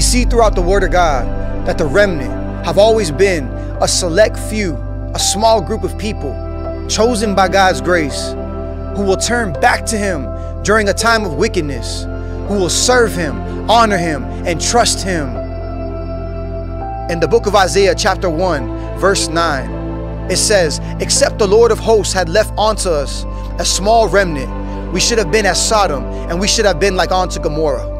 We see throughout the Word of God that the remnant have always been a select few, a small group of people chosen by God's grace who will turn back to Him during a time of wickedness, who will serve Him, honor Him, and trust Him. In the book of Isaiah, chapter 1, verse 9, it says, Except the Lord of hosts had left unto us a small remnant, we should have been as Sodom, and we should have been like unto Gomorrah.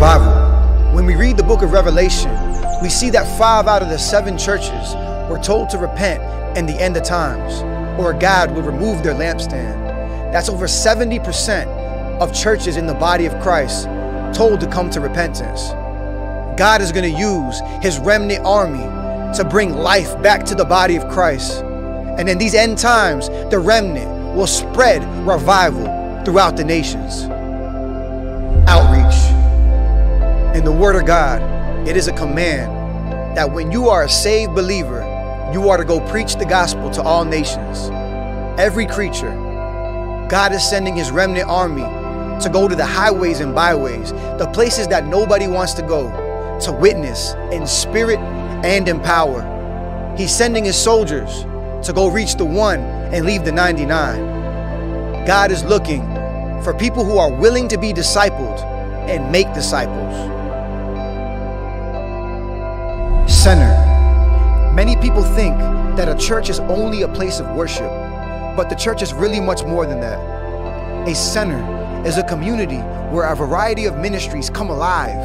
Revival. When we read the book of Revelation, we see that five out of the seven churches were told to repent in the end of times, or God would remove their lampstand. That's over 70% of churches in the body of Christ told to come to repentance. God is going to use his remnant army to bring life back to the body of Christ. And in these end times, the remnant will spread revival throughout the nations. In the Word of God, it is a command that when you are a saved believer, you are to go preach the gospel to all nations. Every creature, God is sending his remnant army to go to the highways and byways, the places that nobody wants to go, to witness in spirit and in power. He's sending his soldiers to go reach the one and leave the 99. God is looking for people who are willing to be discipled and make disciples. Center. Many people think that a church is only a place of worship, but the church is really much more than that. A center is a community where a variety of ministries come alive.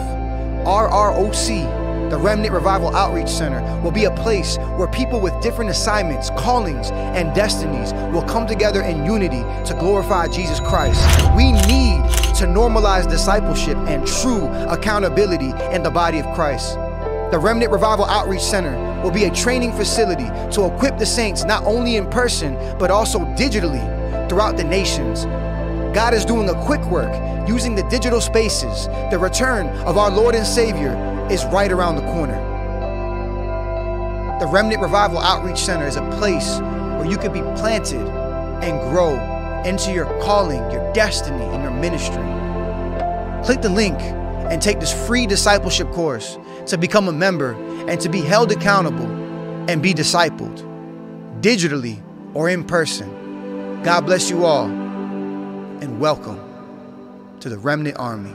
RROC, the Remnant Revival Outreach Center, will be a place where people with different assignments, callings, and destinies will come together in unity to glorify Jesus Christ. We need to normalize discipleship and true accountability in the body of Christ. The Remnant Revival Outreach Center will be a training facility to equip the saints not only in person, but also digitally throughout the nations God is doing a quick work using the digital spaces. The return of our Lord and Savior is right around the corner. The Remnant Revival Outreach Center is a place where you can be planted and grow into your calling, your destiny, and your ministry. Click the link and take this free discipleship course to become a member and to be held accountable and be discipled, digitally or in person. God bless you all and welcome to the Remnant Army.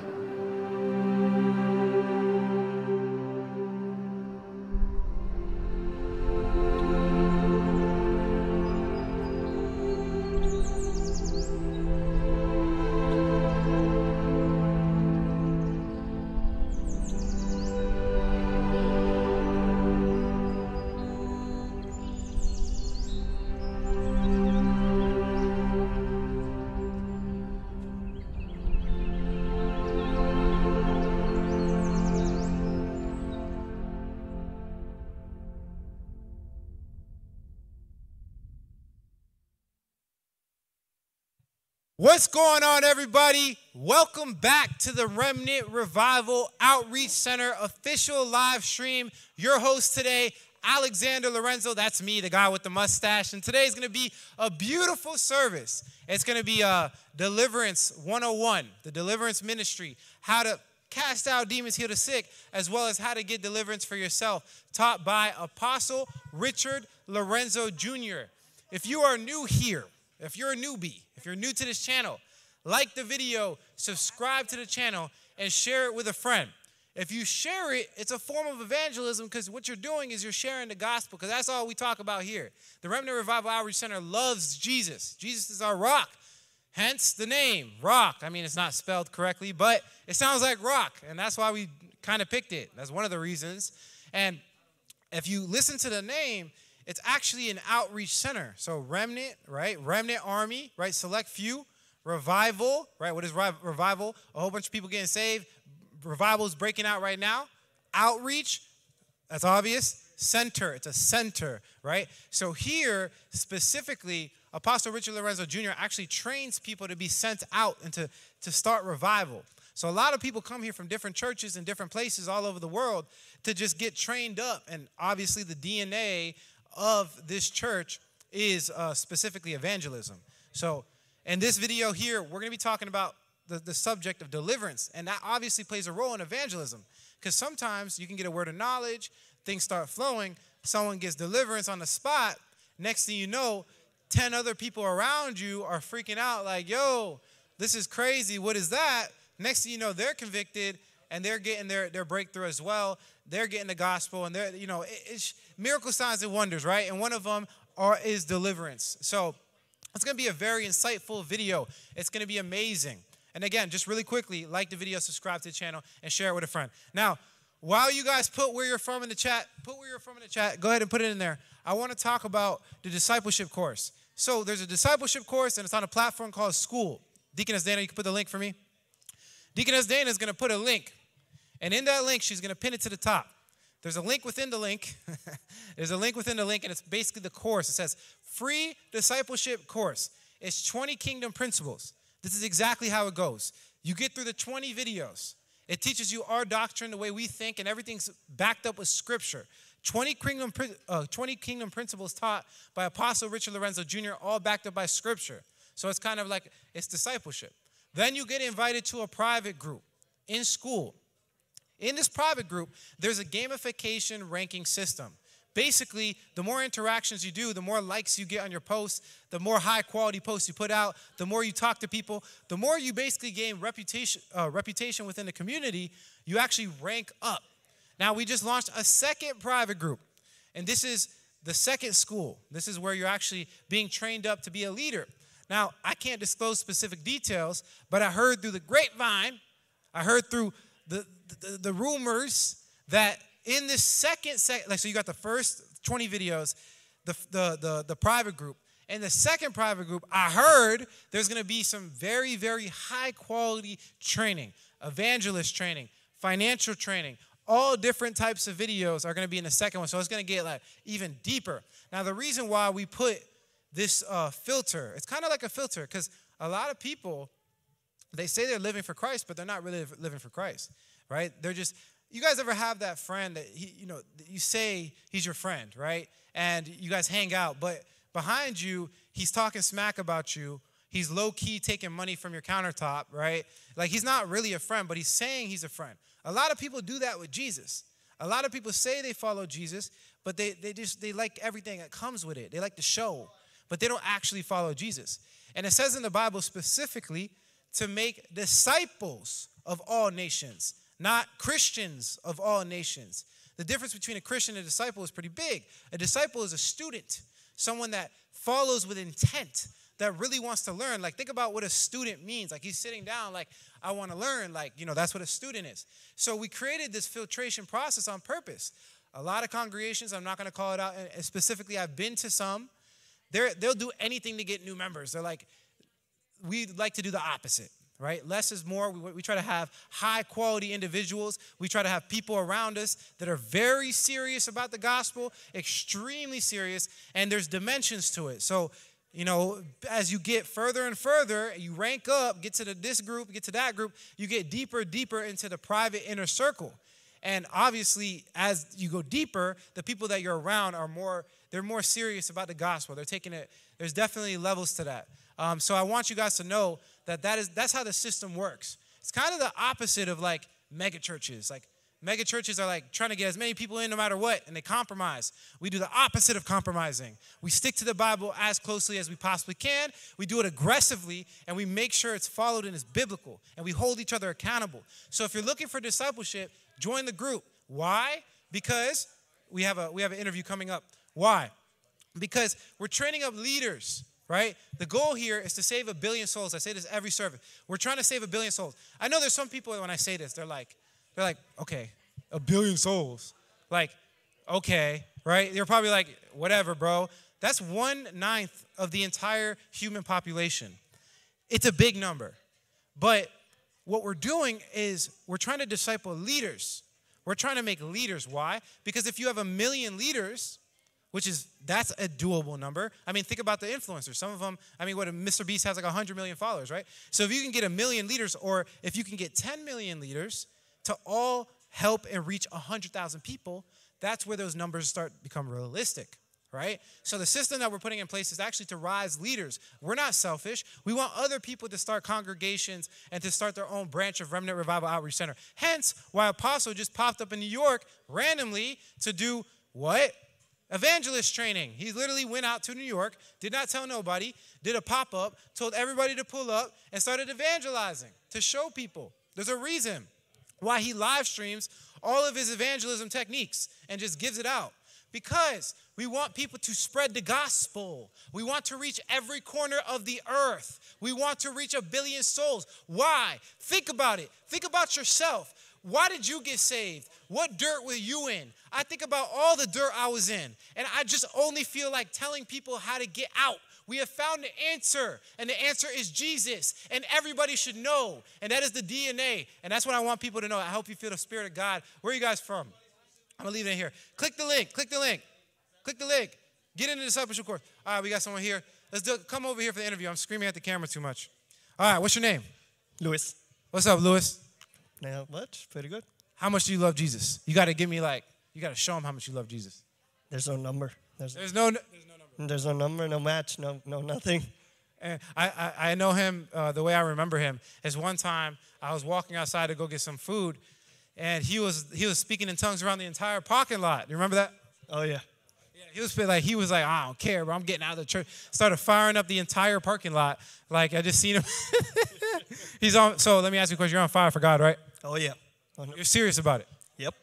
What's going on, everybody? Welcome back to the Remnant Revival Outreach Center official live stream. Your host today, Alexander Lorenzo. That's me, the guy with the mustache. And today is going to be a beautiful service. It's going to be a uh, Deliverance 101, the Deliverance Ministry, how to cast out demons, heal the sick, as well as how to get deliverance for yourself, taught by Apostle Richard Lorenzo Jr. If you are new here, if you're a newbie, if you're new to this channel, like the video, subscribe to the channel, and share it with a friend. If you share it, it's a form of evangelism because what you're doing is you're sharing the gospel because that's all we talk about here. The Remnant Revival Outreach Center loves Jesus. Jesus is our rock. Hence the name, Rock. I mean, it's not spelled correctly, but it sounds like rock, and that's why we kind of picked it. That's one of the reasons. And if you listen to the name, it's actually an outreach center. So remnant, right? Remnant army, right? Select few. Revival, right? What is revival? A whole bunch of people getting saved. Revival is breaking out right now. Outreach, that's obvious. Center, it's a center, right? So here, specifically, Apostle Richard Lorenzo Jr. actually trains people to be sent out and to, to start revival. So a lot of people come here from different churches and different places all over the world to just get trained up. And obviously the DNA of this church is uh, specifically evangelism. So In this video here, we're going to be talking about the, the subject of deliverance. And that obviously plays a role in evangelism. Because sometimes you can get a word of knowledge, things start flowing, someone gets deliverance on the spot. Next thing you know, 10 other people around you are freaking out, like, yo, this is crazy. What is that? Next thing you know, they're convicted and they're getting their, their breakthrough as well. They're getting the gospel and they're, you know, it, it's miracle signs and wonders, right? And one of them are is deliverance. So it's gonna be a very insightful video. It's gonna be amazing. And again, just really quickly, like the video, subscribe to the channel, and share it with a friend. Now, while you guys put where you're from in the chat, put where you're from in the chat, go ahead and put it in there. I want to talk about the discipleship course. So there's a discipleship course, and it's on a platform called Skool. Deaconess Dana, you can put the link for me. Deaconess Dana is going to put a link, and in that link, she's going to pin it to the top. There's a link within the link. There's a link within the link, and it's basically the course. It says free discipleship course. It's 20 kingdom principles. This is exactly how it goes. You get through the 20 videos. It teaches you our doctrine, the way we think, and everything's backed up with scripture. 20 kingdom, uh, 20 kingdom principles taught by Apostle Richard Lorenzo Jr., all backed up by scripture. So it's kind of like it's discipleship. Then you get invited to a private group in Skool. In this private group, there's a gamification ranking system. Basically, the more interactions you do, the more likes you get on your posts, the more high quality posts you put out, the more you talk to people, the more you basically gain reputation, uh, reputation within the community, you actually rank up. Now, we just launched a second private group, and this is the second Skool. This is where you're actually being trained up to be a leader. Now, I can't disclose specific details, but I heard through the grapevine, I heard through the, the, the rumors that in this second sec, like so you got the first 20 videos, the, the, the, the private group. In the second private group, I heard there's gonna be some very, very high quality training, evangelist training, financial training, all different types of videos are going to be in the second one so it's going to get like even deeper now the reason why we put this uh, filter it's kind of like a filter because a lot of people they say they're living for christ but they're not really living for christ right they're just you guys ever have that friend that he, you know, you say he's your friend, right? And you guys hang out, but behind you, he's talking smack about you. He's low key taking money from your countertop, right? Like he's not really a friend, but he's saying he's a friend. A lot of people do that with Jesus. A lot of people say they follow Jesus, but they, they just they like everything that comes with it. They like the show, but they don't actually follow Jesus. And it says in the Bible specifically to make disciples of all nations not Christians of all nations. The difference between a Christian and a disciple is pretty big. A disciple is a student, someone that follows with intent, that really wants to learn. Like, think about what a student means. Like, he's sitting down, like, I want to learn. Like, you know, that's what a student is. So, we created this filtration process on purpose. A lot of congregations, I'm not going to call it out specifically, I've been to some, they're, they'll do anything to get new members. They're like, we'd like to do the opposite right? Less is more. We, we, try to have high quality individuals. We try to have people around us that are very serious about the gospel, extremely serious, and there's dimensions to it. So, you know, as you get further and further, you rank up, get to the, this group, get to that group, you get deeper, deeper into the private inner circle. And obviously, as you go deeper, the people that you're around are more, they're more serious about the gospel. They're taking it, there's definitely levels to that. Um, so I want you guys to know that, that is, that's how the system works. It's kind of the opposite of like mega churches. Like mega churches are like trying to get as many people in no matter what, and they compromise. We do the opposite of compromising. We stick to the Bible as closely as we possibly can. We do it aggressively, and we make sure it's followed and it's biblical, and we hold each other accountable. So if you're looking for discipleship, join the group. Why? Because we have a we have an interview coming up. Why? Because we're training up leaders right? The goal here is to save a billion souls. I say this every service. We're trying to save a billion souls. I know there's some people when I say this, they're like, they're like, okay, a billion souls. Like, okay, right? They're probably like, whatever, bro. That's one ninth of the entire human population. It's a big number. But what we're doing is we're trying to disciple leaders. We're trying to make leaders. Why? Because if you have a million leaders, which is that's a doable number. I mean, think about the influencers. Some of them, I mean, what Mr. Beast has like 100 million followers, right? So if you can get a million leaders, or if you can get 10 million leaders to all help and reach 100,000 people, that's where those numbers start become realistic. right? So the system that we're putting in place is actually to rise leaders. We're not selfish. We want other people to start congregations and to start their own branch of Remnant Revival Outreach Center. Hence, why Apostle just popped up in New York randomly to do what? Evangelist training. He literally went out to New York, did not tell nobody, did a pop up, told everybody to pull up, and started evangelizing to show people. There's a reason why he live streams all of his evangelism techniques and just gives it out. Because we want people to spread the gospel. We want to reach every corner of the earth. We want to reach a billion souls. Why? Think about it. Think about yourself. Why did you get saved? What dirt were you in? I think about all the dirt I was in, and I just only feel like telling people how to get out. We have found the answer, and the answer is Jesus, and everybody should know, and that is the DNA, and that's what I want people to know. I hope you feel the Spirit of God. Where are you guys from? I'm gonna leave it in here. Click the link, click the link, click the link. Get into the discipleship course. All right, we got someone here. Let's do Come over here for the interview. I'm screaming at the camera too much. All right, what's your name? Louis. What's up, Louis? Now, what? Pretty good. How much do you love Jesus? You got to give me like, you got to show him how much you love Jesus. There's no number. There's, There's no, there's no number. there's no number, no match, no, no nothing. And I, I, I know him, uh, the way I remember him is one time I was walking outside to go get some food, and he was, he was speaking in tongues around the entire parking lot. You remember that? Oh, yeah. Yeah, he was like he was like I don't care, bro. I'm getting out of the church. Started firing up the entire parking lot. Like I just seen him. He's on. So let me ask you a question. You're on fire for God, right? Oh, yeah. Oh. You're serious about it. Yep.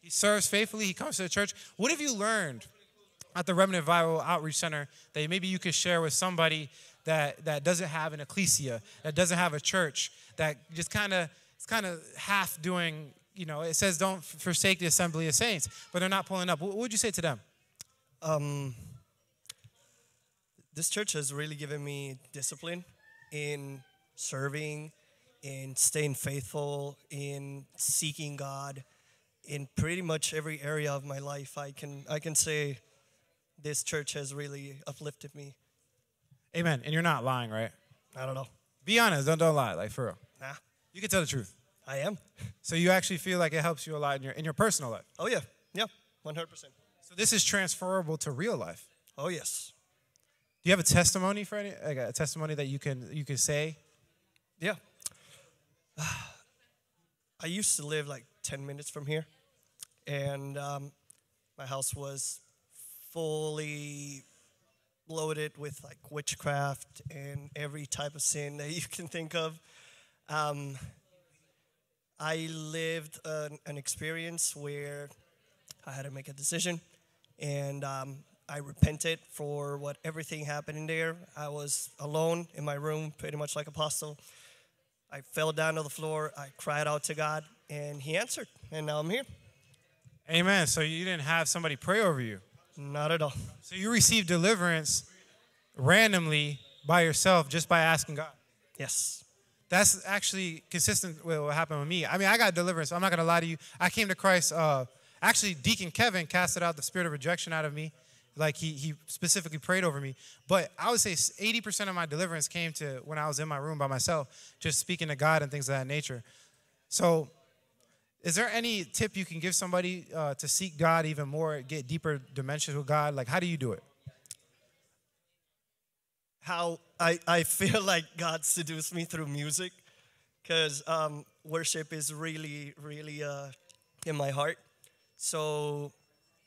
He serves faithfully. He comes to the church. What have you learned at the Remnant Revival Outreach Center that maybe you could share with somebody that that doesn't have an ecclesia, that doesn't have a church, that just kind of it's kind of half doing. You know, it says don't forsake the assembly of saints, but they're not pulling up. What would you say to them? Um, this church has really given me discipline in serving, in staying faithful, in seeking God, in pretty much every area of my life. I can I can say this church has really uplifted me. Amen. And you're not lying, right? I don't know. Be honest. Don't don't lie. Like for real. Nah, You can tell the truth. I am. So you actually feel like it helps you a lot in your in your personal life. Oh yeah, yeah, one hundred percent. So this is transferable to real life. Oh yes, Do you have a testimony for any like a testimony that you can you can say? yeah. I used to live like ten minutes from here, and um, my house was fully loaded with like witchcraft and every type of sin that you can think of. Um, I lived an, an experience where I had to make a decision, and um, I repented for what everything happened in there. I was alone in my room, pretty much like Apostle. I fell down to the floor. I cried out to God, and He answered, and now I'm here. Amen. So you didn't have somebody pray over you. Not at all. So you received deliverance randomly by yourself just by asking God. Yes. That's actually consistent with what happened with me. I mean, I got deliverance. I'm not gonna lie to you. I came to Christ. Uh, actually, Deacon Kevin casted out the spirit of rejection out of me. Like he he specifically prayed over me. But I would say 80% of my deliverance came to when I was in my room by myself, just speaking to God and things of that nature. So, is there any tip you can give somebody uh, to seek God even more, get deeper dimensions with God? Like, how do you do it? how I, I feel like God seduced me through music because um, worship is really, really uh, in my heart. So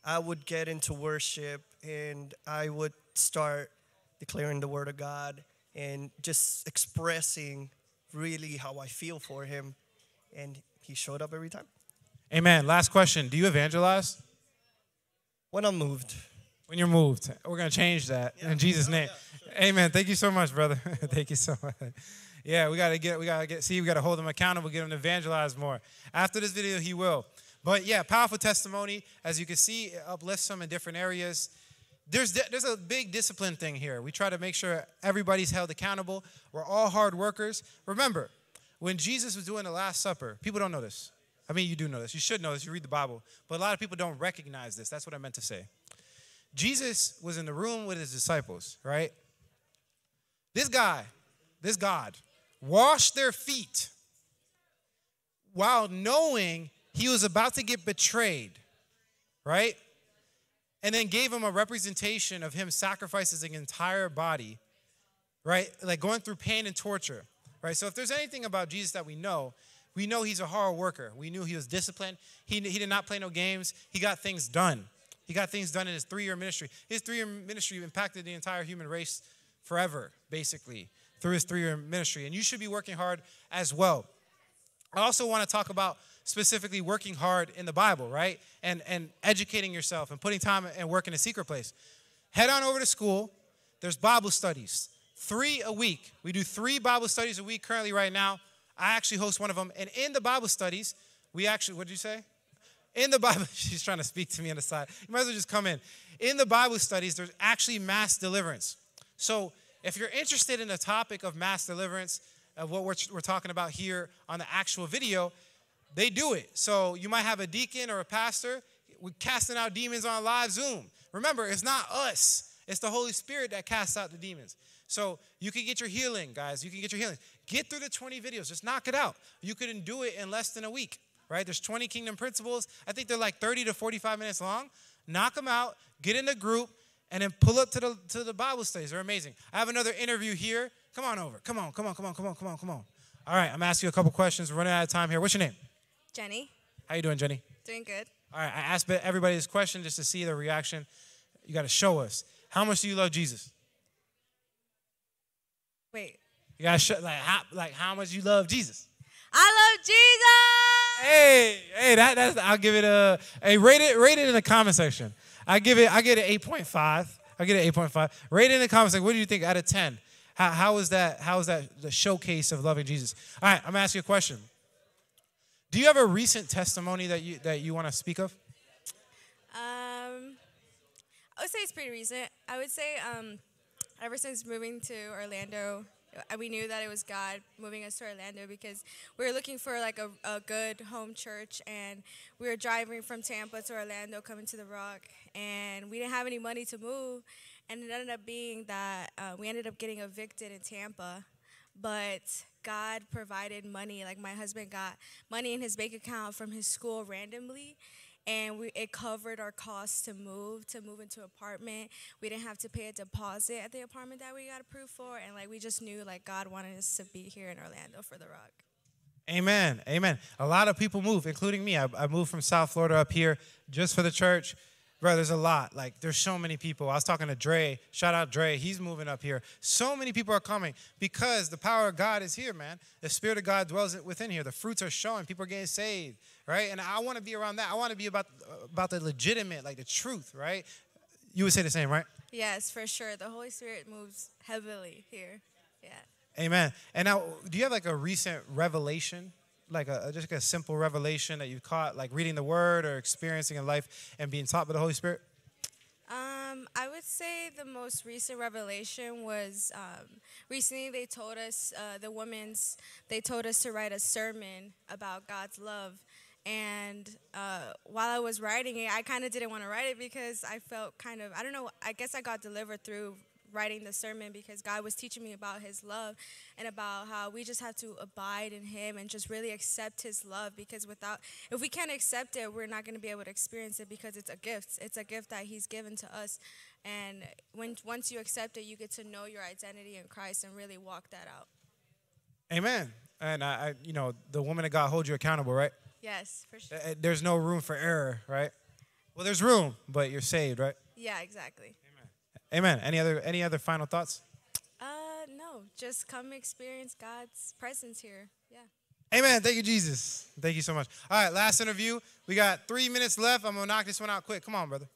I would get into worship and I would start declaring the word of God and just expressing really how I feel for Him. And He showed up every time. Amen. Last question. Do you evangelize? When I'm moved, when you're moved. We're going to change that in Jesus' oh, name. Amen. Thank you so much, brother. Thank you so much. Yeah, we got to get, we got to get, see, we got to hold them accountable, get him to evangelize more. After this video, he will. But yeah, powerful testimony. As you can see, it uplifts them in different areas. There's, there's a big discipline thing here. We try to make sure everybody's held accountable. We're all hard workers. Remember, when Jesus was doing the Last Supper, people don't know this. I mean, you do know this. You should know this. You read the Bible. But a lot of people don't recognize this. That's what I meant to say. Jesus was in the room with his disciples, right? This guy, this God, washed their feet while knowing he was about to get betrayed, right? And then gave him a representation of him sacrificing his entire body, right? Like going through pain and torture, right? So if there's anything about Jesus that we know, we know he's a hard worker. We knew he was disciplined. He, he did not play no games. He got things done. He got things done in his three year ministry. His three year ministry impacted the entire human race forever, basically, through his three year ministry. And you should be working hard as well. I also want to talk about specifically working hard in the Bible, right? And, and educating yourself and putting time and work in a secret place. Head on over to Skool. There's Bible studies, three a week. We do three Bible studies a week currently right now. I actually host one of them. And in the Bible studies, we actually, what did you say? In the Bible, she's trying to speak to me on the side. You might as well just come in. In the Bible studies, there's actually mass deliverance. So if you're interested in the topic of mass deliverance, of what we're, we're talking about here on the actual video, they do it. So you might have a deacon or a pastor we casting out demons on live Zoom. Remember, it's not us. It's the Holy Spirit that casts out the demons. So you can get your healing, guys. You can get your healing. Get through the 20 videos. Just knock it out. You couldn't do it in less than a week, right? There's 20 kingdom principles. I think they're like 30 to 45 minutes long. Knock them out. Get in a group, and then pull up to the to the Bible studies. They're amazing. I have another interview here. Come on over. Come on. Come on. Come on. Come on. Come on. Come on. All right. I'm asking you a couple questions. We're running out of time here. What's your name? Jenny. How you doing, Jenny? Doing good. All right. I asked everybody this question just to see their reaction. You got to show us. How much do you love Jesus? Wait. You got to show like how like how much you love Jesus. I love Jesus. Hey, hey, that, that's I'll give it a hey, rate it, rate it in the comment section. I give it, I get it 8.5. I get it 8.5. Rate it in the comment section. What do you think out of 10? How, how is that, how is that the showcase of loving Jesus? All right, I'm gonna ask you a question. Do you have a recent testimony that you that you want to speak of? Um, I would say it's pretty recent. I would say um, ever since moving to Orlando, uh, we knew that it was God moving us to Orlando because we were looking for like a, a good home church and we were driving from Tampa to Orlando coming to the Rock and we didn't have any money to move and it ended up being that uh, we ended up getting evicted in Tampa but God provided money like my husband got money in his bank account from his school randomly and we, it covered our costs to move to move into apartment. We didn't have to pay a deposit at the apartment that we got approved for and like we just knew like god wanted us to be here in orlando for the rock. Amen. Amen. A lot of people move including me. I, I moved from south florida up here just for the church Bro, there's a lot. Like, there's so many people. I was talking to Dre. Shout out Dre. He's moving up here. So many people are coming because the power of God is here, man. The Spirit of God dwells within here. The fruits are showing. People are getting saved, right? And I want to be around that. I want to be about about the legitimate, like the truth, right? You would say the same, right? Yes, for sure. The Holy Spirit moves heavily here. Yeah. Amen. And now, do you have like a recent revelation like a just like a simple revelation that you caught, like reading the Word or experiencing in life and being taught by the Holy Spirit? Um, I would say the most recent revelation was um, recently they told us uh, the women's they told us to write a sermon about God's love, and uh, while I was writing it, I kind of didn't want to write it because I felt kind of I don't know I guess I got delivered through writing the sermon because God was teaching me about His love and about how we just have to abide in Him and just really accept His love. Because without, if we can't accept it, we're not going to be able to experience it because it's a gift. It's a gift that He's given to us. And when once you accept it, you get to know your identity in Christ and really walk that out. Amen. And I, I you know, the woman of God holds you accountable, right? Yes, for sure. Uh, uh, there's no room for error, right? Well, there's room, but you're saved, right? Yeah, exactly. Amen. Any other any other final thoughts? Uh, no. Just come experience God's presence here. Yeah. Amen. Thank you, Jesus. Thank you so much. All right, last interview. We got three minutes left. I'm gonna knock this one out quick. Come on, brother.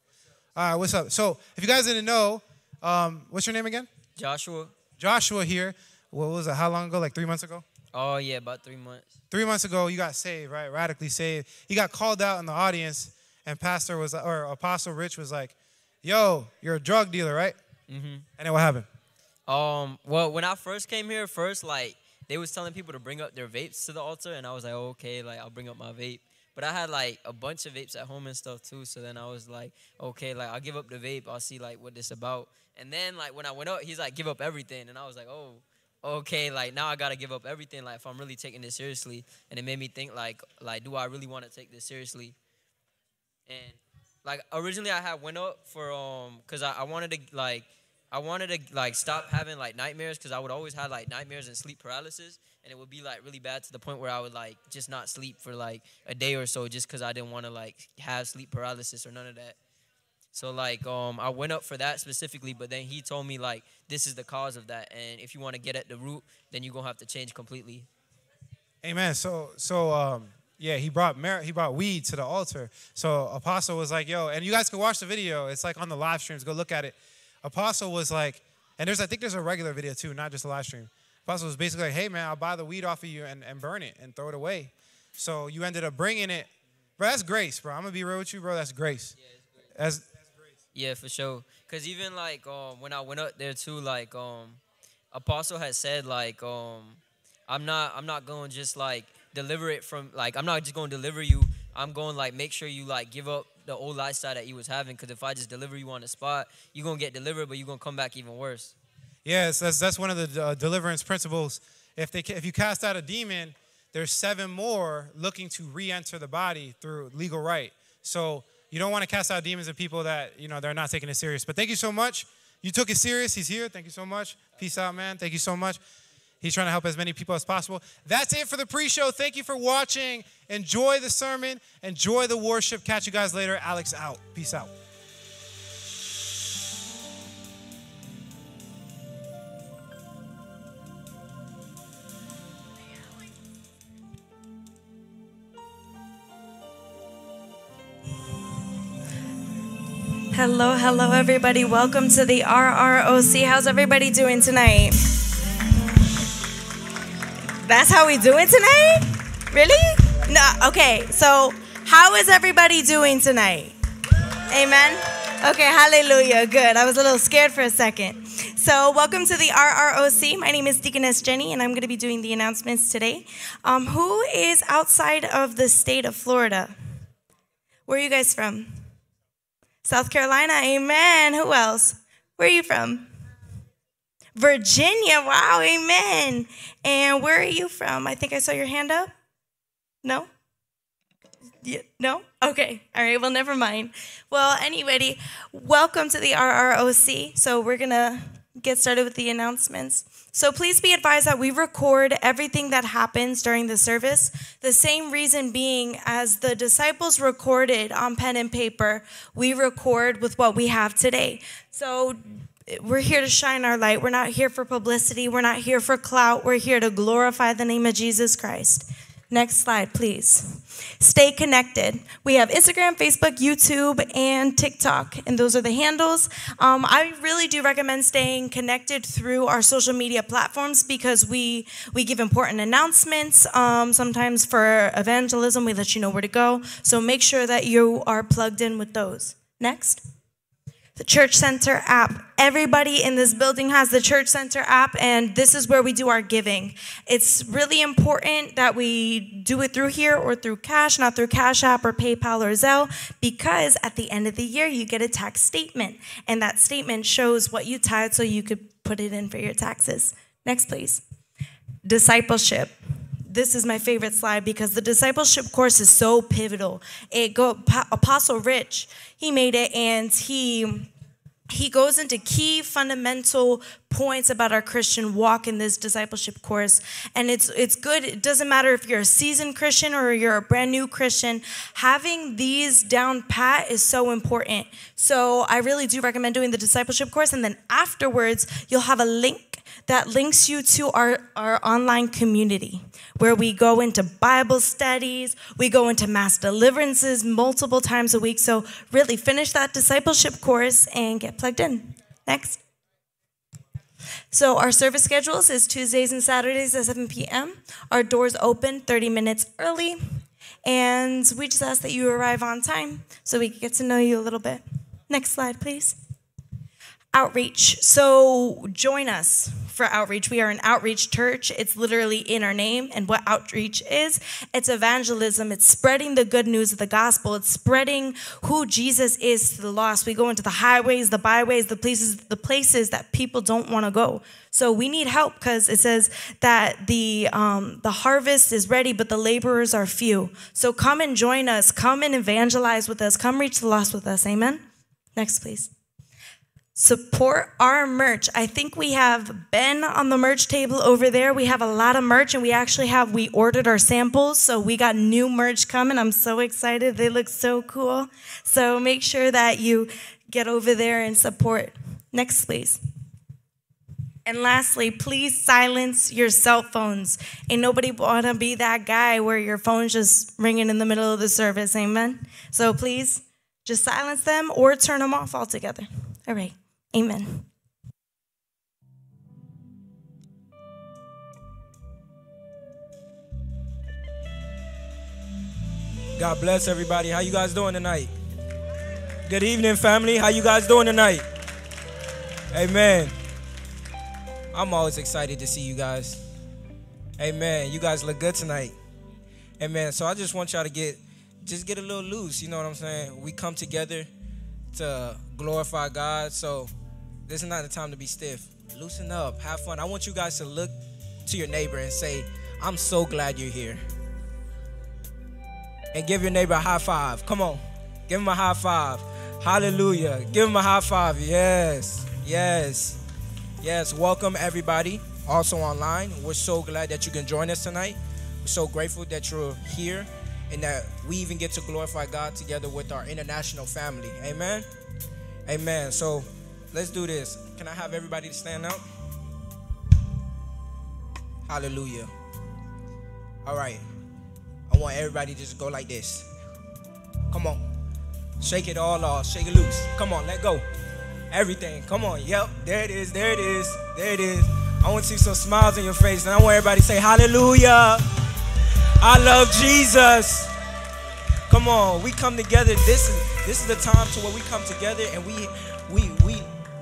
All right, what's up? So, if you guys didn't know, um, what's your name again? Joshua. Joshua here. What was it? How long ago? Like three months ago? Oh yeah, about three months. Three months ago, you got saved, right? Radically saved. He got called out in the audience, and Pastor was, or Apostle Rich was like, yo, you're a drug dealer, right? Mm-hmm. And then what happened? Um, well, when I first came here, first like they was telling people to bring up their vapes to the altar, and I was like, oh, okay, like I'll bring up my vape. But I had like a bunch of vapes at home and stuff too. So then I was like, okay, like I'll give up the vape. I'll see like what this about. And then like when I went up, he's like, give up everything, and I was like, oh, okay, like now I gotta give up everything. Like if I'm really taking this seriously, and it made me think like, like do I really want to take this seriously? And like originally I had went up for um because I, I wanted to like I wanted to like stop having like nightmares because I would always have like nightmares and sleep paralysis and it would be like really bad to the point where I would like just not sleep for like a day or so just because I didn't want to like have sleep paralysis or none of that. So like um I went up for that specifically, but then he told me like this is the cause of that, and if you want to get at the root, then you're gonna have to change completely. Amen. So so um yeah, he brought mar- he brought weed to the altar. So Apostle was like, "Yo," and you guys can watch the video. It's like on the live streams. Go look at it. Apostle was like, and there's I think there's a regular video too, not just a live stream. Apostle was basically like, "Hey man, I'll buy the weed off of you and, and burn it and throw it away." So you ended up bringing it, bro. That's grace, bro. I'm gonna be real with you, bro. That's grace. As Yeah, for sure. Cause even like um when I went up there too, like um Apostle had said like um I'm not I'm not going just like deliver it from like I'm not just going to deliver you. I'm going like make sure you like give up the old lifestyle that you was having. Cause if I just deliver you on the spot, you're gonna get delivered, but you're gonna come back even worse. Yes, that's that's one of the uh, deliverance principles. If they if you cast out a demon, there's seven more looking to re-enter the body through legal right. So you don't want to cast out demons and people that you know they're not taking it serious. But thank you so much. You took it serious. He's here. Thank you so much. Peace out, man. Thank you so much. He's trying to help as many people as possible. That's it for the pre-show. Thank you for watching. Enjoy the sermon. Enjoy the worship. Catch you guys later. Alex out. Peace out. Hello, hello, everybody. Welcome to the RROC. How's everybody doing tonight? That's how we doing tonight? Really? No. Okay. So, how is everybody doing tonight? Amen. Okay. Hallelujah. Good. I was a little scared for a second. So, welcome to the RROC. My name is Deaconess Jenny, and I'm going to be doing the announcements today. Um, who is outside of the state of Florida? Where are you guys from? South Carolina, amen. Who else? Where are you from? Virginia, wow, amen. And where are you from? I think I saw your hand up. No? Yeah, no? Okay, all right, well, never mind. Well, anybody, welcome to the RROC. So we're gonna get started with the announcements. So please be advised that we record everything that happens during the service. The same reason being, as the disciples recorded on pen and paper, we record with what we have today. So we're here to shine our light. We're not here for publicity. We're not here for clout. We're here to glorify the name of Jesus Christ. Next slide, please. Stay connected. We have Instagram, Facebook, YouTube, and TikTok, and those are the handles. Um, I really do recommend staying connected through our social media platforms because we we give important announcements. Um, sometimes for evangelism, we let you know where to go. So make sure that you are plugged in with those. Next the Church Center app. Everybody in this building has the Church Center app, and this is where we do our giving. It's really important that we do it through here or through cash, not through Cash App or PayPal or Zelle, because at the end of the year, you get a tax statement, and that statement shows what you tithe so you could put it in for your taxes. Next, please. Discipleship this is my favorite slide because the discipleship course is so pivotal. It go Apostle Rich, he made it and he he goes into key fundamental points about our Christian walk in this discipleship course. And it's it's good. It doesn't matter if you're a seasoned Christian or you're a brand new Christian. Having these down pat is so important. So I really do recommend doing the discipleship course. And then afterwards, you'll have a link that links you to our, our online community where we go into Bible studies, we go into mass deliverances multiple times a week. So, really finish that discipleship course and get plugged in. Next. So, our service schedules is Tuesdays and Saturdays at 7 p.m. Our doors open 30 minutes early. And we just ask that you arrive on time so we can get to know you a little bit. Next slide, please outreach. So join us for outreach. We are an outreach church. It's literally in our name. And what outreach is, it's evangelism. It's spreading the good news of the gospel. It's spreading who Jesus is to the lost. We go into the highways, the byways, the places, the places that people don't want to go. So we need help because it says that the um, the harvest is ready, but the laborers are few. So come and join us. Come and evangelize with us. Come reach the lost with us. Amen. Next, please. Support our merch. I think we have Ben on the merch table over there. We have a lot of merch, and we actually have we ordered our samples, so we got new merch coming. I'm so excited. They look so cool. So make sure that you get over there and support. Next, please. And lastly, please silence your cell phones. Ain't nobody want to be that guy where your phone's just ringing in the middle of the service. Amen. So please just silence them or turn them off altogether. All right. Amen. God bless everybody. How you guys doing tonight? Good evening, family. How you guys doing tonight? Amen. I'm always excited to see you guys. Amen. You guys look good tonight. Amen. So I just want y'all to get just get a little loose, you know what I'm saying? We come together to glorify God. So this is not the time to be stiff. Loosen up, have fun. I want you guys to look to your neighbor and say, "I'm so glad you're here." And give your neighbor a high five. Come on. Give him a high five. Hallelujah. Give him a high five. Yes. Yes. Yes, welcome everybody. Also online, we're so glad that you can join us tonight. We're so grateful that you're here and that we even get to glorify God together with our international family. Amen. Amen. So let's do this. Can I have everybody to stand up? Hallelujah. All right. I want everybody to just go like this. Come on. Shake it all off. Shake it loose. Come on, let go everything. Come on. Yep. There it is. There it is. There it is. I want to see some smiles on your face. And I want everybody to say, Hallelujah. I love Jesus. Come on. We come together. This is this is the time to where we come together and we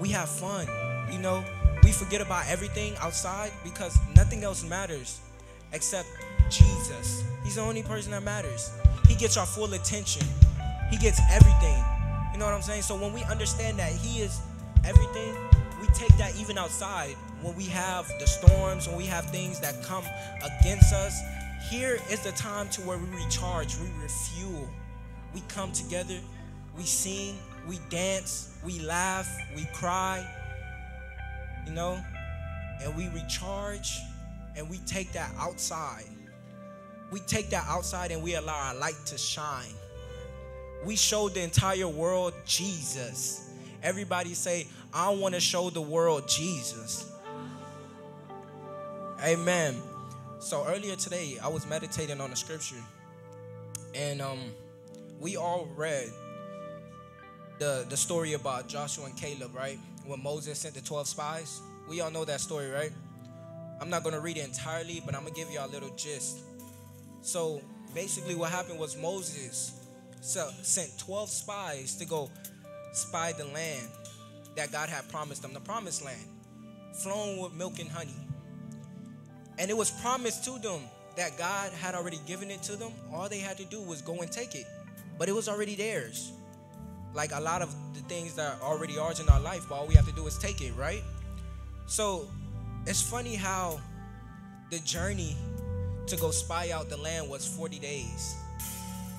we have fun. You know, we forget about everything outside because nothing else matters except Jesus. He's the only person that matters. He gets our full attention. He gets everything. You know what I'm saying? So when we understand that He is everything, we take that even outside. When we have the storms, when we have things that come against us, here is the time to where we recharge, we refuel. We come together, we sing, we dance, we laugh, we cry, you know, and we recharge and we take that outside. We take that outside and we allow our light to shine we showed the entire world Jesus. Everybody say, I want to show the world Jesus. Amen. So earlier today, I was meditating on the scripture, and um, we all read the the story about Joshua and Caleb, right? When Moses sent the twelve spies. We all know that story, right? I'm not gonna read it entirely, but I'm gonna give you a little gist. So basically, what happened was Moses sent 12 spies to go spy the land that God had promised them, the promised land, flowing with milk and honey. And it was promised to them that God had already given it to them. All they had to do was go and take it, but it was already theirs. Like a lot of the things that are already ours in our life, but all we have to do is take it, right? So it's funny how the journey to go spy out the land was 40 days.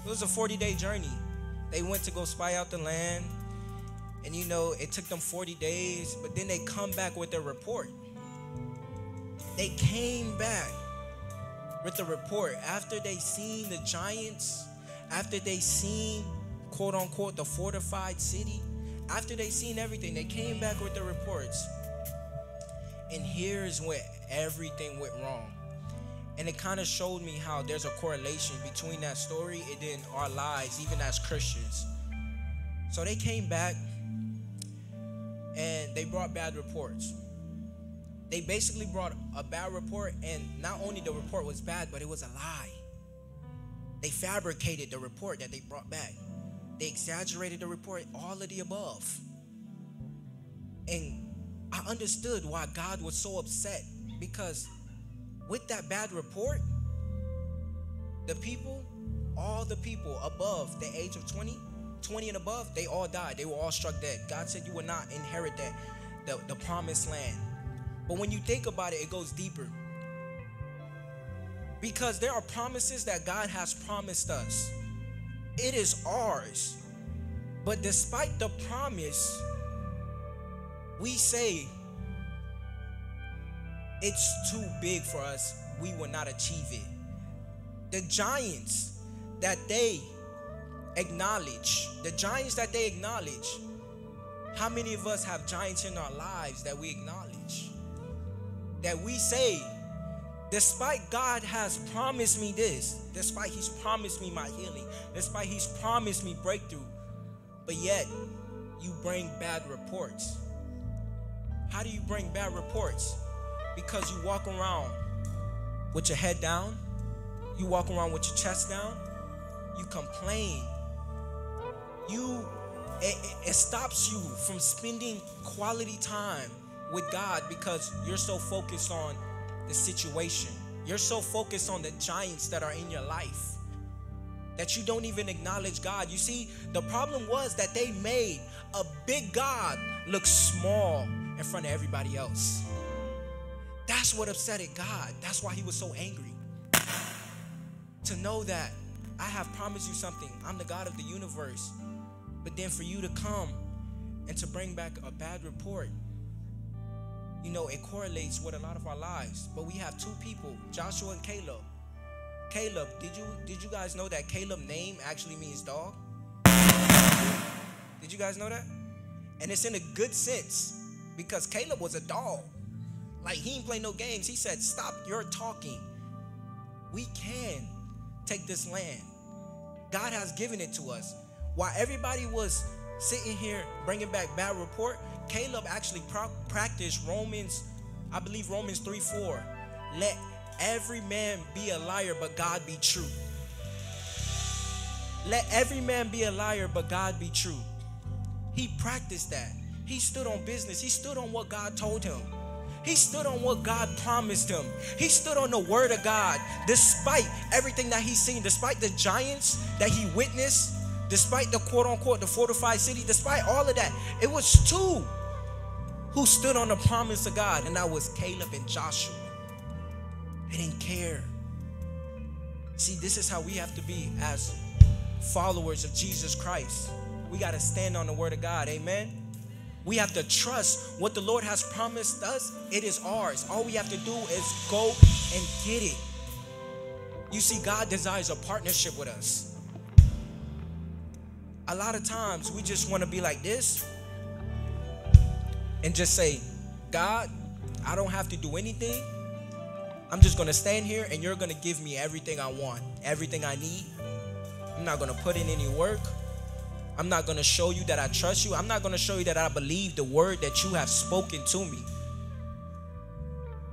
It was a 40 day journey. They went to go spy out the land. And you know, it took them 40 days, but then they come back with their report. They came back with the report after they seen the giants, after they seen quote unquote the fortified city, after they seen everything, they came back with the reports. And here's where everything went wrong. And it kind of showed me how there's a correlation between that story and then our lives, even as Christians. So they came back and they brought bad reports. They basically brought a bad report, and not only the report was bad, but it was a lie. They fabricated the report that they brought back. They exaggerated the report, all of the above. And I understood why God was so upset because with that bad report, the people, all the people above the age of 20, 20 and above, they all died. They were all struck dead. God said you will not inherit that, the, the promised land. But when you think about it, it goes deeper. Because there are promises that God has promised us. It is ours. But despite the promise, we say it's too big for us. We will not achieve it. The giants that they acknowledge, the giants that they acknowledge, how many of us have giants in our lives that we acknowledge? That we say, despite God has promised me this, despite He's promised me my healing, despite He's promised me breakthrough, but yet you bring bad reports. How do you bring bad reports? Because you walk around with your head down, you walk around with your chest down, you complain. You it, it stops you from spending quality time with God because you're so focused on the situation. You're so focused on the giants that are in your life that you don't even acknowledge God. You see, the problem was that they made a big God look small in front of everybody else. That's what upsetted God. That's why he was so angry. To know that I have promised you something. I'm the God of the universe. But then for you to come and to bring back a bad report, you know, it correlates with a lot of our lives. But we have two people, Joshua and Caleb. Caleb, did you did you guys know that Caleb name actually means dog? Did you guys know that? And it's in a good sense because Caleb was a dog. Like he didn't play no games. He said, "Stop your talking. We can take this land. God has given it to us." While everybody was sitting here bringing back bad report, Caleb actually practiced Romans, I believe Romans 3 4. Let every man be a liar, but God be true. Let every man be a liar, but God be true. He practiced that. He stood on business. He stood on what God told him. He stood on what God promised him. He stood on the word of God despite everything that he's seen, despite the giants that he witnessed, despite the quote unquote the fortified city, despite all of that. It was two who stood on the promise of God, and that was Caleb and Joshua. They didn't care. See, this is how we have to be as followers of Jesus Christ. We got to stand on the word of God. Amen. We have to trust what the Lord has promised us. It is ours. All we have to do is go and get it. You see, God desires a partnership with us. A lot of times we just want to be like this and just say, God, I don't have to do anything. I'm just going to stand here and you're going to give me everything I want, everything I need. I'm not going to put in any work. I'm not going to show you that I trust you. I'm not going to show you that I believe the word that you have spoken to me.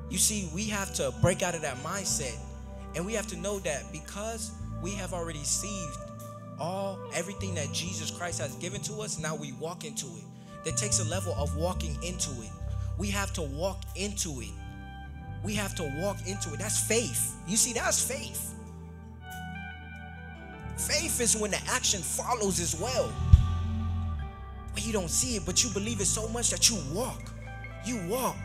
You see, we have to break out of that mindset and we have to know that because we have already received all everything that Jesus Christ has given to us, now we walk into it. That takes a level of walking into it. We have to walk into it. We have to walk into it. That's faith. You see, that's faith. Faith is when the action follows as well. But you don't see it, but you believe it so much that you walk. You walk.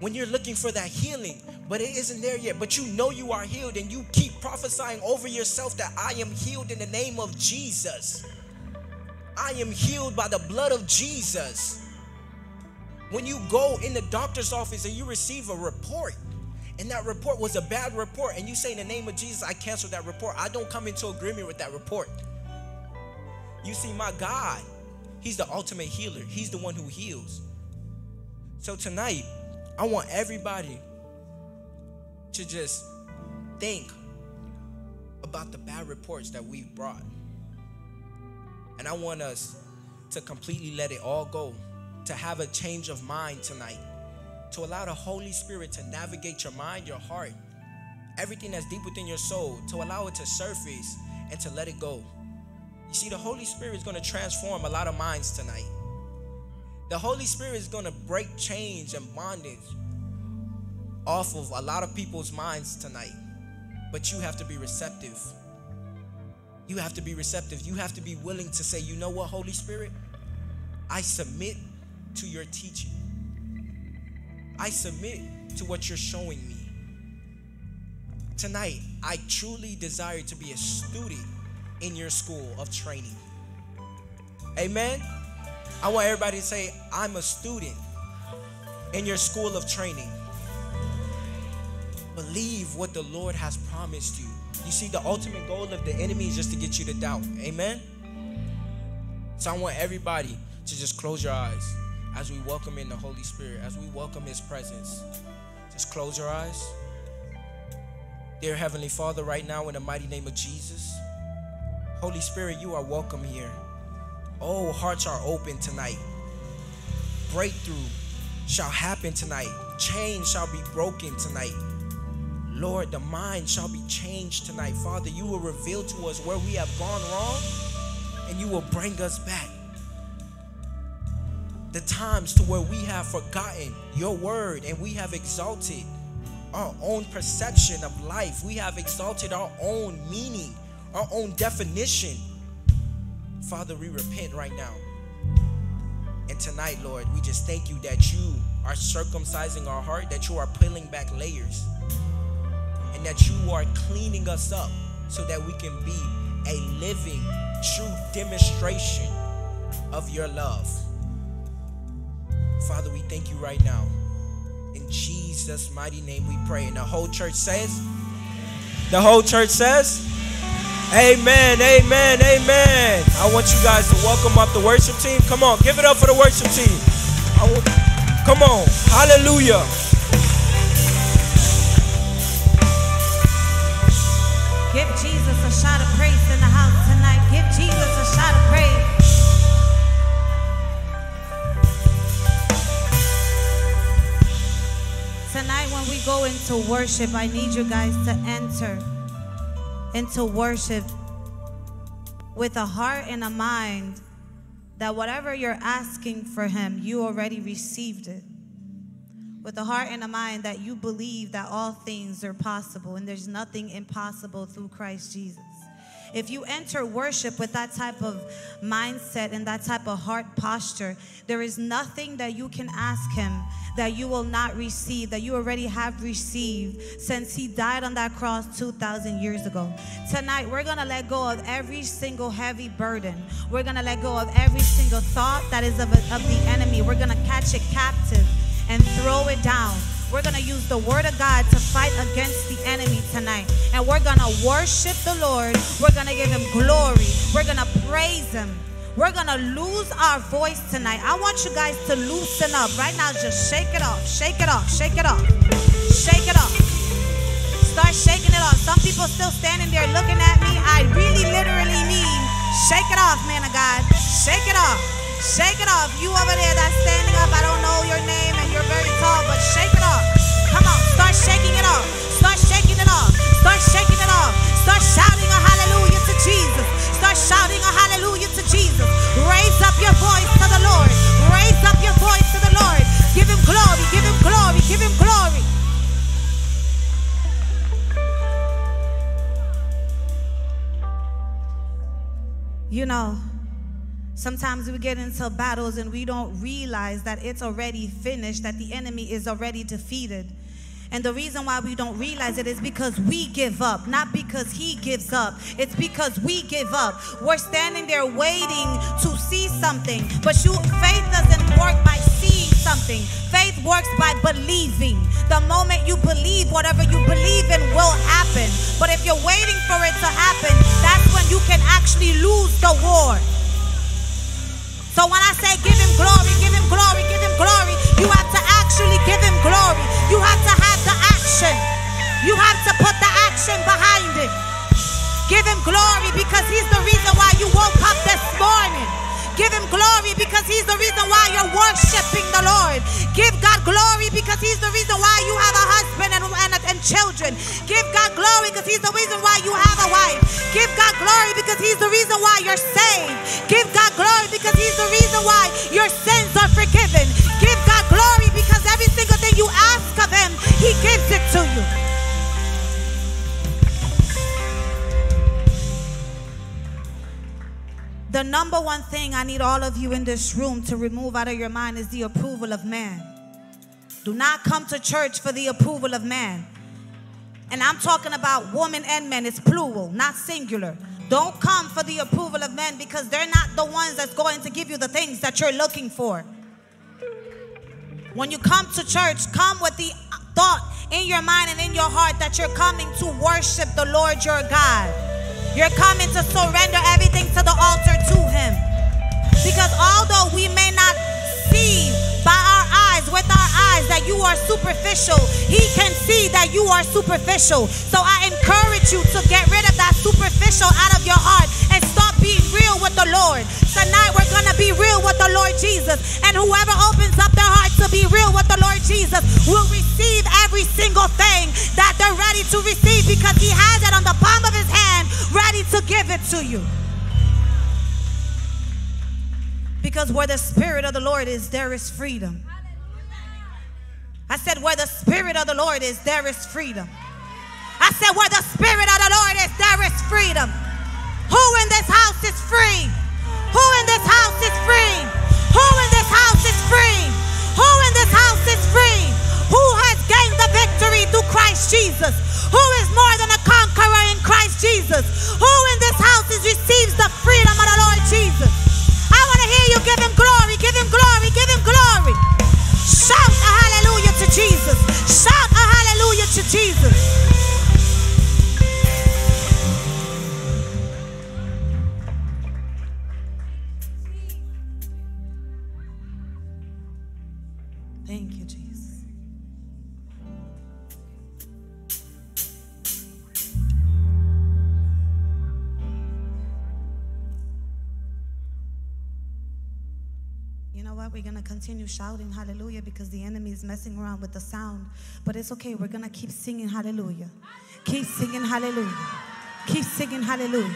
When you're looking for that healing, but it isn't there yet, but you know you are healed, and you keep prophesying over yourself that I am healed in the name of Jesus. I am healed by the blood of Jesus. When you go in the doctor's office and you receive a report, and that report was a bad report, and you say, In the name of Jesus, I cancel that report. I don't come into agreement with that report. You see, my God, He's the ultimate healer, He's the one who heals. So tonight, I want everybody to just think about the bad reports that we've brought. And I want us to completely let it all go, to have a change of mind tonight to allow the Holy Spirit to navigate your mind, your heart, everything that's deep within your soul, to allow it to surface and to let it go. You see, the Holy Spirit is going to transform a lot of minds tonight. The Holy Spirit is going to break chains and bondage off of a lot of people's minds tonight. But you have to be receptive. You have to be receptive. You have to be willing to say, you know what, Holy Spirit? I submit to your teaching. I submit to what you're showing me. Tonight, I truly desire to be a student in your school of training. Amen. I want everybody to say, I'm a student in your school of training. Believe what the Lord has promised you. You see, the ultimate goal of the enemy is just to get you to doubt. Amen. So I want everybody to just close your eyes as we welcome in the Holy Spirit, as we welcome His presence. Just close your eyes. Dear Heavenly Father, right now in the mighty name of Jesus, Holy Spirit, you are welcome here. Oh, hearts are open tonight. Breakthrough shall happen tonight. Chains shall be broken tonight. Lord, the mind shall be changed tonight. Father, you will reveal to us where we have gone wrong and you will bring us back. The times to where we have forgotten your word and we have exalted our own perception of life. We have exalted our own meaning, our own definition. Father, we repent right now. And tonight, Lord, we just thank you that you are circumcising our heart, that you are peeling back layers and that you are cleaning us up so that we can be a living, true demonstration of your love. Father, we thank you right now. In Jesus' mighty name we pray. And the whole church says, the whole church says, Amen, amen, amen. I want you guys to welcome up the worship team. Come on, give it up for the worship team. come on, hallelujah. Give Jesus a shot of praise in the house tonight. Give Jesus a shot of praise. Tonight, when we go into worship, I need you guys to enter into worship with a heart and a mind that whatever you're asking for Him, you already received it with a heart and a mind that you believe that all things are possible and there's nothing impossible through Christ Jesus. If you enter worship with that type of mindset and that type of heart posture, there is nothing that you can ask Him that you will not receive, that you already have received since He died on that cross 2,000 years ago. Tonight, we're gonna let go of every single heavy burden. We're gonna let go of every single thought that is of, of the enemy. We're gonna catch it captive and throw it down. We're going to use the word of God to fight against the enemy tonight. And we're going to worship the Lord. We're going to give him glory. We're going to praise him. We're going to lose our voice tonight. I want you guys to loosen up. Right now, just shake it off. Shake it off. Shake it off. Shake it off. Start shaking it off. Some people still standing there looking at me. I really literally mean shake it off, man of God. Shake it off. Shake it off. You over there that's standing up, I don't know your name and you're very tall, but shake it off. Come on, start shaking it off. Start shaking it off. Start shaking it off. Start shouting a hallelujah to Jesus. Start shouting a hallelujah to Jesus. Raise up your voice to the Lord. Raise up your voice to the Lord. Give him glory. Give him glory. Give him glory. You know, Sometimes we get into battles and we don't realize that it's already finished, that the enemy is already defeated. And the reason why we don't realize it is because we give up, not because he gives up. It's because we give up. We're standing there waiting to see something, but you, faith doesn't work by seeing something. Faith works by believing. The moment you believe, whatever you believe in will happen. But if you're waiting for it to happen, that's when you can actually lose the war. So when I say give him glory, give him glory, give him glory, you have to actually give him glory. You have to have the action. You have to put the action behind it. Give him glory because he's the reason why you woke up this morning. Give him glory because he's the reason why you're worshiping the Lord. Give God glory because he's the reason why you have a husband and, and, and children. Give God glory because he's the reason why you have a wife. Give God glory because He's the reason why you're saved. Give God glory because He's the reason why your sins are forgiven. Give God glory because every single thing you ask of Him, He gives it to you. The number one thing I need all of you in this room to remove out of your mind is the approval of man. Do not come to church for the approval of man. And I'm talking about woman and men, it's plural, not singular. Don't come for the approval of men because they're not the ones that's going to give you the things that you're looking for. When you come to church, come with the thought in your mind and in your heart that you're coming to worship the Lord your God. You're coming to surrender everything to the altar to Him. Because although we may not see with our eyes, that you are superficial, He can see that you are superficial. So I encourage you to get rid of that superficial out of your heart and start being real with the Lord. Tonight we're going to be real with the Lord Jesus. And whoever opens up their heart to be real with the Lord Jesus will receive every single thing that they're ready to receive because He has it on the palm of His hand, ready to give it to you. Because where the Spirit of the Lord is, there is freedom. I said, where the Spirit of the Lord is, there is freedom. I said, where the Spirit of the Lord is, there is freedom. Who in this house is free? Who in this house is free? Who in this house is free? Who in this house is free? Who has gained the victory through Christ Jesus? Who is more than a conqueror in Christ Jesus? Who in this house is receives the freedom of the Lord Jesus? I want to hear you give him glory, give him glory, give him glory. Shout Jesus. Shout a hallelujah to Jesus. We're going to continue shouting hallelujah because the enemy is messing around with the sound. But it's okay. We're going to keep singing hallelujah. Keep singing hallelujah. Keep singing hallelujah.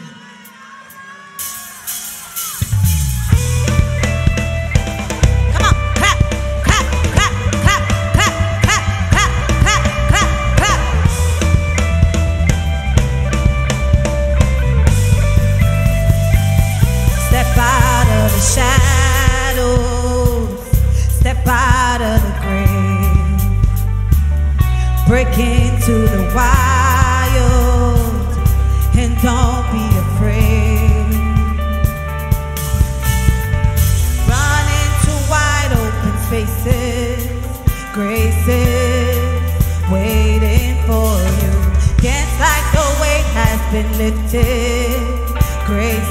Into the wild, and don't be afraid. Run into wide open spaces, graces waiting for you. Dance like the weight has been lifted, graces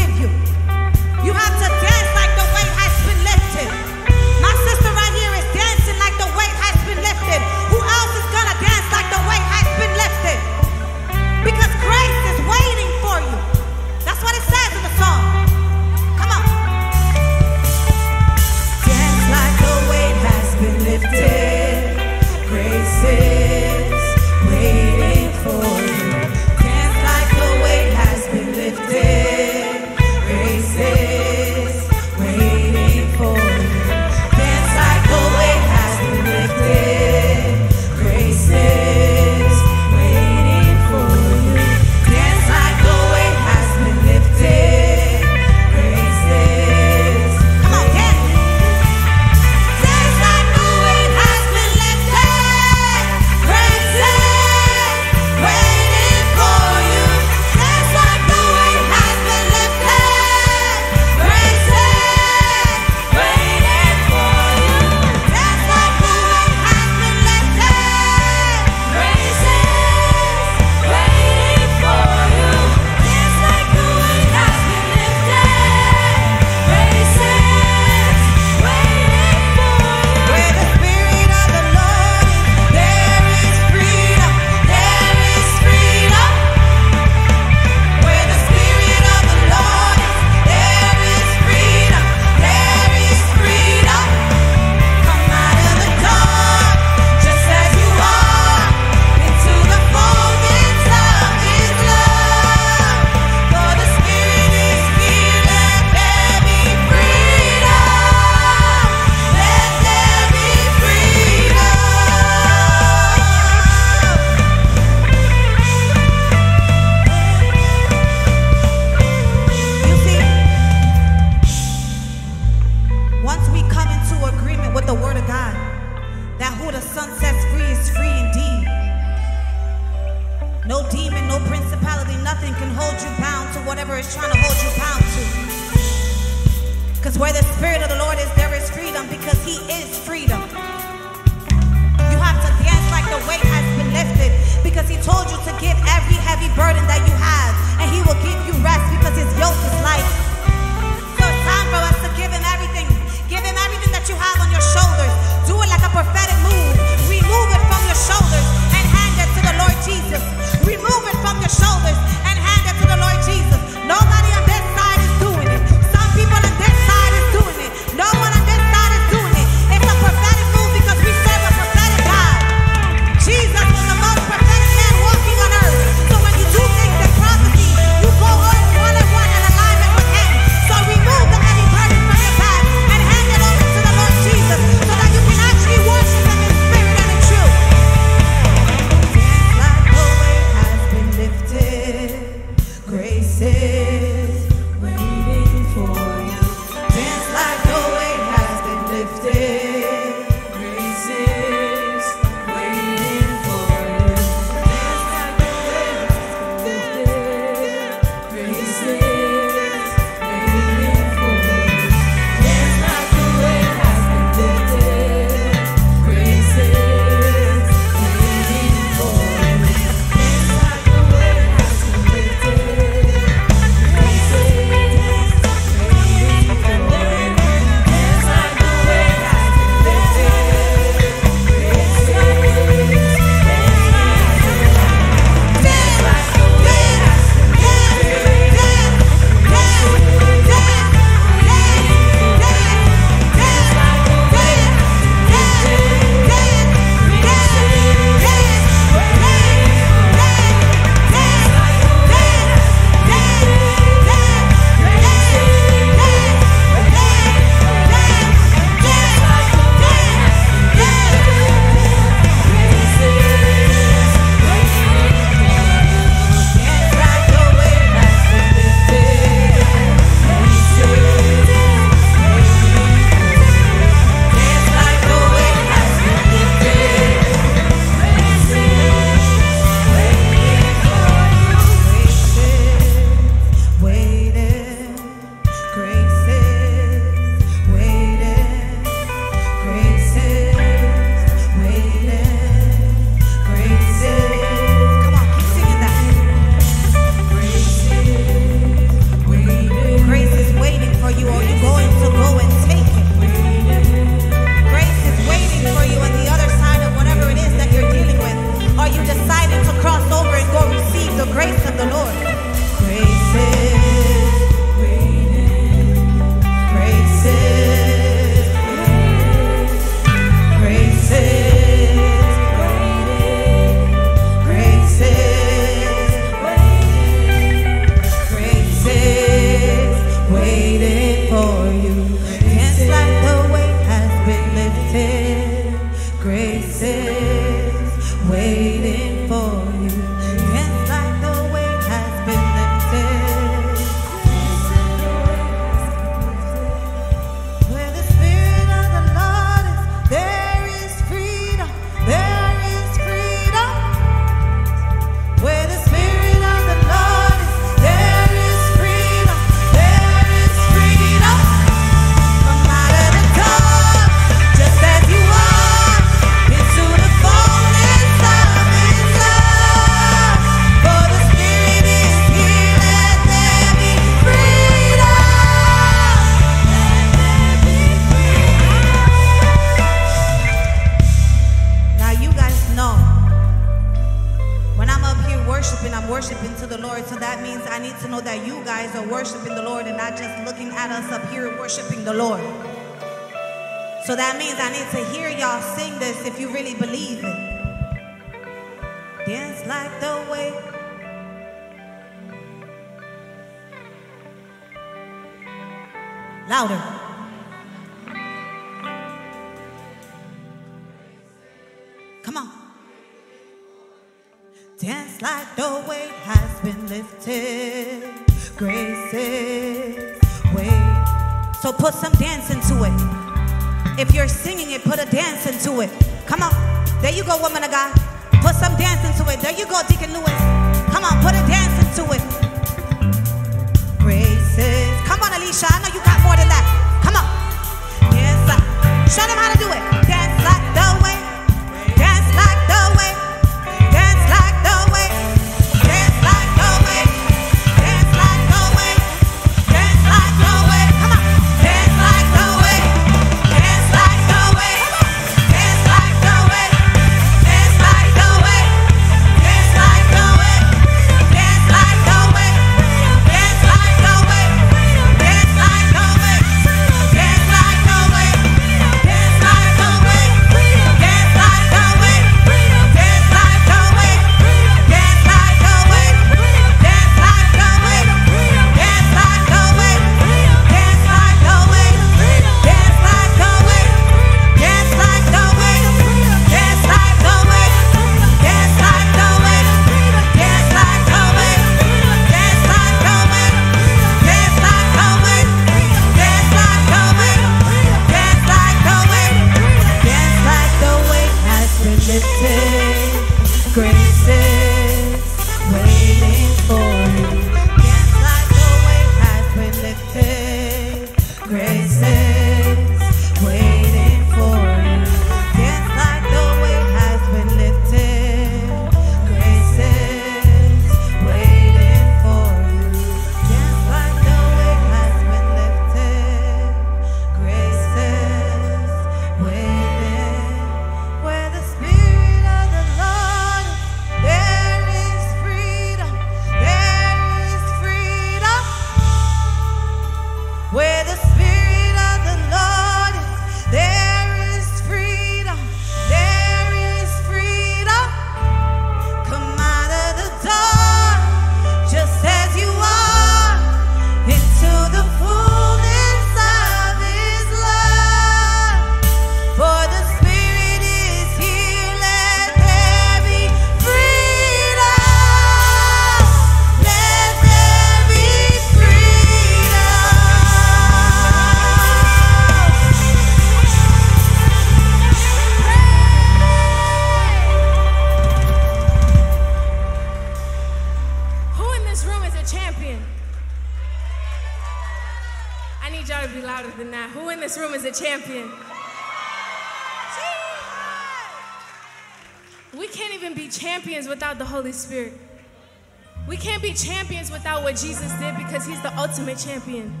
champion.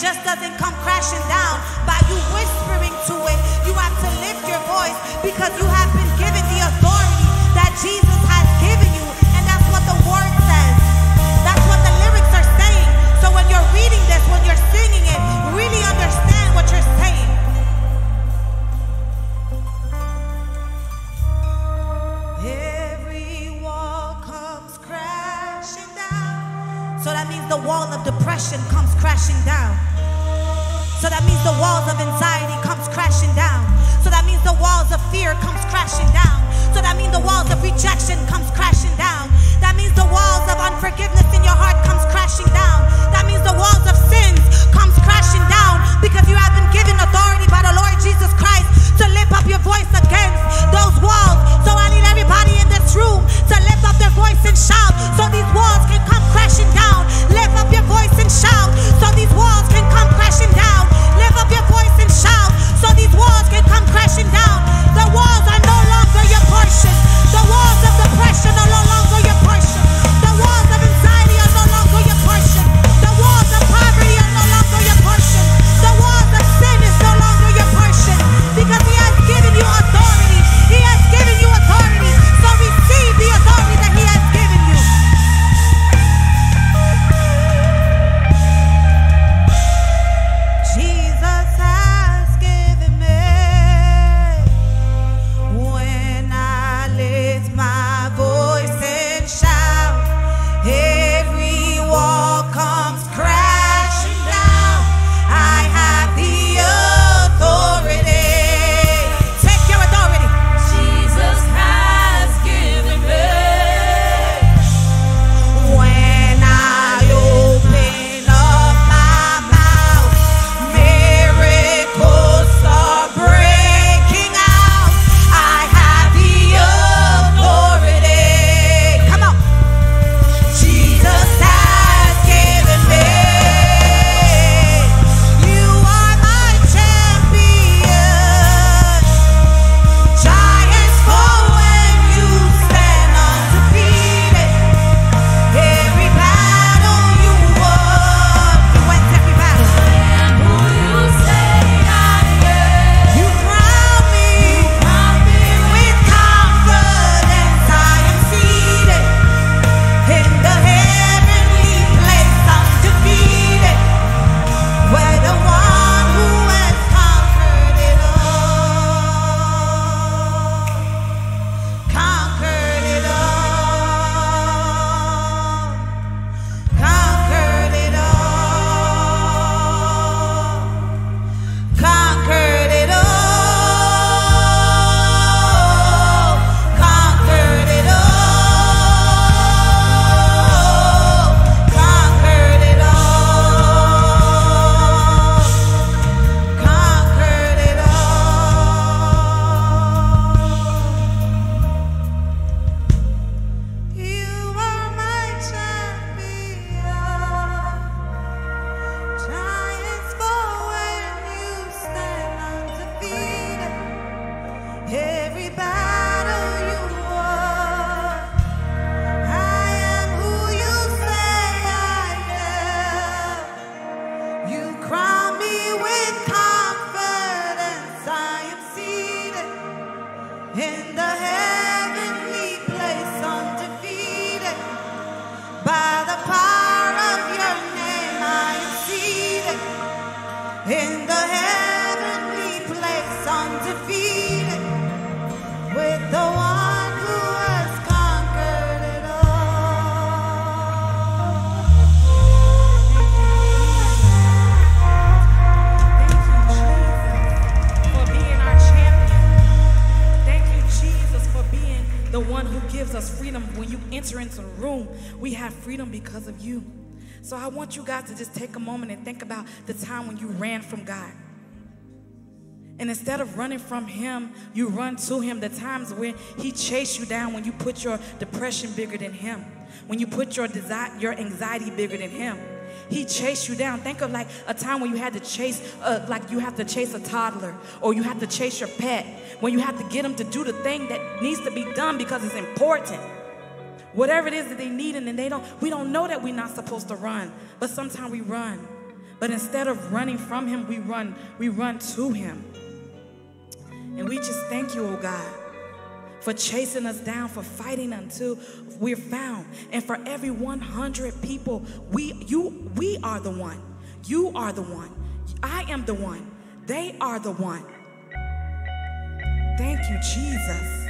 Just doesn't come running from Him, you run to Him. The times when He chased you down, when you put your depression bigger than Him, when you put your desire, your anxiety bigger than Him. He chased you down. Think of like a time when you had to chase, uh, like you have to chase a toddler or you have to chase your pet, when you have to get them to do the thing that needs to be done because it's important. Whatever it is that they need, and then they don't, we don't know that we're not supposed to run, but sometimes we run. But instead of running from him, we run, we run to him. And we just thank you, oh God, for chasing us down, for fighting until we're found. And for every 100 people, we, you, we are the one. You are the one. I am the one. They are the one. Thank you, Jesus.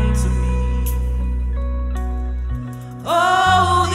Oh,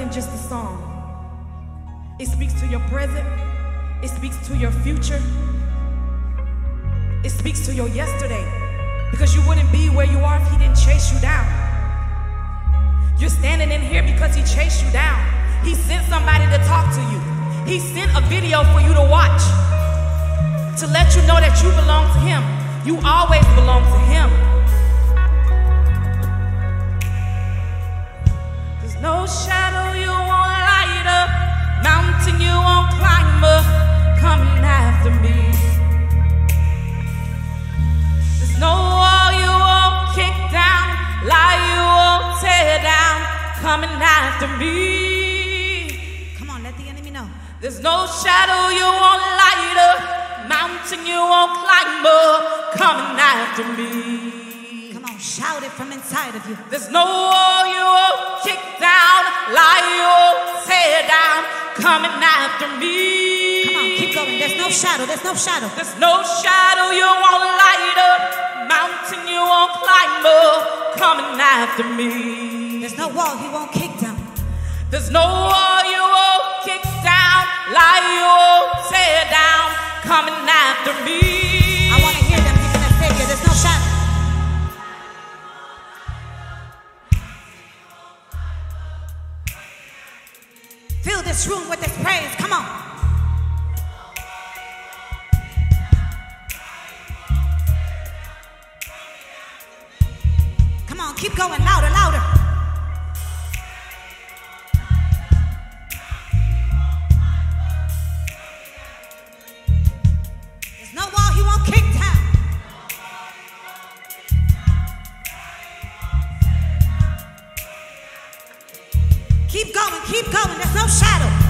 than just a song. It speaks to your present. It speaks to your future. It speaks to your yesterday. Because you wouldn't be where you are if he didn't chase you down. You're standing in here because he chased you down. He sent somebody to talk to you. He sent a video for you to watch to let you know that you belong to him. You always belong to him. There's no shadow mountain you won't coming after me. There's no wall you won't kick down, lie you won't tear down, coming after me. Come on, let the enemy know. There's no shadow you won't light up, mountain you won't climb up, coming after me. Come on, shout it from inside of you. There's no wall you won't kick down, lie you won't tear down, coming after me. Come on, keep going. There's no shadow. There's no shadow. There's no shadow you won't light up, mountain you won't climb up, coming after me. There's no wall he won't kick down. There's no wall you won't kick down, lie you won't tear down, coming after me. Fill this room with this praise. Come on. Come on, keep going louder, louder. Keep going, keep going. There's no shadow.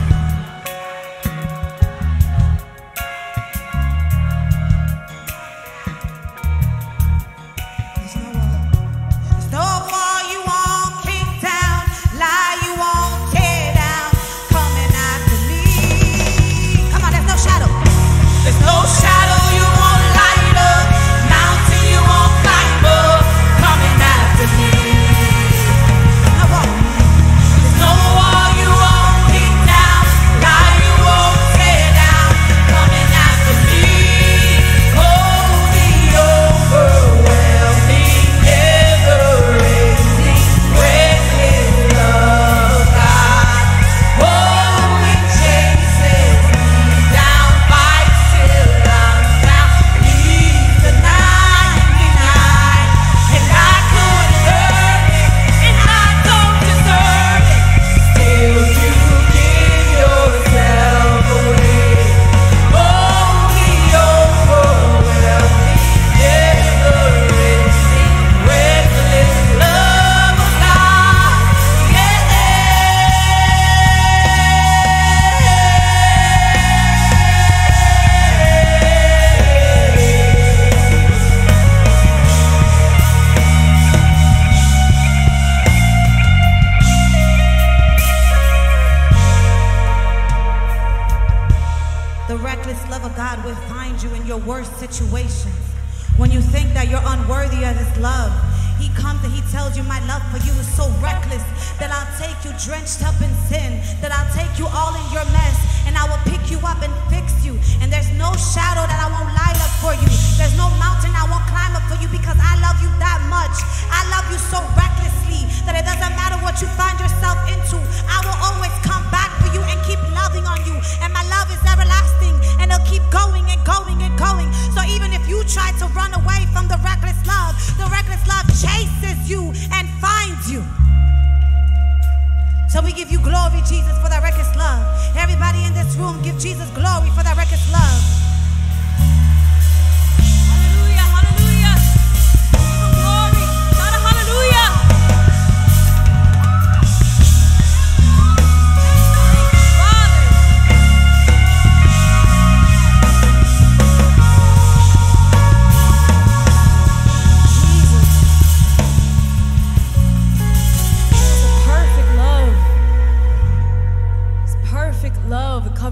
Think that you're unworthy of His love, He comes and He tells you, My love for you is so reckless that I'll take you drenched up in sin, that I'll take you all in your mess, and I will pick you up and fix you. And there's no shadow that I won't light up for you. There's no mountain I won't climb up for you because I love you that much. I love you so recklessly that it doesn't matter what you find yourself into. I will always come back for you and keep loving on you. And my love is everlasting and it'll keep going and going and going. So even if you try to run away from the reckless love, the reckless love chases you and finds you. So we give you glory, Jesus, for that reckless love. Everybody in this room, give Jesus glory for that reckless love.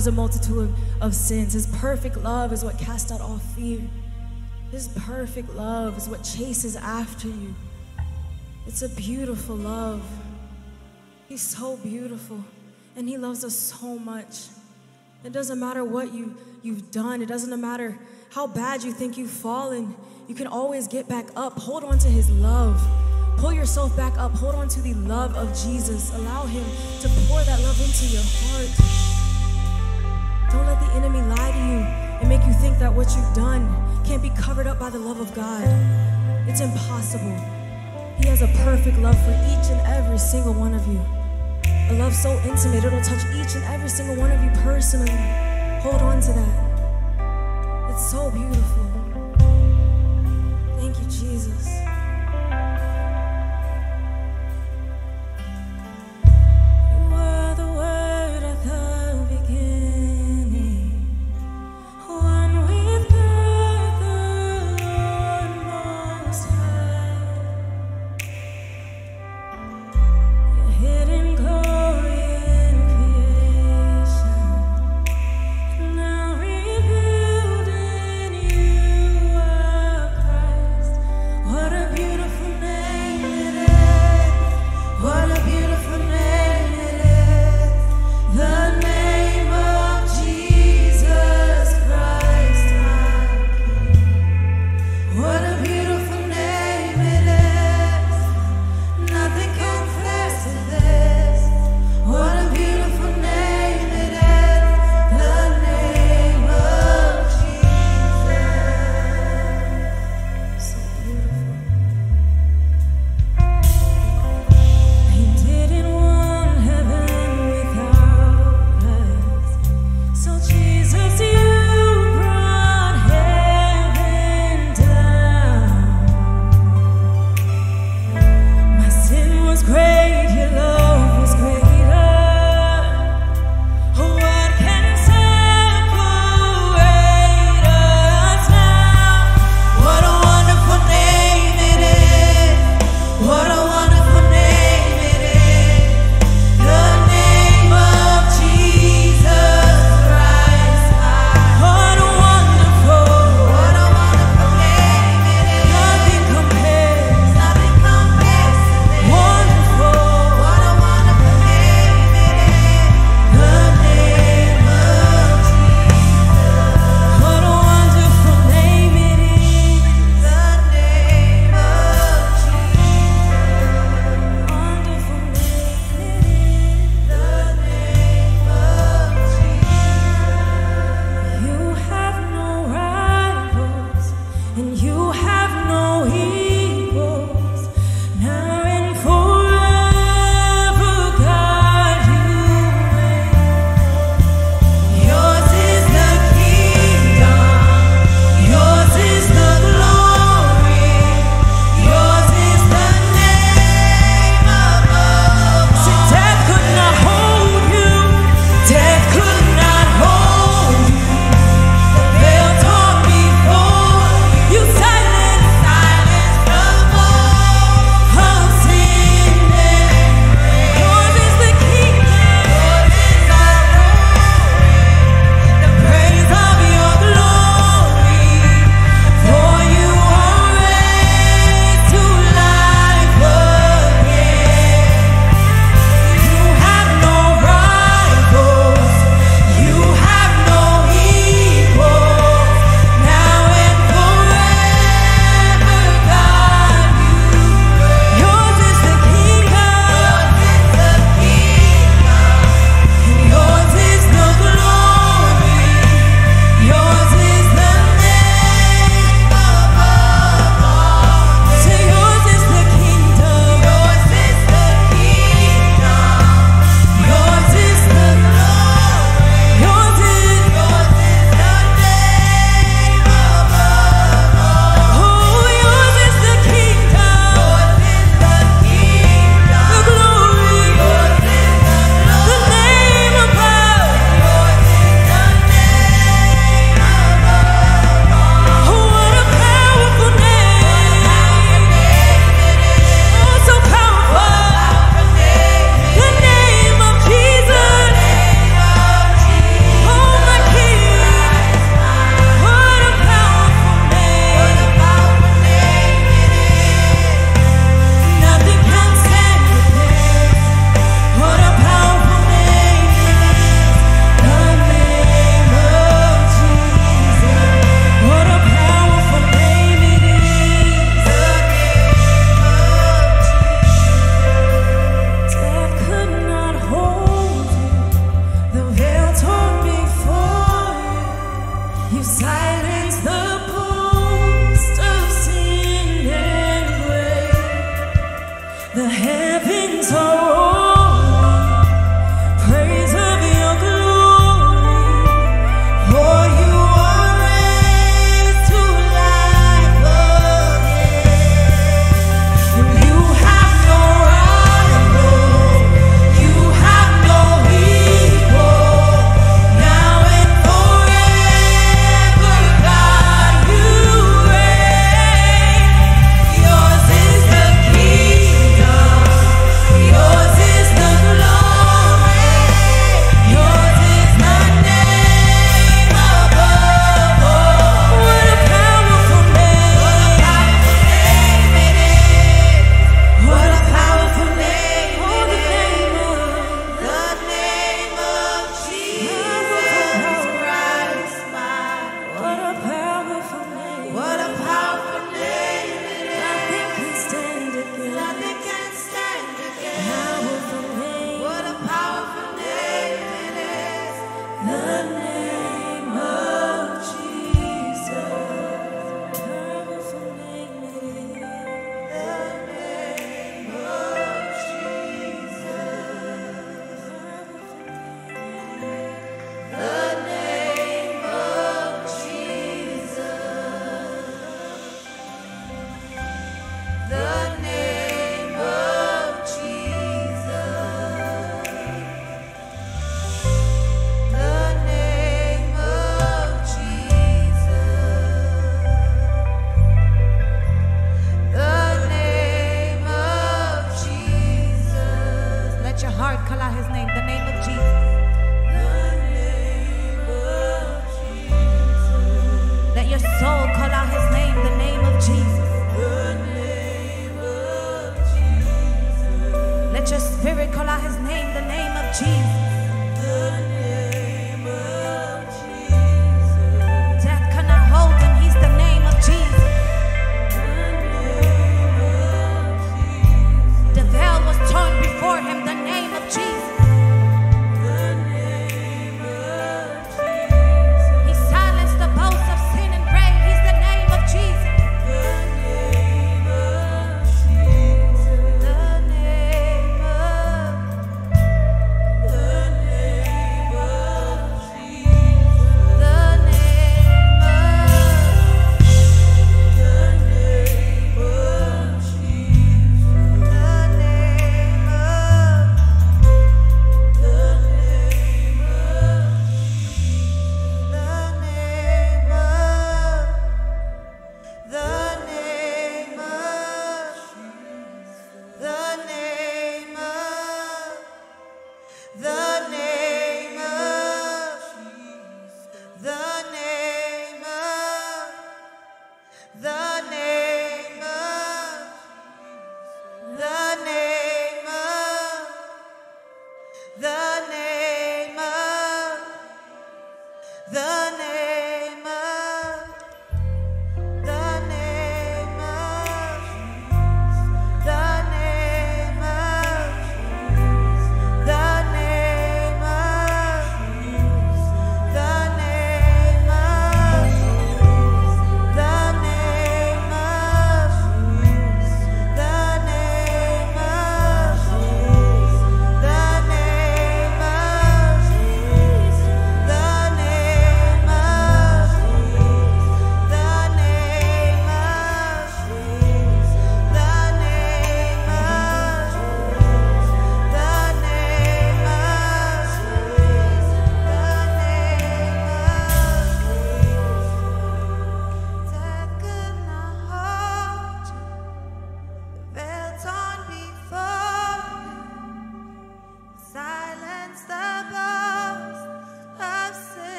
Covers a multitude of, of sins. His perfect love is what casts out all fear. His perfect love is what chases after you. It's a beautiful love. He's so beautiful, and He loves us so much. It doesn't matter what you, you've done, it doesn't matter how bad you think you've fallen. You can always get back up. Hold on to His love. Pull yourself back up. Hold on to the love of Jesus. Allow Him to pour that love into your heart. Don't let the enemy lie to you and make you think that what you've done can't be covered up by the love of God. It's impossible. He has a perfect love for each and every single one of you. A love so intimate, it'll touch each and every single one of you personally. Hold on to that. It's so beautiful.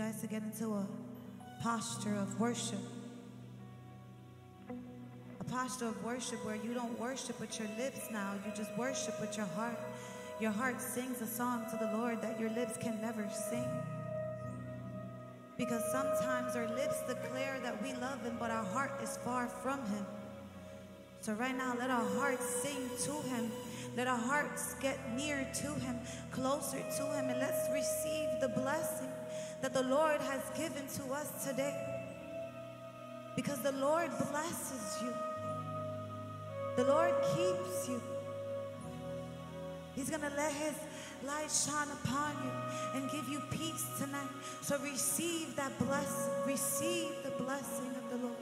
Guys to get into a posture of worship. A posture of worship where you don't worship with your lips now, you just worship with your heart. Your heart sings a song to the Lord that your lips can never sing. Because sometimes our lips declare that we love Him, but our heart is far from Him. So, right now, let our hearts sing to Him. Let our hearts get near to Him, closer to Him, and let's receive the blessing that the Lord has given to us today. Because the Lord blesses you, the Lord keeps you. He's going to let His light shine upon you and give you peace tonight. So receive that blessing. Receive the blessing of the Lord.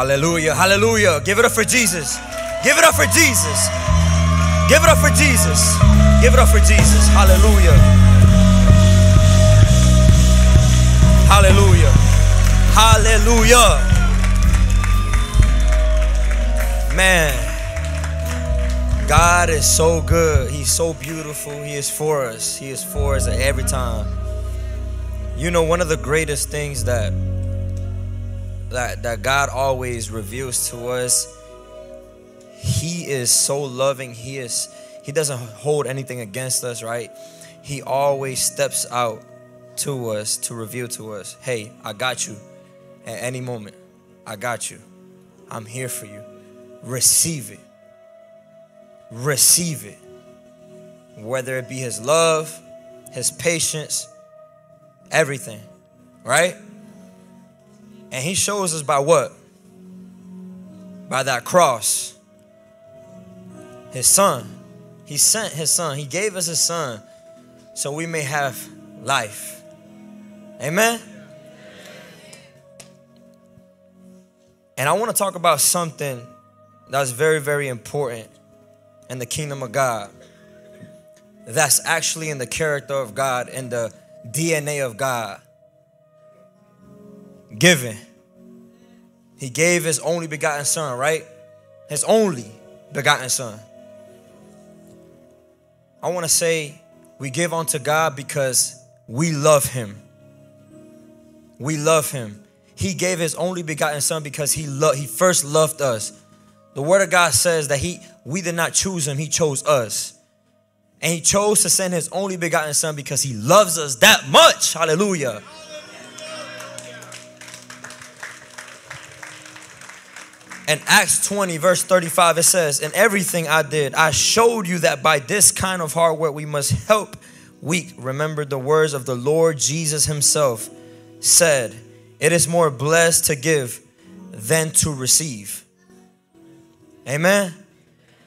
Hallelujah. Hallelujah. Give it up for Jesus. Give it up for Jesus. Give it up for Jesus. Give it up for Jesus. Hallelujah. Hallelujah. Hallelujah. Man, God is so good. He's so beautiful. He is for us. He is for us every time. You know, one of the greatest things that that, that God always reveals to us. He is so loving. He is he doesn't hold anything against us, right? He always steps out to us to reveal to us, "Hey, I got you at any moment. I got you. I'm here for you. Receive it. Receive it. Whether it be his love, his patience, everything, right? And he shows us by what? By that cross. His son. He sent his son. He gave us his son so we may have life. Amen? And I want to talk about something that's very, very important in the kingdom of God. That's actually in the character of God and the DNA of God giving. He gave his only begotten son, right? His only begotten son. I want to say we give unto God because we love him. We love him. He gave his only begotten son because he loved he first loved us. The word of God says that he we did not choose him, he chose us. And he chose to send his only begotten son because he loves us that much. Hallelujah. In Acts 20, verse 35, it says, In everything I did, I showed you that by this kind of hard work we must help weak. Remember the words of the Lord Jesus Himself said, It is more blessed to give than to receive. Amen.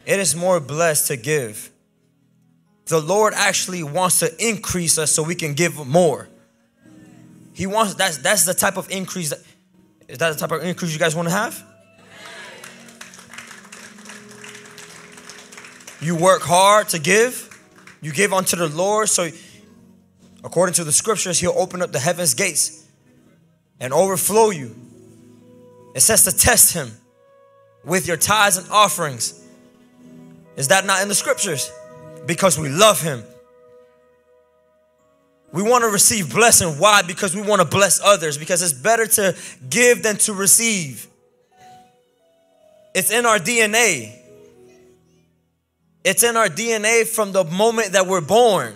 It is more blessed to give. The Lord actually wants to increase us so we can give more. He wants that's that's the type of increase that is that the type of increase you guys want to have? You work hard to give. You give unto the Lord. So, according to the scriptures, He'll open up the heavens gates and overflow you. It says to test Him with your tithes and offerings. Is that not in the scriptures? Because we love Him. We want to receive blessing. Why? Because we want to bless others. Because it's better to give than to receive. It's in our DNA. It's in our DNA from the moment that we're born.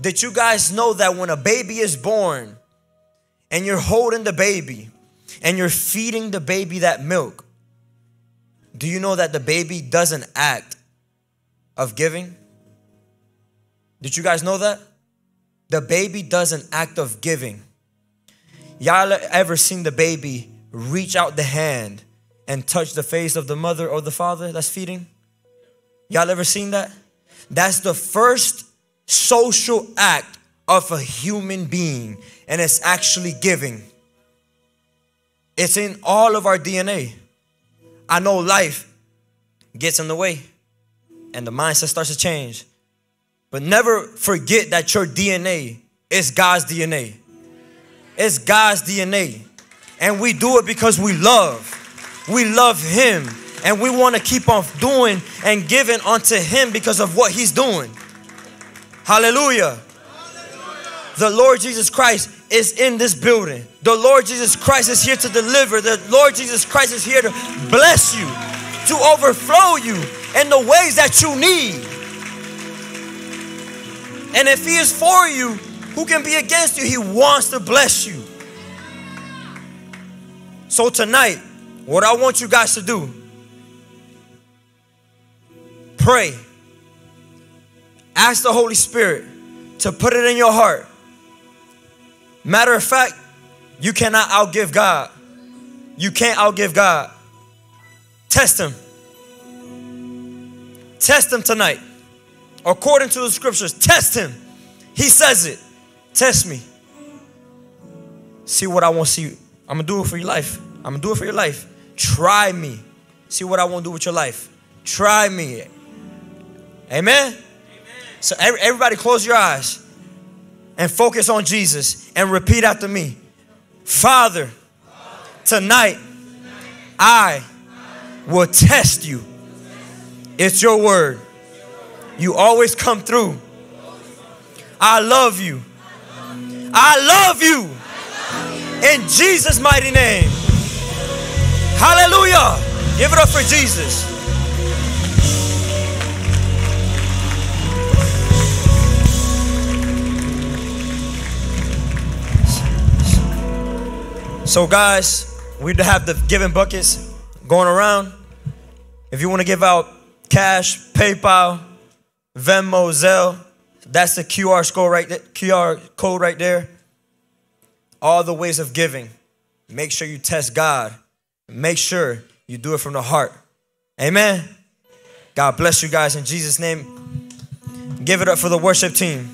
Did you guys know that when a baby is born and you're holding the baby and you're feeding the baby that milk, do you know that the baby doesn't act of giving? Did you guys know that? The baby doesn't act of giving. Y'all ever seen the baby reach out the hand and touch the face of the mother or the father that's feeding? Y'all ever seen that? That's the first social act of a human being, and it's actually giving. It's in all of our DNA. I know life gets in the way and the mindset starts to change. But never forget that your DNA is God's DNA. It's God's DNA. And we do it because we love. We love Him. And we want to keep on doing and giving unto Him because of what He's doing. Hallelujah. The Lord Jesus Christ is in this building. The Lord Jesus Christ is here to deliver. The Lord Jesus Christ is here to bless you, to overflow you in the ways that you need. And if He is for you, who can be against you? He wants to bless you. So tonight, what I want you guys to do, pray. Ask the Holy Spirit to put it in your heart. Matter of fact, you cannot outgive God. You can't outgive God. Test Him. Test Him tonight. According to the scriptures, test Him. He says it. Test me. See what I want to see. I'm going to do it for your life. I'm going to do it for your life. Try me. See what I want to do with your life. Try me. Amen? So everybody close your eyes and focus on Jesus and repeat after me. Father, tonight I will test you. It's your word. You always come through. I love you. I love you. In Jesus' mighty name. Hallelujah. Give it up for Jesus. So, guys, we have the giving buckets going around. If you want to give out cash, PayPal, Venmo, Zelle, that's the QR code right there. QR code right there. All the ways of giving. Make sure you test God. Make sure you do it from the heart. Amen. God bless you guys in Jesus' name. Give it up for the worship team.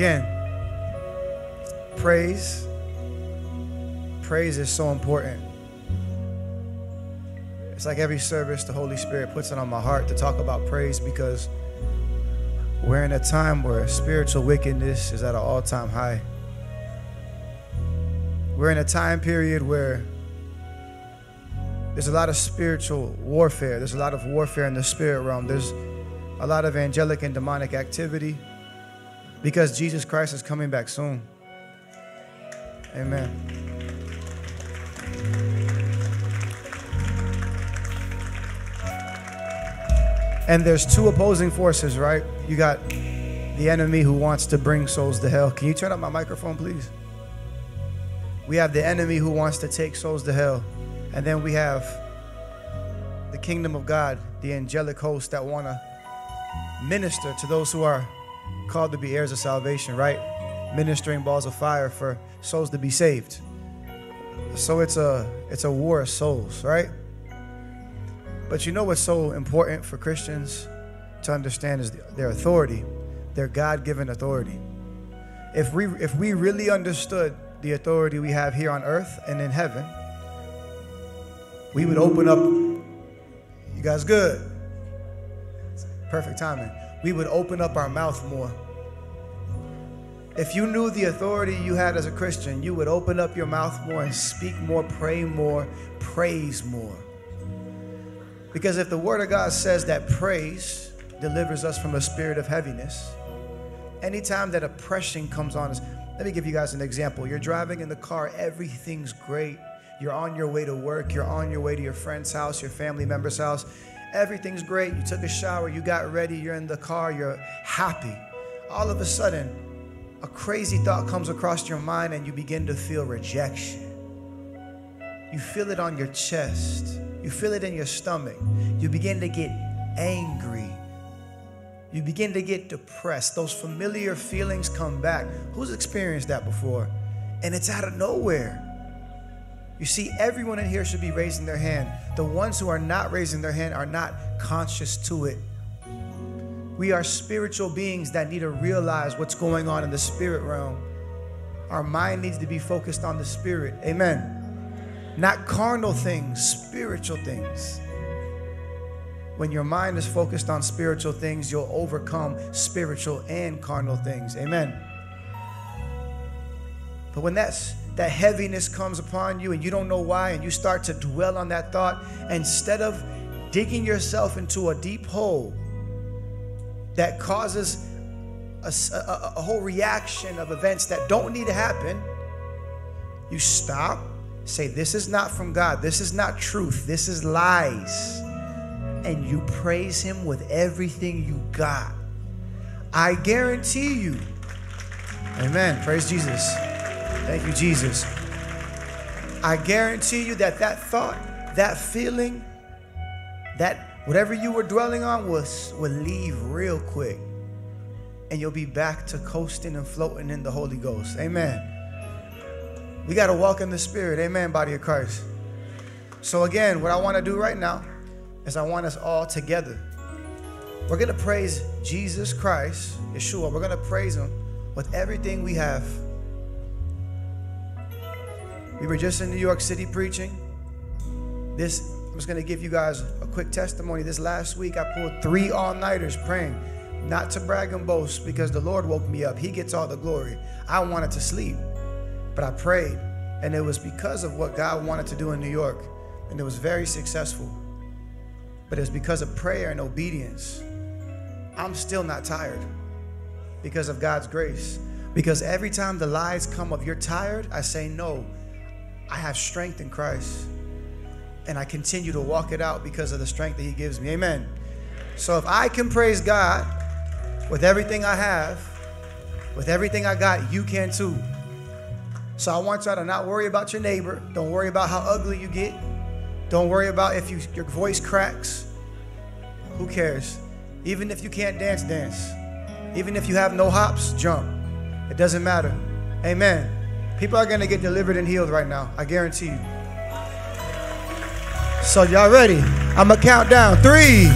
Again, praise. Praise is so important. It's like every service, the Holy Spirit puts it on my heart to talk about praise because we're in a time where spiritual wickedness is at an all time high. We're in a time period where there's a lot of spiritual warfare. There's a lot of warfare in the spirit realm. There's a lot of angelic and demonic activity because Jesus Christ is coming back soon. Amen. And there's two opposing forces, right? You got the enemy who wants to bring souls to hell. Can you turn up my microphone, please? We have the enemy who wants to take souls to hell. And then we have the kingdom of God, the angelic hosts that want to minister to those who are called to be heirs of salvation, right? Ministering balls of fire for souls to be saved. So it's a it's a war of souls, right? But you know what's so important for Christians to understand is their authority, their God-given authority. If we if we really understood the authority we have here on earth and in heaven, we would open up you guys good? Perfect timing. We would open up our mouth more. If you knew the authority you had as a Christian, you would open up your mouth more and speak more, pray more, praise more. Because if the Word of God says that praise delivers us from a spirit of heaviness, anytime that oppression comes on us, let me give you guys an example. You're driving in the car, everything's great. You're on your way to work, you're on your way to your friend's house, your family member's house. Everything's great. You took a shower, you got ready, you're in the car, you're happy. All of a sudden, a crazy thought comes across your mind and you begin to feel rejection. You feel it on your chest. You feel it in your stomach. You begin to get angry. You begin to get depressed. Those familiar feelings come back. Who's experienced that before? And it's out of nowhere. You see, everyone in here should be raising their hand. The ones who are not raising their hand are not conscious to it. We are spiritual beings that need to realize what's going on in the spirit realm. Our mind needs to be focused on the spirit. Amen. Not carnal things, spiritual things. When your mind is focused on spiritual things, you'll overcome spiritual and carnal things. Amen. But when that's that heaviness comes upon you and you don't know why, and you start to dwell on that thought, instead of digging yourself into a deep hole that causes a, a- a whole reaction of events that don't need to happen, you stop, say, This is not from God. This is not truth. This is lies. And you praise Him with everything you got. I guarantee you. Amen. Praise Jesus. Thank you, Jesus. I guarantee you that that thought, that feeling, that whatever you were dwelling on was will leave real quick. And you'll be back to coasting and floating in the Holy Ghost. Amen. We got to walk in the Spirit. Amen, body of Christ. So, again, what I want to do right now is I want us all together. We're going to praise Jesus Christ, Yeshua. We're going to praise Him with everything we have. We were just in New York City preaching. This, I'm just going to give you guys a quick testimony. This last week, I pulled three all nighters praying, not to brag and boast, because the Lord woke me up. He gets all the glory. I wanted to sleep, but I prayed, and it was because of what God wanted to do in New York, and it was very successful. But it's because of prayer and obedience. I'm still not tired because of God's grace. Because every time the lies come of you're tired, I say no. I have strength in Christ. And I continue to walk it out because of the strength that He gives me. Amen. So if I can praise God with everything I have, with everything I got, you can too. So I want y'all to not worry about your neighbor. Don't worry about how ugly you get. Don't worry about if you, your voice cracks. Who cares? Even if you can't dance, dance. Even if you have no hops, jump. It doesn't matter. Amen. People are going to get delivered and healed right now. I guarantee you. So, y'all ready? I'm going to count down. Three,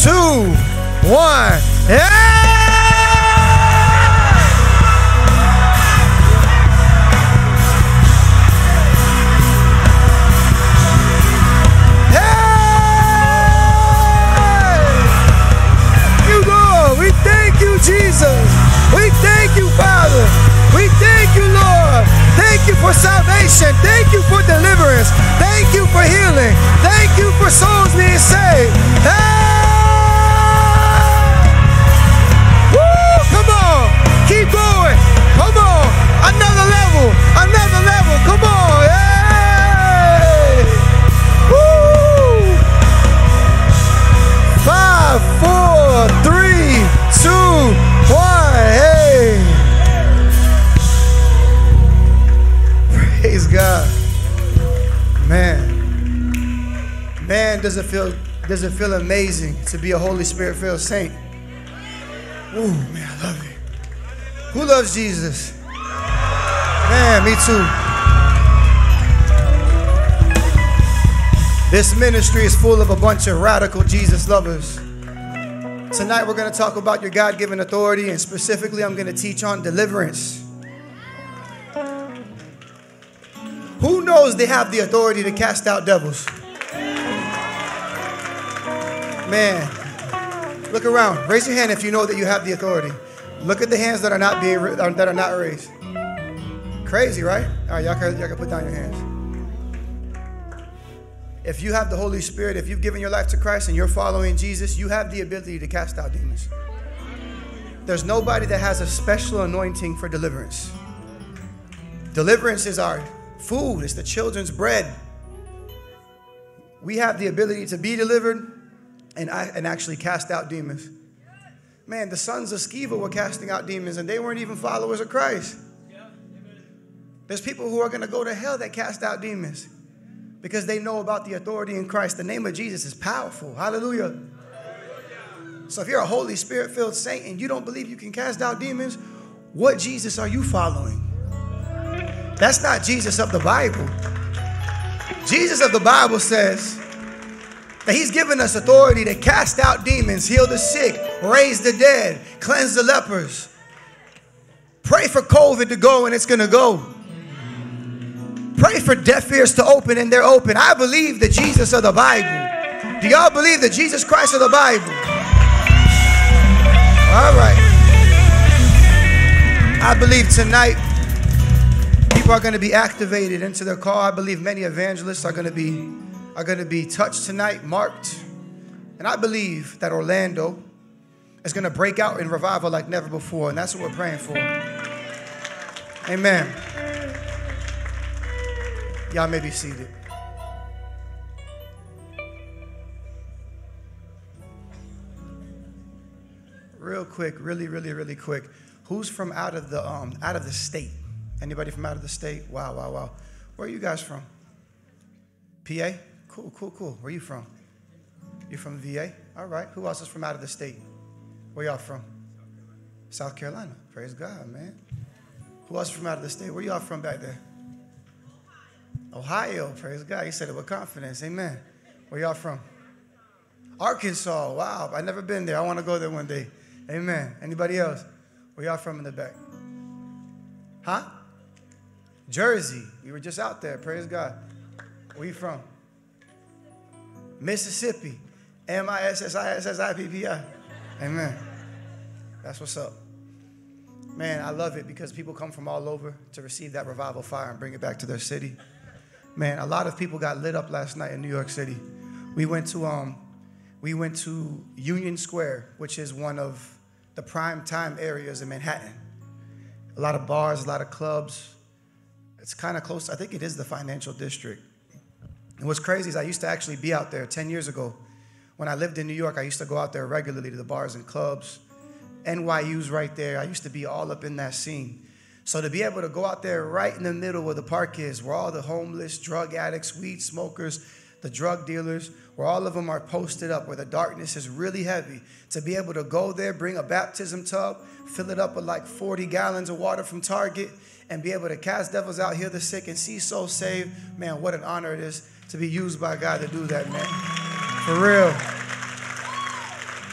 two, one. Yeah! Souls being saved. Does it feel does it feel amazing to be a Holy Spirit filled saint? Ooh, man, I love you. Who loves Jesus? Man, me too. This ministry is full of a bunch of radical Jesus lovers. Tonight we're going to talk about your God given authority, and specifically, I'm going to teach on deliverance. Who knows they have the authority to cast out devils? Man, look around. Raise your hand if you know that you have the authority. Look at the hands that are not being that are not raised. Crazy, right? All right, y'all can, y'all can put down your hands. If you have the Holy Spirit, if you've given your life to Christ and you're following Jesus, you have the ability to cast out demons. There's nobody that has a special anointing for deliverance. Deliverance is our food, it's the children's bread. We have the ability to be delivered and, I, and actually cast out demons. Man, the sons of Sceva were casting out demons and they weren't even followers of Christ. There's people who are going to go to hell that cast out demons because they know about the authority in Christ. The name of Jesus is powerful. Hallelujah. So if you're a Holy Spirit filled saint and you don't believe you can cast out demons, what Jesus are you following? That's not Jesus of the Bible. Jesus of the Bible says that he's given us authority to cast out demons, heal the sick, raise the dead, cleanse the lepers. Pray for COVID to go and it's going to go. Pray for deaf ears to open and they're open. I believe the Jesus of the Bible. Do y'all believe the Jesus Christ of the Bible? All right. I believe tonight people are going to be activated into their call. I believe many evangelists are going to be are going to be touched tonight, marked. And I believe that Orlando is going to break out in revival like never before, and that's what we're praying for. Amen. Y'all may be seated. Real quick, really, really, really quick. Who's from out of the um out of the state? Anybody from out of the state? Wow, wow, wow. Where are you guys from? PA? Cool, cool, cool. Where you from? You from VA? All right. Who else is from out of the state? Where y'all from? South Carolina. Praise God, man. Who else is from out of the state? Where y'all from back there? Ohio. Praise God. You said it with confidence. Amen. Where y'all from? Arkansas. Wow. I've never been there. I want to go there one day. Amen. Anybody else? Where y'all from in the back? Huh? Jersey. We were just out there. Praise God. Where you from? Mississippi. M I S S I S S I P P I. Amen. That's what's up. Man, I love it because people come from all over to receive that revival fire and bring it back to their city. Man, a lot of people got lit up last night in New York City. We went to um, we went to Union Square, which is one of the prime time areas in Manhattan. A lot of bars, a lot of clubs. It's kind of close. I think it is the financial district. And what's crazy is I used to actually be out there 10 years ago. When I lived in New York, I used to go out there regularly to the bars and clubs. NYU's right there. I used to be all up in that scene. So to be able to go out there right in the middle where the park is, where all the homeless, drug addicts, weed smokers, the drug dealers, where all of them are posted up, where the darkness is really heavy, to be able to go there, bring a baptism tub, fill it up with like 40 gallons of water from Target, and be able to cast devils out, heal the sick, and see souls saved, man, what an honor it is to be used by God to do that, man. For real.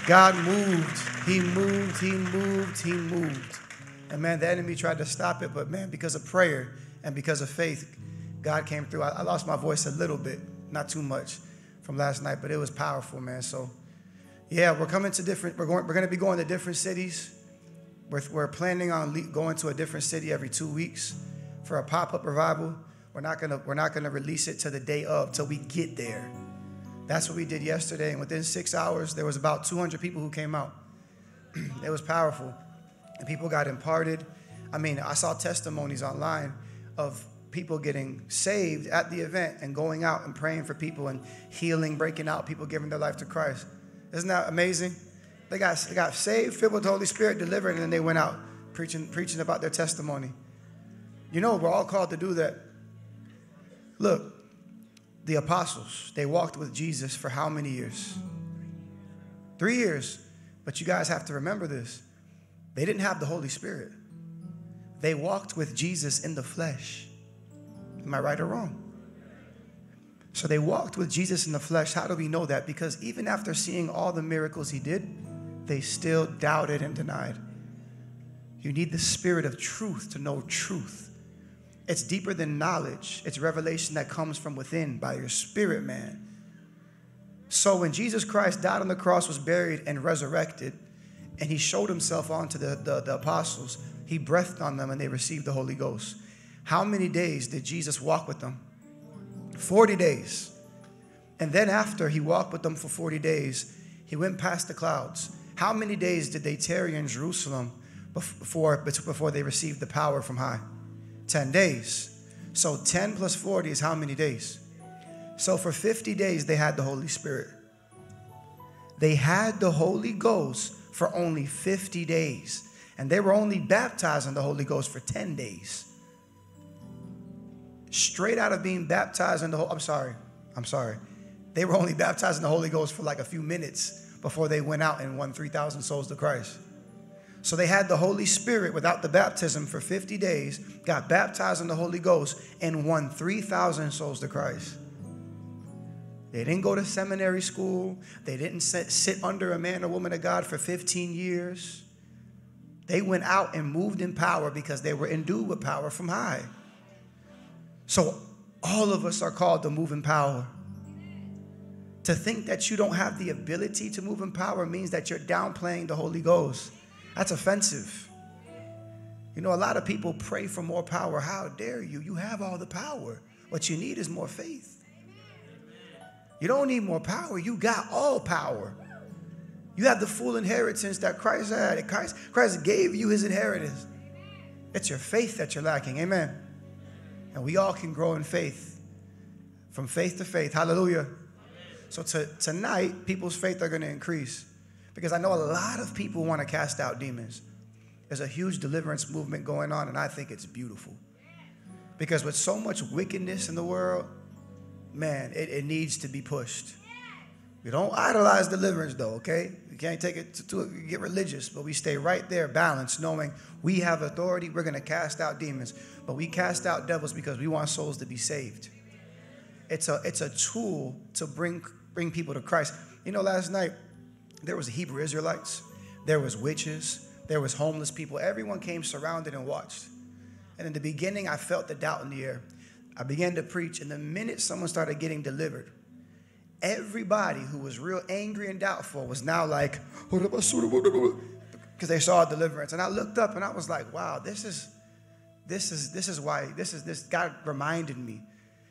God moved. He moved. He moved. He moved. And man, the enemy tried to stop it, but man, because of prayer and because of faith, God came through. I, I lost my voice a little bit, not too much, from last night, but it was powerful, man. So, yeah, we're coming to different. We're going. We're going to be going to different cities. We're, we're planning on going to a different city every two weeks for a pop-up revival. We're not gonna. We're not gonna release it to the day of till we get there. That's what we did yesterday, and within six hours, there was about 200 people who came out. it was powerful, and people got imparted. I mean, I saw testimonies online of people getting saved at the event and going out and praying for people and healing, breaking out, people giving their life to Christ. Isn't that amazing? They got, they got saved, filled with the Holy Spirit, delivered, and then they went out preaching, preaching about their testimony. You know, we're all called to do that. Look, the apostles, they walked with Jesus for how many years? Three years. But you guys have to remember this. They didn't have the Holy Spirit. They walked with Jesus in the flesh. Am I right or wrong? So they walked with Jesus in the flesh. How do we know that? Because even after seeing all the miracles he did, they still doubted and denied. You need the spirit of truth to know truth. It's deeper than knowledge, it's revelation that comes from within by your spirit, man. So when Jesus Christ died on the cross, was buried, and resurrected, and he showed himself onto the, the, the apostles, he breathed on them and they received the Holy Ghost. How many days did Jesus walk with them? 40 days. And then after he walked with them for 40 days, he went past the clouds. How many days did they tarry in Jerusalem before, before they received the power from high? 10 days. So 10 plus 40 is how many days? So for 50 days, they had the Holy Spirit. They had the Holy Ghost for only 50 days. And they were only baptized in the Holy Ghost for 10 days. Straight out of being baptized in the Holy I'm sorry, I'm sorry. They were only baptized in the Holy Ghost for like a few minutes before they went out and won 3,000 souls to Christ. So they had the Holy Spirit without the baptism for 50 days, got baptized in the Holy Ghost, and won 3,000 souls to Christ. They didn't go to seminary school. They didn't sit, under a man or woman of God for 15 years. They went out and moved in power because they were endued with power from high. So all of us are called to move in power. To think that you don't have the ability to move in power means that you're downplaying the Holy Ghost. That's offensive. You know, a lot of people pray for more power. How dare you? You have all the power. What you need is more faith. You don't need more power. You got all power. You have the full inheritance that Christ had. Christ, Christ gave you his inheritance. It's your faith that you're lacking. Amen. And we all can grow in faith From faith to faith. Hallelujah. So to, tonight, people's faith are going to increase because I know a lot of people want to cast out demons. There's a huge deliverance movement going on, and I think it's beautiful. Because with so much wickedness in the world, man, it, it needs to be pushed. We don't idolize deliverance, though, okay? We can't take it to, to get religious, but we stay right there, balanced, knowing we have authority. We're going to cast out demons, but we cast out devils because we want souls to be saved. It's a it's a tool to bring bring people to Christ. You know, last night there was Hebrew Israelites, there was witches, there was homeless people. Everyone came surrounded and watched. And in the beginning, I felt the doubt in the air. I began to preach, and the minute someone started getting delivered, everybody who was real angry and doubtful was now like, because they saw deliverance. And I looked up and I was like, wow, this is this is this is why this is this God reminded me.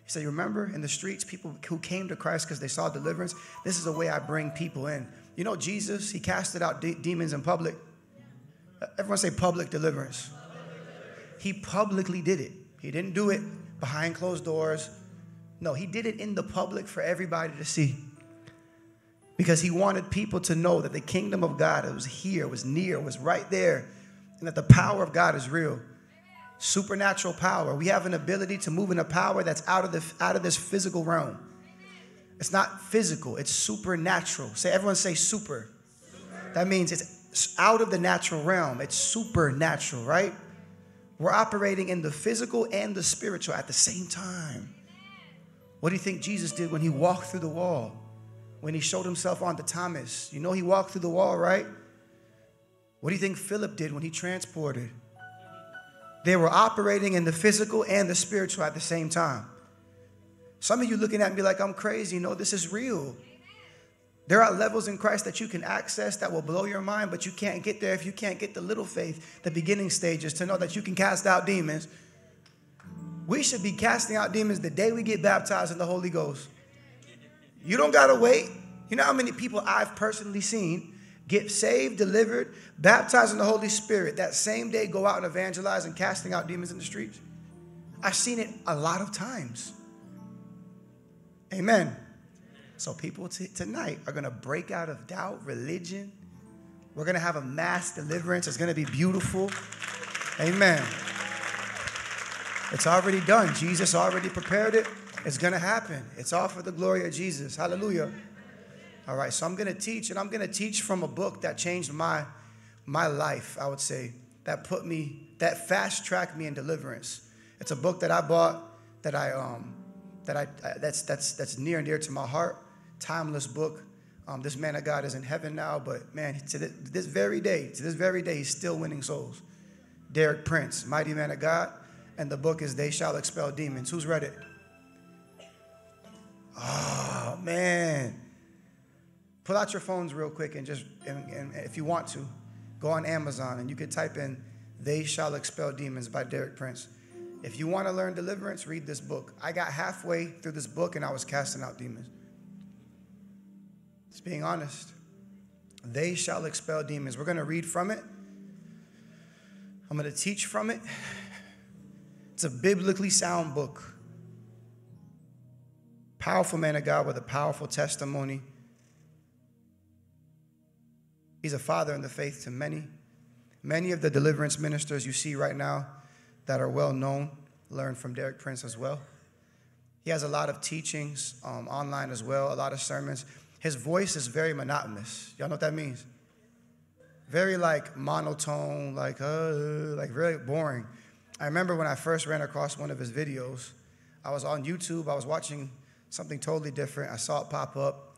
He said, You remember in the streets, people who came to Christ because they saw deliverance? This is the way I bring people in. You know, Jesus, he casted out de- demons in public. Everyone say public deliverance. He publicly did it. He didn't do it behind closed doors. No, he did it in the public for everybody to see. Because he wanted people to know that the kingdom of God was here, was near, was right there, and that the power of God is real. Supernatural power. We have an ability to move in a power that's out of the out of this physical realm. It's not physical, it's supernatural. Say everyone say super. That means it's out of the natural realm. It's supernatural, right? We're operating in the physical and the spiritual at the same time. What do you think Jesus did when he walked through the wall? When he showed himself onto Thomas? You know he walked through the wall, right? What do you think Philip did when he transported? They were operating in the physical and the spiritual at the same time. Some of you looking at me like I'm crazy. No, this is real. There are levels in Christ that you can access that will blow your mind, but you can't get there if you can't get the little faith, the beginning stages, to know that you can cast out demons. We should be casting out demons the day we get baptized in the Holy Ghost. You don't got to wait. You know how many people I've personally seen get saved, delivered, baptized in the Holy Spirit that same day go out and evangelize and casting out demons in the streets? I've seen it a lot of times. Amen. So, people t- tonight are going to break out of doubt, religion. We're going to have a mass deliverance. It's going to be beautiful. Amen. It's already done. Jesus already prepared it. It's going to happen. It's all for the glory of Jesus. Hallelujah. All right, so I'm going to teach, and I'm going to teach from a book that changed my, my life, I would say, that put me, that fast tracked me in deliverance. It's a book that I bought that I, um, that I, that's, that's, that's near and dear to my heart. Timeless book. Um, this man of God is in heaven now, but man, to this, this very day, to this very day, he's still winning souls. Derek Prince, mighty man of God, and the book is They Shall Expel Demons. Who's read it? Oh man. Pull out your phones real quick and just, and, and if you want to, go on Amazon and you could type in They Shall Expel Demons by Derek Prince. If you want to learn deliverance, read this book. I got halfway through this book and I was casting out demons. Just being honest. They shall expel demons. We're going to read from it. I'm going to teach from it. It's a biblically sound book. Powerful man of God with a powerful testimony. He's a father in the faith to many. Many of the deliverance ministers you see right now that are well known learn from Derek Prince as well. He has a lot of teachings um, online as well, a lot of sermons. His voice is very monotonous. Y'all know what that means? Very like monotone, like uh, like very boring. I remember when I first ran across one of his videos. I was on YouTube. I was watching something totally different. I saw it pop up.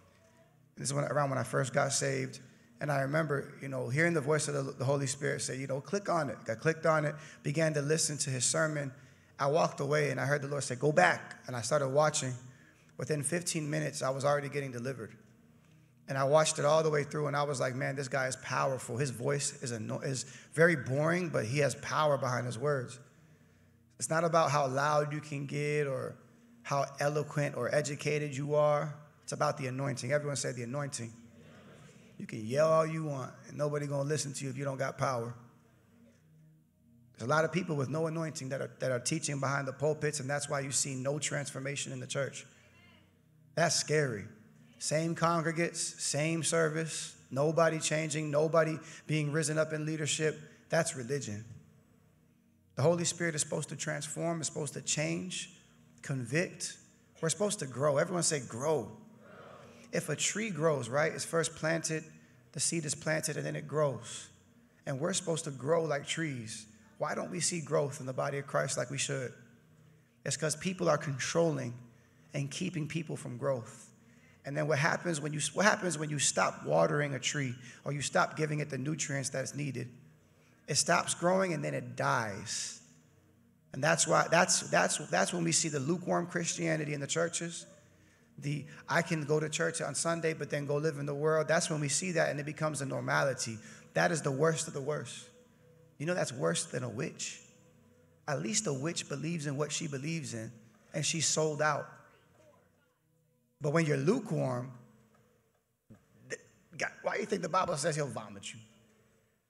This is when, around when I first got saved. And I remember, you know, hearing the voice of the, the, Holy Spirit say, you know, click on it. I clicked on it, began to listen to his sermon. I walked away and I heard the Lord say, go back. And I started watching. Within 15 minutes, I was already getting delivered. And I watched it all the way through and I was like, man, this guy is powerful. His voice is, anno- is very boring, but he has power behind his words. It's not about how loud you can get or how eloquent or educated you are. It's about the anointing. Everyone say the anointing. You can yell all you want, and nobody gonna listen to you if you don't got power. There's a lot of people with no anointing that are, that are teaching behind the pulpits, and that's why you see no transformation in the church. That's scary. Same congregates, same service, nobody changing, nobody being risen up in leadership. That's religion. The Holy Spirit is supposed to transform, it's supposed to change, convict. We're supposed to grow. Everyone say, grow. If a tree grows, right, it's first planted, the seed is planted, and then it grows. And we're supposed to grow like trees. Why don't we see growth in the body of Christ like we should? It's because people are controlling and keeping people from growth. And then what happens when you what happens when you stop watering a tree or you stop giving it the nutrients that's needed? It stops growing and then it dies. And that's why that's that's that's when we see the lukewarm Christianity in the churches. The I can go to church on Sunday but then go live in the world. That's when we see that and it becomes a normality. That is the worst of the worst. You know that's worse than a witch. At least a witch believes in what she believes in and she's sold out. But when you're lukewarm, why do you think the Bible says he'll vomit you?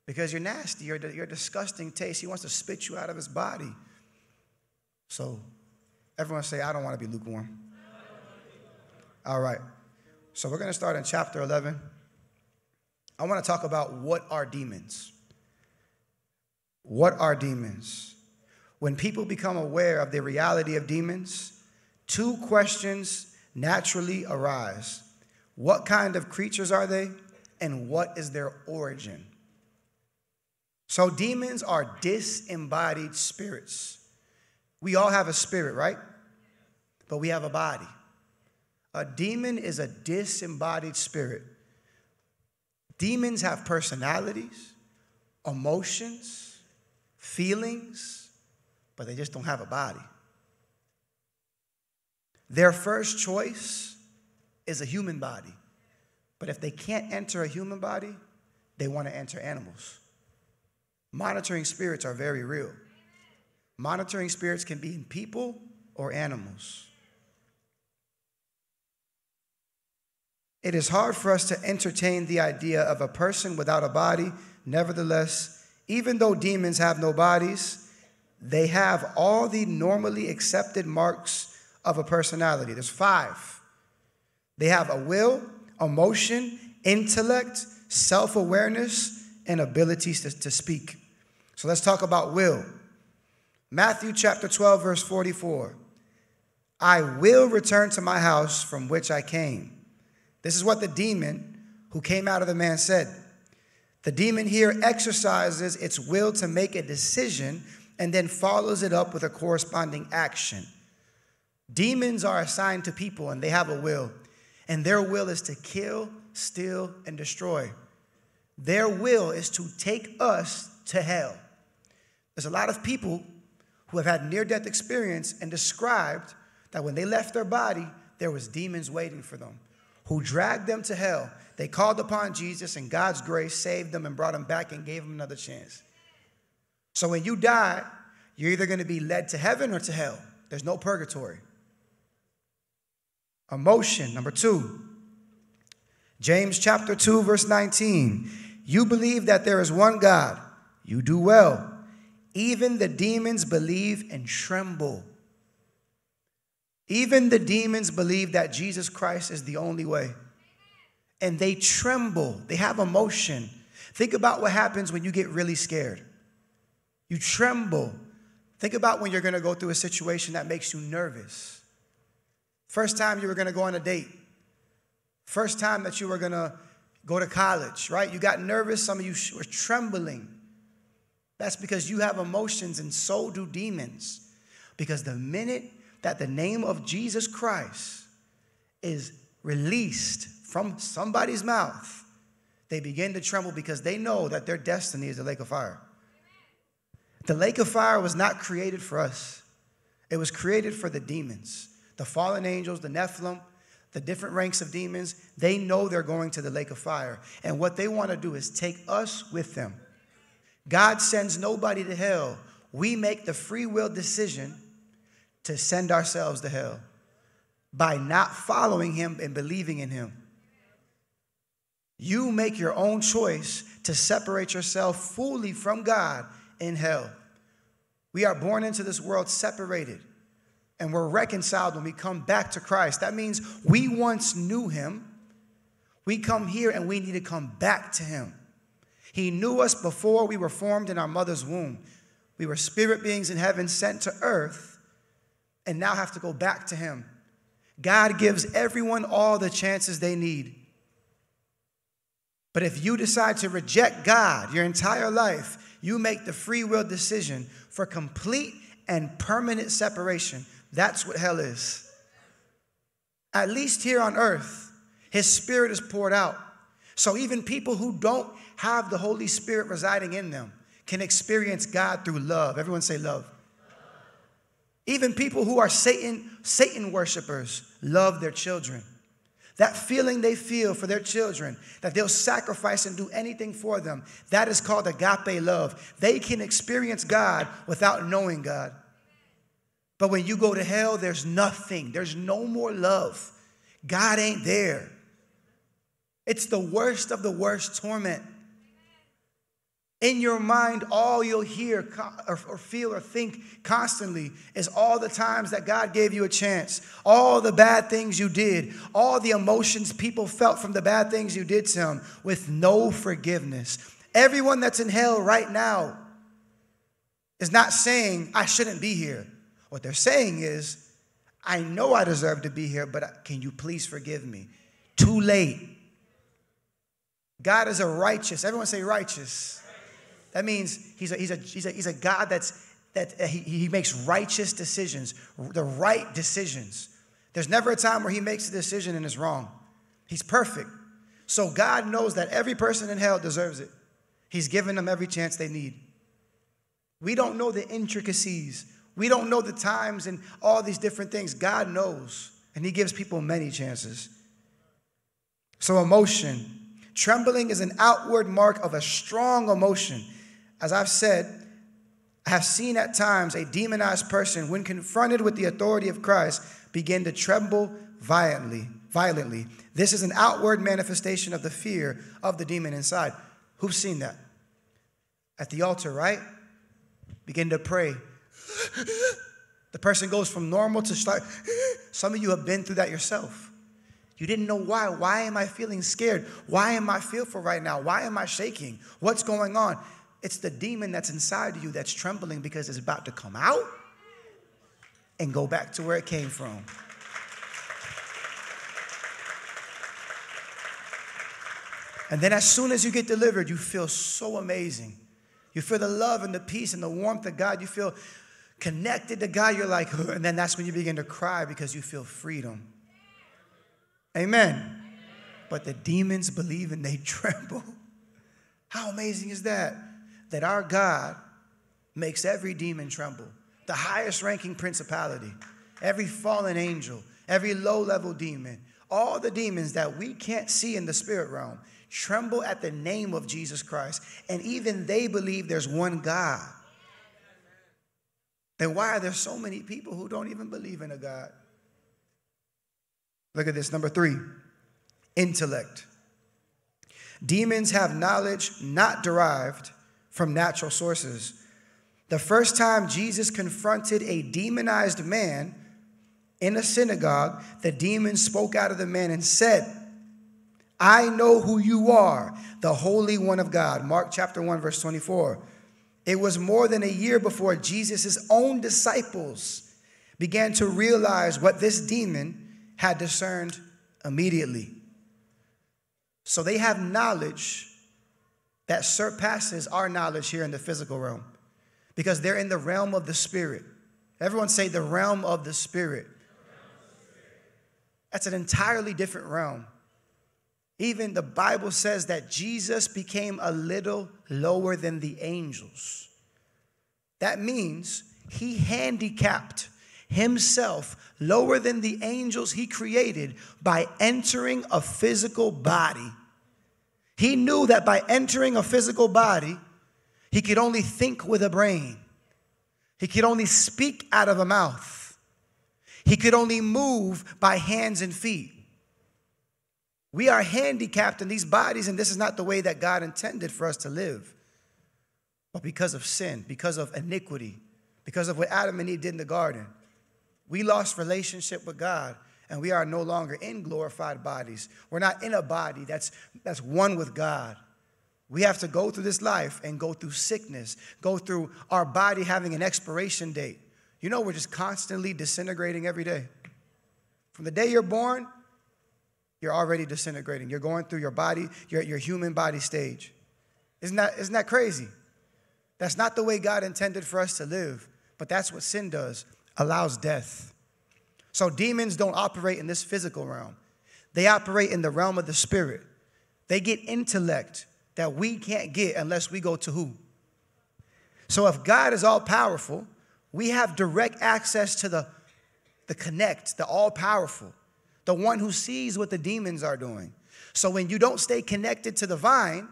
Because you're nasty, you're, you're disgusting taste. He wants to spit you out of his body. So, everyone say, I don't want to be lukewarm. All right. So, we're going to start in chapter 11. I want to talk about what are demons. What are demons? When people become aware of the reality of demons, two questions naturally arise What kind of creatures are they, and what is their origin? So, demons are disembodied spirits. We all have a spirit, right? But we have a body. A demon is a disembodied spirit. Demons have personalities, emotions, feelings, but they just don't have a body. Their first choice is a human body. But if they can't enter a human body, they want to enter animals. Monitoring spirits are very real. Monitoring spirits can be in people or animals. It is hard for us to entertain the idea of a person without a body. Nevertheless, even though demons have no bodies, they have all the normally accepted marks of a personality. There's five. They have a will, emotion, intellect, self awareness, and abilities to, to speak. So let's talk about will. Matthew chapter 12, verse 44. I will return to my house from which I came. This is what the demon who came out of the man said. The demon here exercises its will to make a decision and then follows it up with a corresponding action. Demons are assigned to people and they have a will, and their will is to kill, steal, and destroy. Their will is to take us to hell. There's a lot of people who have had near death experience and described that when they left their body, there was demons waiting for them who dragged them to hell. They called upon Jesus and God's grace saved them and brought them back and gave them another chance. So when you die, you're either going to be led to heaven or to hell. There's no purgatory. Emotion, number two. James chapter 2, verse 19. You believe that there is one God. You do well. Even the demons believe and tremble. Even the demons believe that Jesus Christ is the only way. And they tremble, they have emotion. Think about what happens when you get really scared. You tremble. Think about when you're gonna go through a situation that makes you nervous. First time you were gonna go on a date. First time that you were gonna go to college, right? You got nervous, some of you were trembling. That's because you have emotions, and so do demons. Because the minute that the name of Jesus Christ is released from somebody's mouth, they begin to tremble because they know that their destiny is the lake of fire. The lake of fire was not created for us, it was created for the demons the fallen angels, the Nephilim, the different ranks of demons, they know they're going to the lake of fire. And what they want to do is take us with them. God sends nobody to hell. We make the free will decision to send ourselves to hell by not following Him and believing in Him. You make your own choice to separate yourself fully from God in hell. We are born into this world separated. and we're reconciled when we come back to Christ. That means we once knew him. We come here and we need to come back to him. He knew us before we were formed in our mother's womb. We were spirit beings in heaven sent to earth and now have to go back to him. God gives everyone all the chances they need. But if you decide to reject God your entire life, you make the free will decision for complete and permanent separation. That's what hell is. At least here on earth, his spirit is poured out. So even people who don't have the Holy Spirit residing in them can experience God through love. Everyone say love. Even people who are Satan Satan worshipers love their children. That feeling they feel for their children, that they'll sacrifice and do anything for them, that is called agape love. They can experience God without knowing God. But when you go to hell, there's nothing, there's no more love. God ain't there. It's the worst of the worst torment. In your mind, all you'll hear or, feel or think constantly is all the times that God gave you a chance, all the bad things you did, all the emotions people felt from the bad things you did to Him with no forgiveness. Everyone that's in hell right now is not saying, I shouldn't be here. What they're saying is, I know I deserve to be here, but uh, can you please forgive me? Too late. God is a righteous, everyone say righteous that means he's a, he's a, he's a, he's a God that's, that uh, he, he makes righteous decisions, the right decisions. There's never a time where he makes a decision and it's wrong. He's perfect. So God knows that every person in hell deserves it. He's given them every chance they need. We don't know the intricacies. We don't know the times and all these different things. God knows, and He gives people many chances. So, emotion. Trembling is an outward mark of a strong emotion. As I've said, I have seen at times a demonized person, when confronted with the authority of Christ, begin to tremble violently. Violently. This is an outward manifestation of the fear of the demon inside. Who's seen that? At the altar, right? Begin to pray. The person goes from normal to start. Some of you have been through that yourself. You didn't know why. Why am I feeling scared? Why am I fearful right now? Why am I shaking? What's going on? It's the demon that's inside of you that's trembling because it's about to come out and go back to where it came from. And then, as soon as you get delivered, you feel so amazing. You feel the love and the peace and the warmth of God. You feel connected to God. You're like, and then that's when you begin to cry because you feel freedom. Amen. But the demons believe and they tremble. How amazing is that? That our God makes every demon tremble, the highest ranking principality, every fallen angel, every low level demon, all the demons that we can't see in the spirit realm tremble at the name of Jesus Christ. And even they believe there's one God. Then why are there so many people who don't even believe in a God? Look at this, number three intellect. Demons have knowledge not derived from natural sources. The first time Jesus confronted a demonized man in a synagogue, the demon spoke out of the man and said, I know who you are, the Holy One of God. Mark chapter 1, verse 24. It was more than a year before Jesus' own disciples began to realize what this demon had discerned immediately. So they have knowledge that surpasses our knowledge here in the physical realm because they're in the realm of the spirit. Everyone say the realm of the spirit. That's an entirely different realm. Even the Bible says that Jesus became a little lower than the angels. That means he handicapped himself lower than the angels he created by entering a physical body he knew that by entering a physical body, he could only think with a brain. He could only speak out of a mouth. He could only move by hands and feet. We are handicapped in these bodies, and this is not the way that God intended for us to live. But because of sin, because of iniquity, because of what Adam and Eve did in the garden, We lost relationship with God and we are no longer in glorified bodies. We're not in a body that's, that's one with God. We have to go through this life and go through sickness, go through our body having an expiration date. You know, we're just constantly disintegrating every day. From the day you're born, you're already disintegrating. You're going through your body, your, your human body stage. Isn't that, isn't that crazy? That's not the way God intended for us to live, but that's what sin does allows death. So demons don't operate in this physical realm, they operate in the realm of the spirit. They get intellect that we can't get unless we go to who? So if God is all powerful, we have direct access to the, the connect, the all powerful, the one who sees what the demons are doing. So when you don't stay connected to the vine,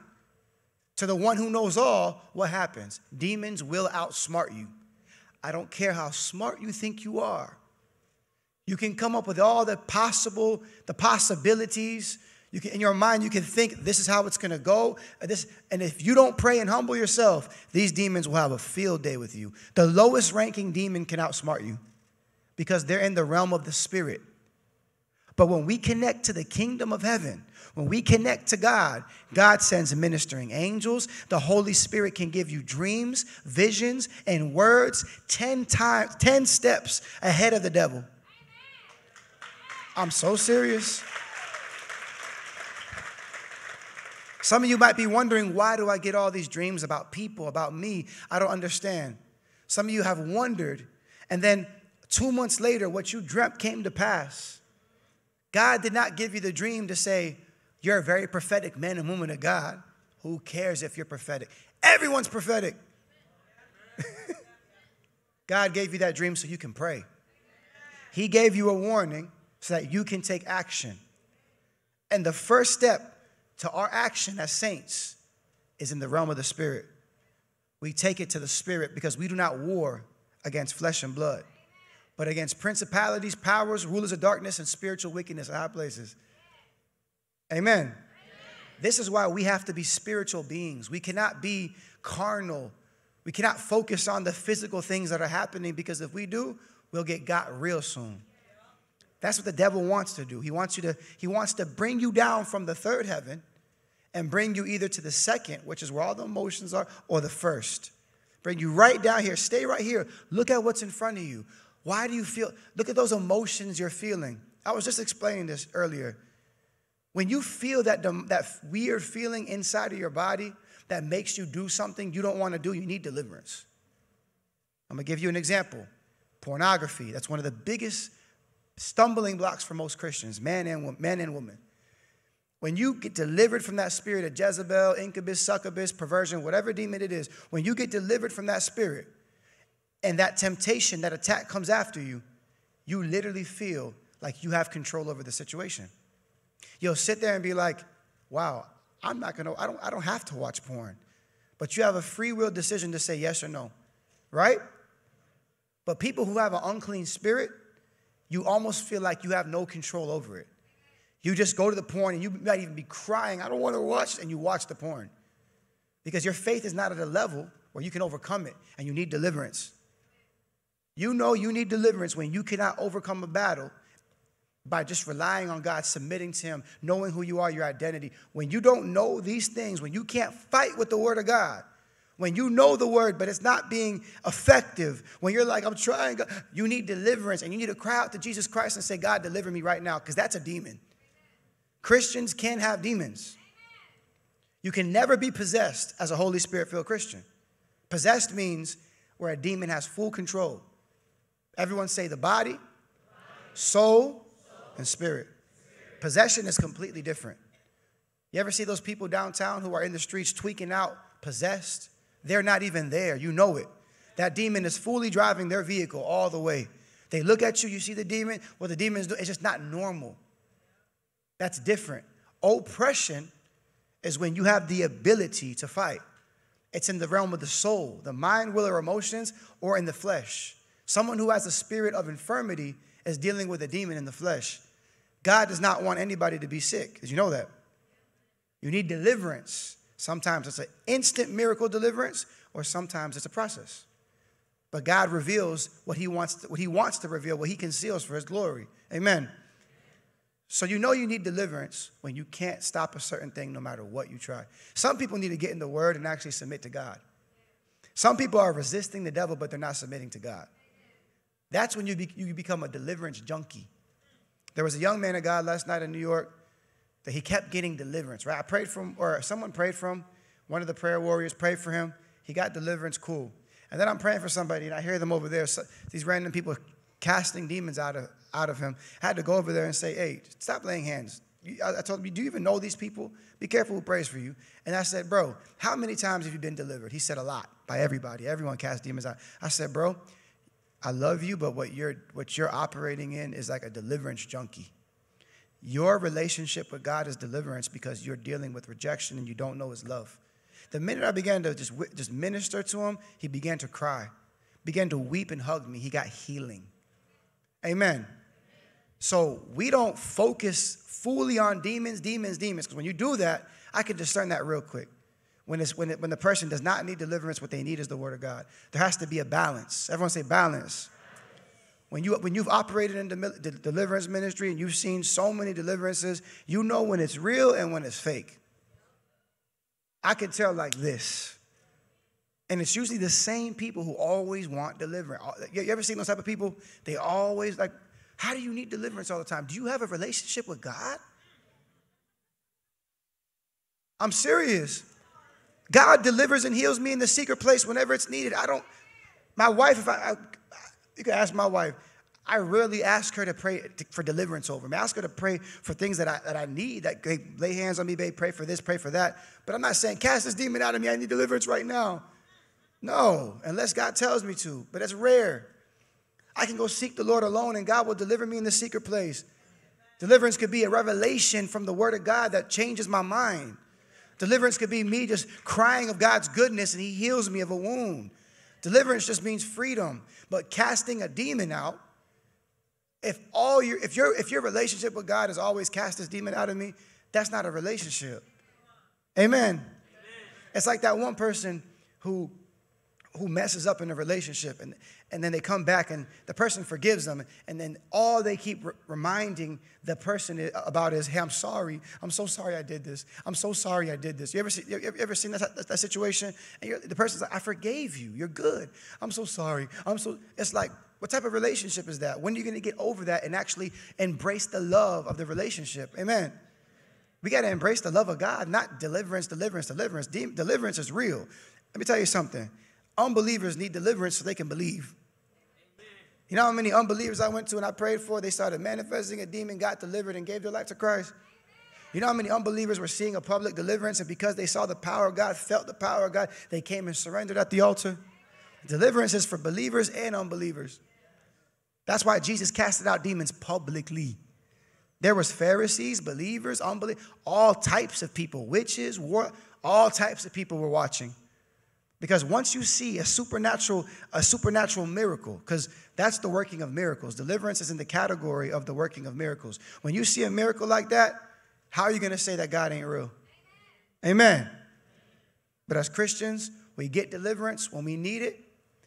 to the one who knows all, what happens? Demons will outsmart you. I don't care how smart you think you are. You can come up with all the possible, the possibilities. You can, in your mind, you can think this is how it's going to go. And This, and if you don't pray and humble yourself, these demons will have a field day with you. The lowest ranking demon can outsmart you because they're in the realm of the spirit. But when we connect to the kingdom of heaven, when we connect to God, God sends ministering angels. The Holy Spirit can give you dreams, visions, and words 10 times, 10 steps ahead of the devil. I'm so serious. Some of you might be wondering, why do I get all these dreams about people, about me? I don't understand. Some of you have wondered, and then two months later, what you dreamt came to pass. God did not give you the dream to say, You're a very prophetic man and woman of God. Who cares if you're prophetic? Everyone's prophetic. God gave you that dream so you can pray. He gave you a warning so that you can take action. And the first step to our action as saints is in the realm of the spirit. We take it to the spirit because we do not war against flesh and blood, but against principalities, powers, rulers of darkness, and spiritual wickedness in high places. Amen. This is why we have to be spiritual beings. We cannot be carnal. We cannot focus on the physical things that are happening because if we do, we'll get got real soon. That's what the devil wants to do. He wants you to he wants to bring you down from the third heaven and bring you either to the second, which is where all the emotions are, or the first. Bring you right down here. Stay right here. Look at what's in front of you. Why do you feel look at those emotions you're feeling? I was just explaining this earlier. When you feel that, that weird feeling inside of your body that makes you do something you don't want to do, you need deliverance. I'm going to give you an example pornography. That's one of the biggest stumbling blocks for most Christians, man and, man and woman. When you get delivered from that spirit of Jezebel, incubus, succubus, perversion, whatever demon it is, when you get delivered from that spirit and that temptation, that attack comes after you, you literally feel like you have control over the situation. You'll sit there and be like, wow, I'm not gonna, I don't, I don't have to watch porn. But you have a free will decision to say yes or no, right? But people who have an unclean spirit, you almost feel like you have no control over it. You just go to the porn and you might even be crying, I don't want to watch, and you watch the porn. Because your faith is not at a level where you can overcome it and you need deliverance. You know you need deliverance when you cannot overcome a battle by just relying on God, submitting to Him, knowing who you are, your identity. When you don't know these things, when you can't fight with the Word of God, when you know the Word, but it's not being effective, when you're like, I'm trying, you need deliverance and you need to cry out to Jesus Christ and say, God, deliver me right now, because that's a demon. Christians can have demons. You can never be possessed as a Holy Spirit filled Christian. Possessed means where a demon has full control. Everyone say the body, soul, and spirit. Possession is completely different. You ever see those people downtown who are in the streets tweaking out, possessed? They're not even there. You know it. That demon is fully driving their vehicle all the way. They look at you, you see the demon, what the demon is doing, it's just not normal. That's different. Oppression is when you have the ability to fight. It's in the realm of the soul, the mind, will, or emotions, or in the flesh. Someone who has a spirit of infirmity is dealing with a demon in the flesh. God does not want anybody to be sick. Did you know that? You need deliverance. Sometimes it's an instant miracle deliverance, or sometimes it's a process. But God reveals what he wants to, what he wants to reveal, what he conceals for his glory. Amen. So you know you need deliverance when you can't stop a certain thing no matter what you try. Some people need to get in the word and actually submit to God. Some people are resisting the devil, but they're not submitting to God. That's when you, be, you become a deliverance junkie. There was a young man of God last night in New York that he kept getting deliverance, right? I prayed for him, or someone prayed for him. One of the prayer warriors prayed for him. He got deliverance, cool. And then I'm praying for somebody, and I hear them over there, so, these random people casting demons out of, out of him. I had to go over there and say, hey, stop laying hands. I, told him, do you even know these people? Be careful who prays for you. And I said, bro, how many times have you been delivered? He said, a lot, by everybody. Everyone casts demons out. I said, bro, I love you, but what you're, what you're operating in is like a deliverance junkie. Your relationship with God is deliverance because you're dealing with rejection and you don't know His love. The minute I began to just, just minister to him, he began to cry, began to weep and hug me. He got healing. Amen. So we don't focus fully on demons, demons, demons. Because when you do that, I can discern that real quick. When, it's, when, it, when the person does not need deliverance, what they need is the word of God. There has to be a balance. Everyone say balance. When, you, when you've operated in the deliverance ministry and you've seen so many deliverances, you know when it's real and when it's fake. I can tell like this. And it's usually the same people who always want deliverance. You ever seen those type of people? They always like, how do you need deliverance all the time? Do you have a relationship with God? I'm serious. God delivers and heals me in the secret place whenever it's needed. I don't, my wife, if I, I you can ask my wife, I rarely ask her to pray for deliverance over me. I ask her to pray for things that I, that I need, that lay hands on me, babe, pray for this, pray for that. But I'm not saying, cast this demon out of me, I need deliverance right now. No, unless God tells me to, but that's rare. I can go seek the Lord alone and God will deliver me in the secret place. Deliverance could be a revelation from the Word of God that changes my mind. Deliverance could be me just crying of God's goodness and He heals me of a wound. Deliverance just means freedom, but casting a demon out if all your if your if your relationship with God is always cast this demon out of me, that's not a relationship. Amen. Amen. It's like that one person who who messes up in a relationship and, and then they come back and the person forgives them and then all they keep re- reminding the person about is hey i'm sorry i'm so sorry i did this i'm so sorry i did this you ever, see, you ever, seen that, that, that situation and the person's like i forgave you you're good i'm so sorry i'm so it's like what type of relationship is that? When are you going to get over that and actually embrace the love of the relationship? Amen. We got to embrace the love of God, not deliverance, deliverance, deliverance. De- deliverance is real. Let me tell you something. Unbelievers need deliverance so they can believe. You know how many unbelievers I went to and I prayed for? They started manifesting a demon, got delivered, and gave their life to Christ. You know how many unbelievers were seeing a public deliverance, and because they saw the power of God, felt the power of God, they came and surrendered at the altar? Deliverance is for believers and unbelievers. That's why Jesus casted out demons publicly. There was Pharisees, believers, unbelievers, all types of people, witches, war, all types of people were watching. Because once you see a supernatural, a supernatural miracle, because that's the working of miracles. Deliverance is in the category of the working of miracles. When you see a miracle like that, how are you going to say that God ain't real? Amen. But as Christians, we get deliverance when we need it,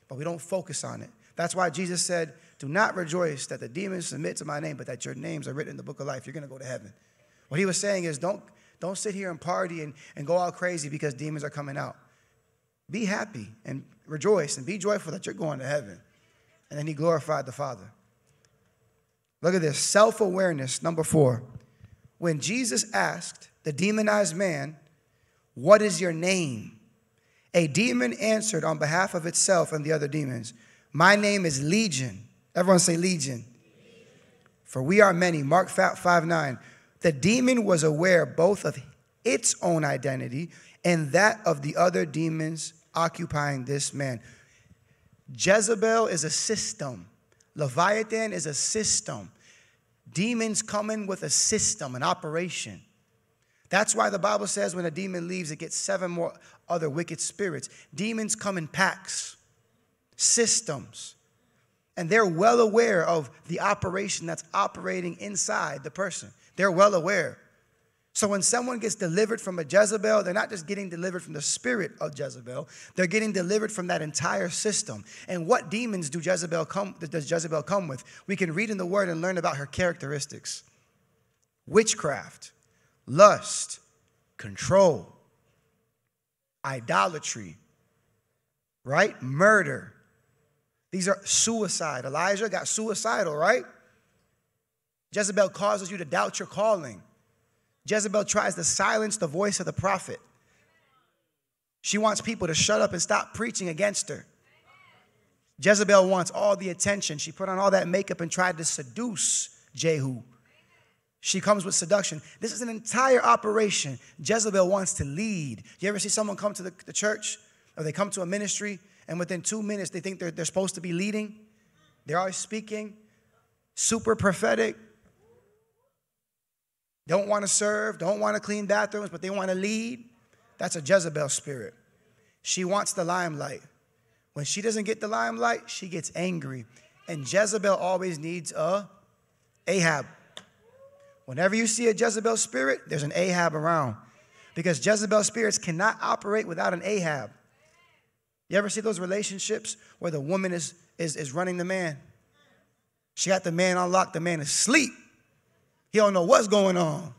but we don't focus on it. That's why Jesus said, do not rejoice that the demons submit to my name, but that your names are written in the book of life. You're going to go to heaven. What he was saying is don't, don't sit here and party and, and go all crazy because demons are coming out. Be happy and rejoice and be joyful that you're going to heaven. And then he glorified the Father. Look at this self awareness, number four. When Jesus asked the demonized man, What is your name? A demon answered on behalf of itself and the other demons, My name is Legion Everyone say legion. For we are many. Mark 5 9. The demon was aware both of its own identity and that of the other demons occupying this man. Jezebel is a system, Leviathan is a system. Demons come in with a system, an operation. That's why the Bible says when a demon leaves, it gets seven more other wicked spirits. Demons come in packs, systems. And they're well aware of the operation that's operating inside the person. They're well aware. So when someone gets delivered from a Jezebel, they're not just getting delivered from the spirit of Jezebel, they're getting delivered from that entire system. And what demons do Jezebel come does Jezebel come with? We can read in the word and learn about her characteristics. Witchcraft, lust, control, idolatry, right? Murder. These are suicide. Elijah got suicidal, right? Jezebel causes you to doubt your calling. Jezebel tries to silence the voice of the prophet. She wants people to shut up and stop preaching against her. Jezebel wants all the attention. She put on all that makeup and tried to seduce Jehu. She comes with seduction. This is an entire operation. Jezebel wants to lead. You ever see someone come to the, the church or they come to a ministry and within two minutes they think they're, they're supposed to be leading? They're always speaking, super prophetic. Don't want to serve, don't want to clean bathrooms, but they want to lead. That's a Jezebel spirit. She wants the limelight. When she doesn't get the limelight, she gets angry. And Jezebel always needs a Ahab. Whenever you see a Jezebel spirit, there's an Ahab around. Because Jezebel spirits cannot operate without an Ahab. You ever see those relationships where the woman is, is, is running the man? She got the man unlocked, the man is asleep. He don't know what's going on.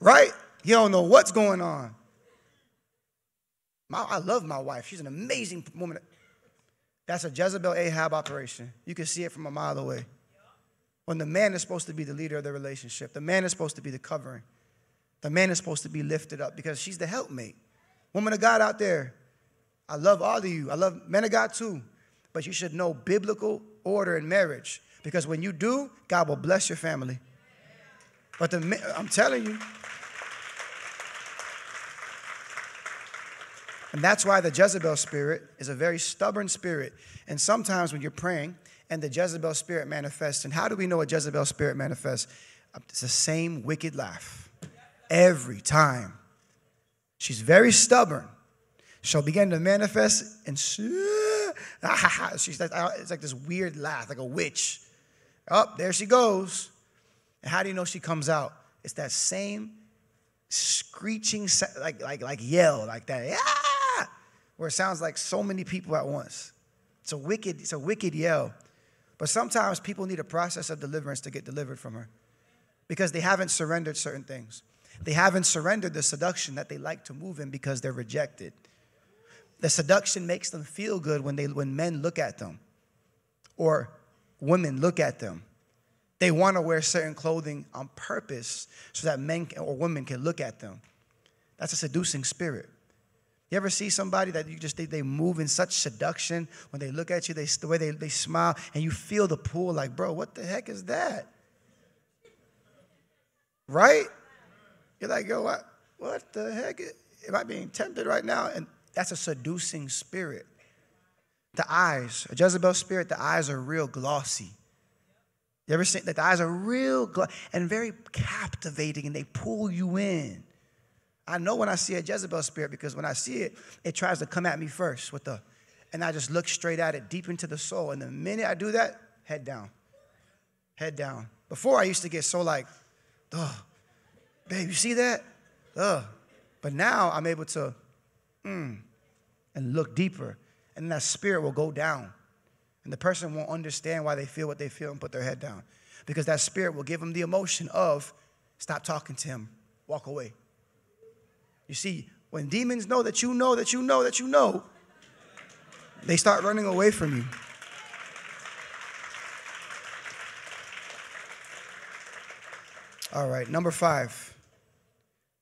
Right? He don't know what's going on. My, I love my wife. She's an amazing woman. That's a Jezebel Ahab operation. You can see it from a mile away. When the man is supposed to be the leader of the relationship, the man is supposed to be the covering. The man is supposed to be lifted up because she's the helpmate. Woman of God out there, I love all of you. I love men of God too. But you should know biblical order in marriage because when you do, God will bless your family. But the, I'm telling you. And that's why the Jezebel spirit is a very stubborn spirit. And sometimes when you're praying and the Jezebel spirit manifests, and how do we know a Jezebel spirit manifests? Uh, it's the same wicked laugh every time. She's very stubborn. She'll begin to manifest and she's like, uh, it's like this weird laugh, like a witch. Up oh, there she goes. And how do you know she comes out? It's that same screeching, like, like, like yell, like that, ah! where it sounds like so many people at once. It's a wicked, it's a wicked yell. But sometimes people need a process of deliverance to get delivered from her because they haven't surrendered certain things. They haven't surrendered the seduction that they like to move in because they're rejected. The seduction makes them feel good when, they, when men look at them or women look at them. They want to wear certain clothing on purpose so that men or women can look at them. That's a seducing spirit. You ever see somebody that you just they, they move in such seduction when they look at you, they the way they, they smile, and you feel the pull like, bro, what the heck is that? Right? You're like, yo, what, what the heck? Am I being tempted right now? And that's a seducing spirit. The eyes, a Jezebel spirit, the eyes are real glossy. You ever seen that the eyes are real and very captivating and they pull you in. I know when I see a Jezebel spirit because when I see it, it tries to come at me first with the, and I just look straight at it deep into the soul. And the minute I do that, head down, head down. Before I used to get so like, ugh, babe, you see that? Ugh. But now I'm able to, mm, and look deeper and that spirit will go down. And the person won't understand why they feel what they feel and put their head down. Because that spirit will give them the emotion of stop talking to him, walk away. You see, when demons know that you know that you know that you know, they start running away from you. All right, number five,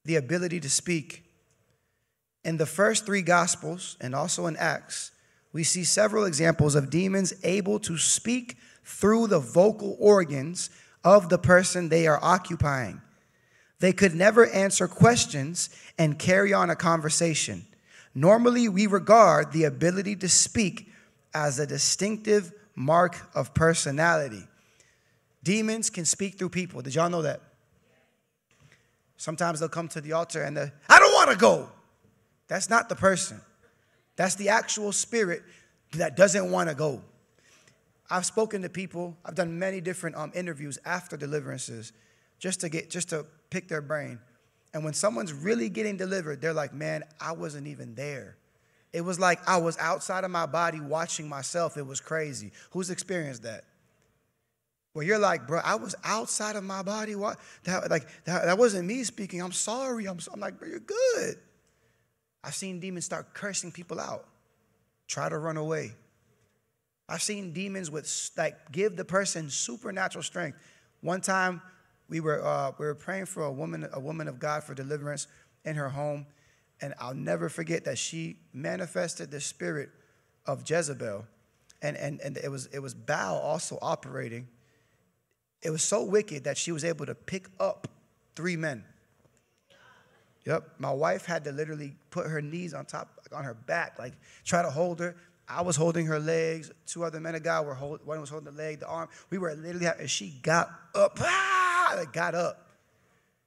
the ability to speak. In the first three Gospels and also in Acts, we see several examples of demons able to speak through the vocal organs of the person they are occupying. They could never answer questions and carry on a conversation. Normally, we regard the ability to speak as a distinctive mark of personality. Demons can speak through people. Did y'all know that? Sometimes they'll come to the altar and they I don't want to go. That's not the person. That's the actual spirit that doesn't want to go. I've spoken to people, I've done many different um, interviews after deliverances just to get just to pick their brain. And when someone's really getting delivered, they're like, "Man, I wasn't even there." It was like I was outside of my body watching myself. It was crazy. Who's experienced that? Where you're like, bro, I was outside of my body. What? That like that, that wasn't me speaking. I'm sorry. I'm, I'm like, bro, you're good. I've seen demons start cursing people out, try to run away. I've seen demons with like give the person supernatural strength. One time, we were uh, we were praying for a woman a woman of God for deliverance in her home, and I'll never forget that she manifested the spirit of Jezebel, and and and it was it was Baal also operating. It was so wicked that she was able to pick up three men. Yep, my wife had to literally put her knees on top on her back, like try to hold her. I was holding her legs. Two other men of God were hold, one was holding the leg, the arm. We were literally, and she got up, ah, got up,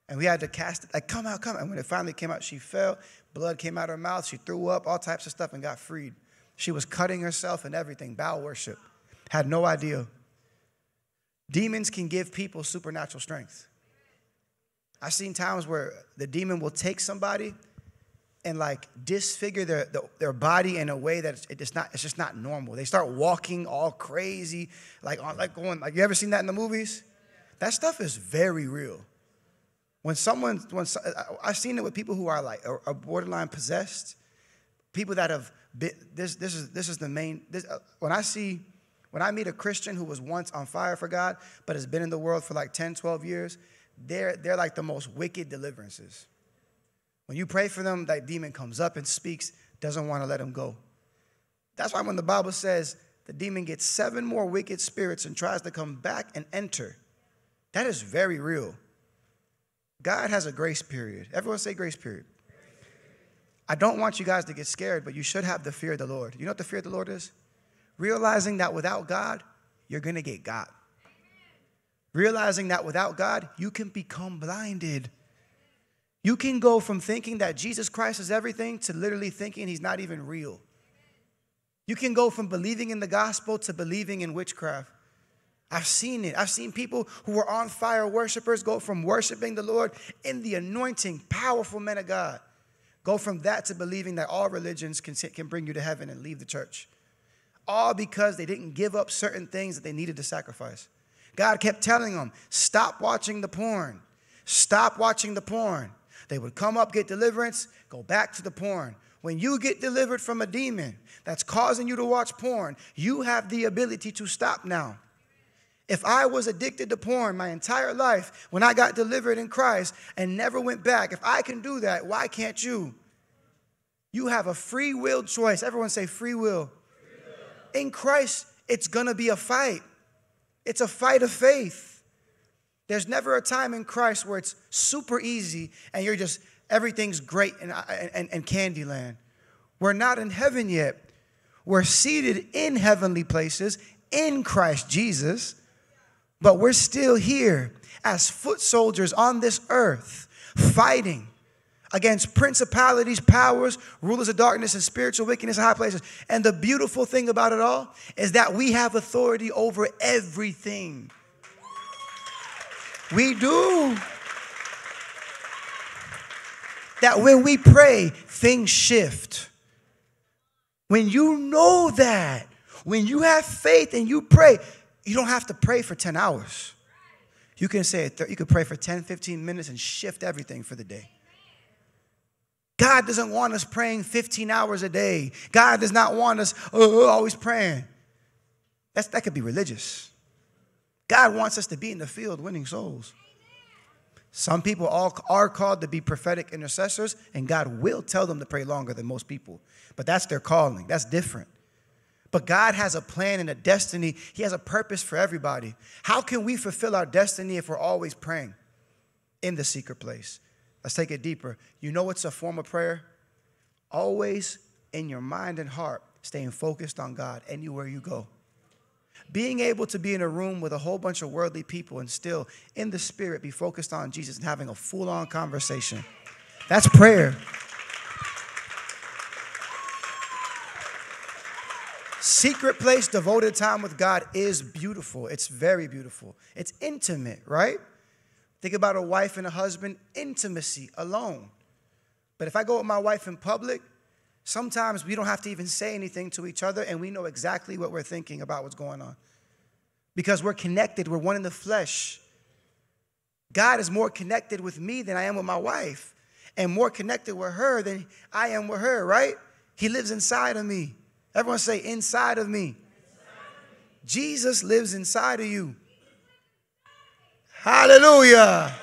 and we had to cast it, like come out, come out. And when it finally came out, she fell. Blood came out of her mouth. She threw up, all types of stuff, and got freed. She was cutting herself and everything. Baal worship. Had no idea. Demons can give people supernatural strength. I've seen times where the demon will take somebody and like disfigure their, the, their body in a way that it's, not it's just not normal. They start walking all crazy, like like going like you ever seen that in the movies? That stuff is very real. When someone when I've seen it with people who are like are borderline possessed, people that have been, this this is this is the main this, uh, when I see when I meet a Christian who was once on fire for God but has been in the world for like 10, 12 years, they're they're like the most wicked deliverances. When you pray for them, that demon comes up and speaks, doesn't want to let them go. That's why when the Bible says the demon gets seven more wicked spirits and tries to come back and enter, that is very real. God has a grace period. Everyone say grace period. I don't want you guys to get scared, but you should have the fear of the Lord. You know what the fear of the Lord is? Realizing that without God, you're going to get got. Realizing that without God, you can become blinded. You can go from thinking that Jesus Christ is everything to literally thinking he's not even real. You can go from believing in the gospel to believing in witchcraft. I've seen it. I've seen people who were on fire worshipers go from worshiping the Lord in the anointing, powerful men of God. Go from that to believing that all religions can, can bring you to heaven and leave the church. All because they didn't give up certain things that they needed to sacrifice. God kept telling them, stop watching the porn. Stop watching the porn. They would come up, get deliverance, go back to the porn. When you get delivered from a demon that's causing you to watch porn, you have the ability to stop now. If I was addicted to porn my entire life, when I got delivered in Christ and never went back, if I can do that, why can't you? You have a free will choice. Everyone say free will. In Christ, it's gonna be a fight. It's a fight of faith. There's never a time in Christ where it's super easy and you're just, everything's great and, and, and Candyland. We're not in heaven yet. We're seated in heavenly places in Christ Jesus, but we're still here as foot soldiers on this earth fighting against principalities, powers, rulers of darkness, and spiritual wickedness in high places. And the beautiful thing about it all is that we have authority over everything. We do. That when we pray, things shift. When you know that, when you have faith and you pray, you don't have to pray for 10 hours. You can say, you can pray for 10, 15 minutes and shift everything for the day. God doesn't want us praying 15 hours a day. God does not want us oh, always praying. That's, that could be religious. God wants us to be in the field winning souls. Some people all are called to be prophetic intercessors, and God will tell them to pray longer than most people. But that's their calling. That's different. But God has a plan and a destiny. He has a purpose for everybody. How can we fulfill our destiny if we're always praying in the secret place? Let's take it deeper. You know what's a form of prayer? Always in your mind and heart, staying focused on God anywhere you go. Being able to be in a room with a whole bunch of worldly people and still in the spirit be focused on Jesus and having a full on conversation. That's prayer. Secret place, devoted time with God is beautiful. It's very beautiful. It's intimate, right? Think about a wife and a husband, intimacy alone. But if I go with my wife in public, sometimes we don't have to even say anything to each other and we know exactly what we're thinking about what's going on. Because we're connected, we're one in the flesh. God is more connected with me than I am with my wife, and more connected with her than I am with her, right? He lives inside of me. Everyone say, inside of me. Jesus lives inside of you. Hallelujah.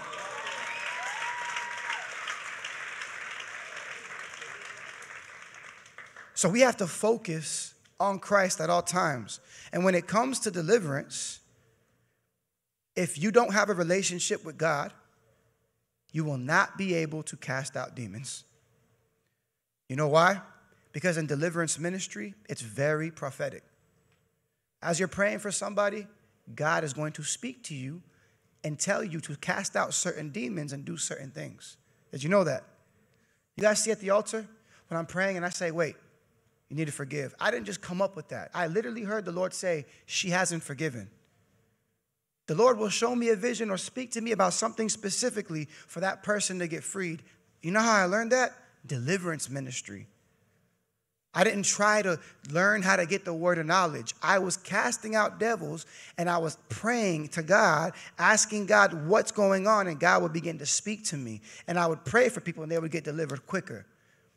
So we have to focus on Christ at all times. And when it comes to deliverance, if you don't have a relationship with God, you will not be able to cast out demons. You know why? Because in deliverance ministry, it's very prophetic. As you're praying for somebody, God is going to speak to you and tell you to cast out certain demons and do certain things. Did you know that? You guys see at the altar when I'm praying and I say, wait, you need to forgive. I didn't just come up with that. I literally heard the Lord say, she hasn't forgiven. The Lord will show me a vision or speak to me about something specifically for that person to get freed. You know how I learned that? Deliverance ministry. I didn't try to learn how to get the word of knowledge. I was casting out devils and I was praying to God, asking God what's going on, and God would begin to speak to me. And I would pray for people and they would get delivered quicker.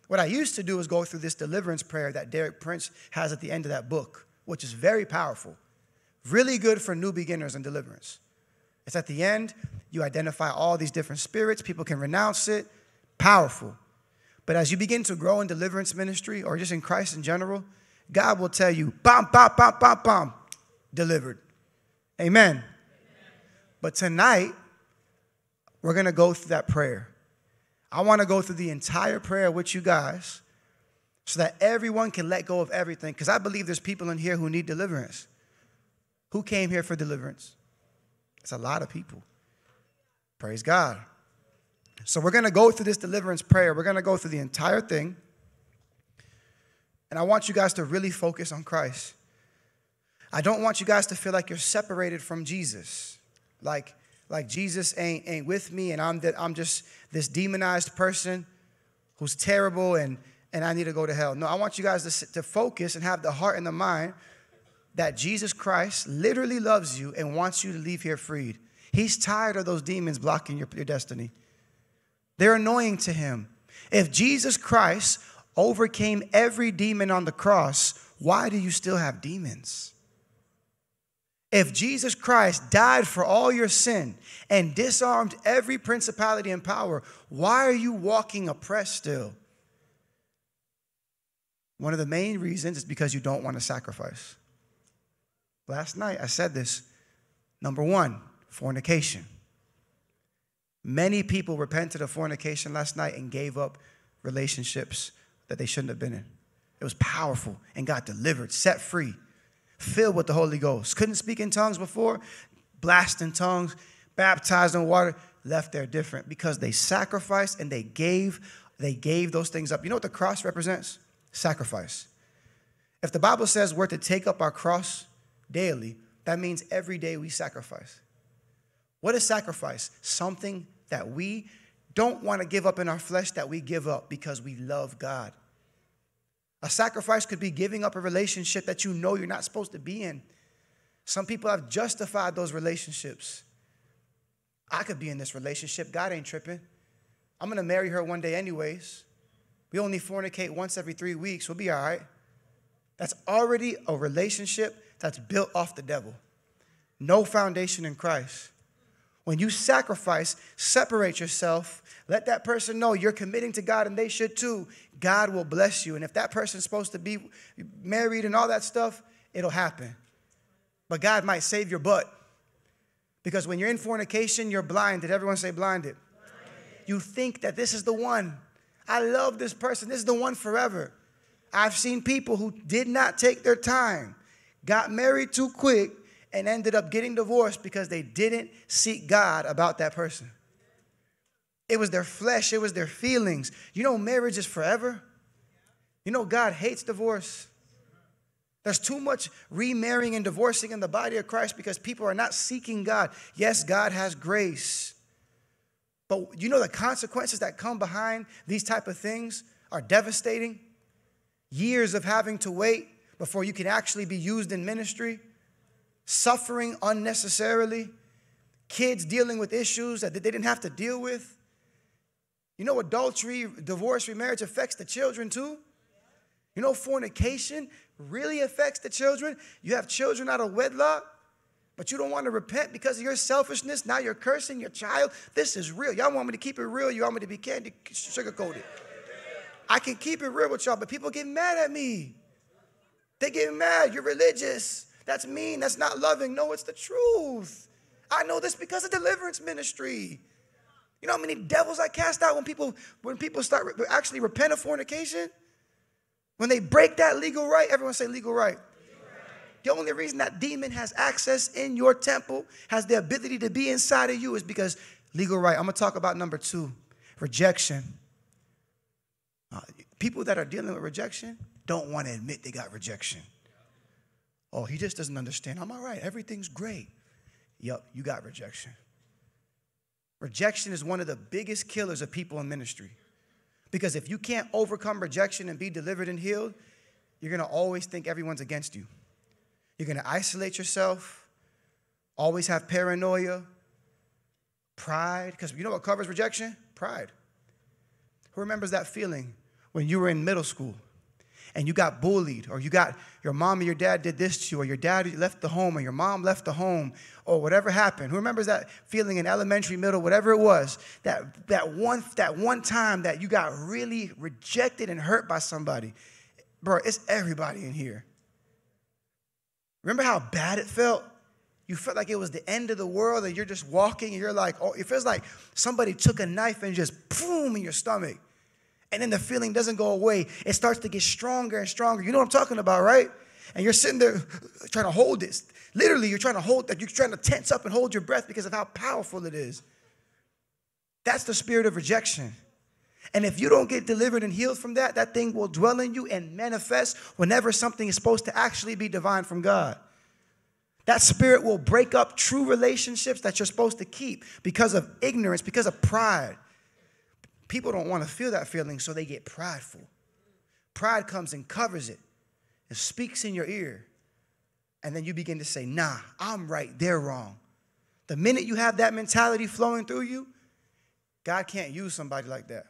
What I used to do was go through this deliverance prayer that Derek Prince has at the end of that book, which is very powerful. Really good for new beginners in deliverance. It's at the end, you identify all these different spirits, people can renounce it. Powerful. But as you begin to grow in deliverance ministry or just in Christ in general, God will tell you, bam, bam, bam, bam, bam, delivered. Amen. But tonight, we're going to go through that prayer. I want to go through the entire prayer with you guys so that everyone can let go of everything. Because I believe there's people in here who need deliverance. Who came here for deliverance? It's a lot of people. Praise God. So we're going to go through this deliverance prayer. We're going to go through the entire thing. And I want you guys to really focus on Christ. I don't want you guys to feel like you're separated from Jesus. Like, like Jesus ain't, ain't with me and I'm, the, I'm just this demonized person who's terrible and, and I need to go to hell. No, I want you guys to, to focus and have the heart and the mind that Jesus Christ literally loves you and wants you to leave here freed. He's tired of those demons blocking your, your destiny. They're annoying to him. If Jesus Christ overcame every demon on the cross, why do you still have demons? If Jesus Christ died for all your sin and disarmed every principality and power, why are you walking oppressed still? One of the main reasons is because you don't want to sacrifice. Last night I said this. Number one, fornication. Many people repented of fornication last night and gave up relationships that they shouldn't have been in. It was powerful and got delivered, set free, filled with the Holy Ghost. Couldn't speak in tongues before, blasting tongues, baptized in water, left there different because they sacrificed and they gave they gave those things up. You know what the cross represents? Sacrifice. If the Bible says we're to take up our cross daily, that means every day we sacrifice. What is sacrifice? Something that we don't want to give up in our flesh that we give up because we love God. A sacrifice could be giving up a relationship that you know you're not supposed to be in. Some people have justified those relationships. I could be in this relationship. God ain't tripping. I'm going to marry her one day, anyways. We only fornicate once every three weeks. We'll be all right. That's already a relationship that's built off the devil. No foundation in Christ. When you sacrifice, separate yourself, let that person know you're committing to God and they should too. God will bless you. And if that person's supposed to be married and all that stuff, it'll happen. But God might save your butt. Because when you're in fornication, you're blinded. Everyone say blinded. You think that this is the one. I love this person. This is the one forever. I've seen people who did not take their time, got married too quick, and ended up getting divorced because they didn't seek God about that person. It was their flesh, it was their feelings. You know, marriage is forever. You know, God hates divorce. There's too much remarrying and divorcing in the body of Christ because people are not seeking God. Yes, God has grace, But you know the consequences that come behind these type of things are devastating. Years of having to wait before you can actually be used in ministry, suffering unnecessarily, kids dealing with issues that they didn't have to deal with. You know, adultery, divorce, remarriage affects the children too. You know, fornication really affects the children. You have children out of wedlock, but you don't want to repent because of your selfishness. Now you're cursing your child. This is real. Y'all want me to keep it real? You want me to be candy sugarcoated? I can keep it real with y'all, but people get mad at me. They get mad. You're religious. That's mean. That's not loving. No, it's the truth. I know this because of deliverance ministry. You know how many devils I cast out when people when people start re- actually repent of fornication? When they break that legal right, everyone say legal right. The only reason that demon has access in your temple, has the ability to be inside of you, is because legal right. I'm gonna talk about number two rejection. Uh, people that are dealing with rejection don't want to admit they got rejection. Oh, he just doesn't understand. I'm all right. Everything's great. Yup, you got rejection. Rejection is one of the biggest killers of people in ministry. Because if you can't overcome rejection and be delivered and healed, you're going to always think everyone's against you. You're going to isolate yourself, always have paranoia, pride. Because you know what covers rejection? Pride. Who remembers that feeling when you were in middle school and you got bullied, or you got your mom or your dad did this to you, or your dad left the home, or your mom left the home, or whatever happened? Who remembers that feeling in elementary, middle, whatever it was? That, that, one, that one time that you got really rejected and hurt by somebody. Bro, it's everybody in here. Remember how bad it felt? You felt like it was the end of the world, and you're just walking, and you're like, oh, it feels like somebody took a knife and just boom in your stomach and then the feeling doesn't go away. It starts to get stronger and stronger. You know what I'm talking about, right? And you're sitting there trying to hold this. Literally, you're trying to hold that. You're trying to tense up and hold your breath because of how powerful it is. That's the spirit of rejection. And if you don't get delivered and healed from that, that thing will dwell in you and manifest whenever something is supposed to actually be divine from God. That spirit will break up true relationships that you're supposed to keep because of ignorance, because of pride. People don't want to feel that feeling, so they get prideful. Pride comes and covers it and speaks in your ear. And then you begin to say, nah, I'm right, they're wrong. The minute you have that mentality flowing through you, God can't use somebody like that.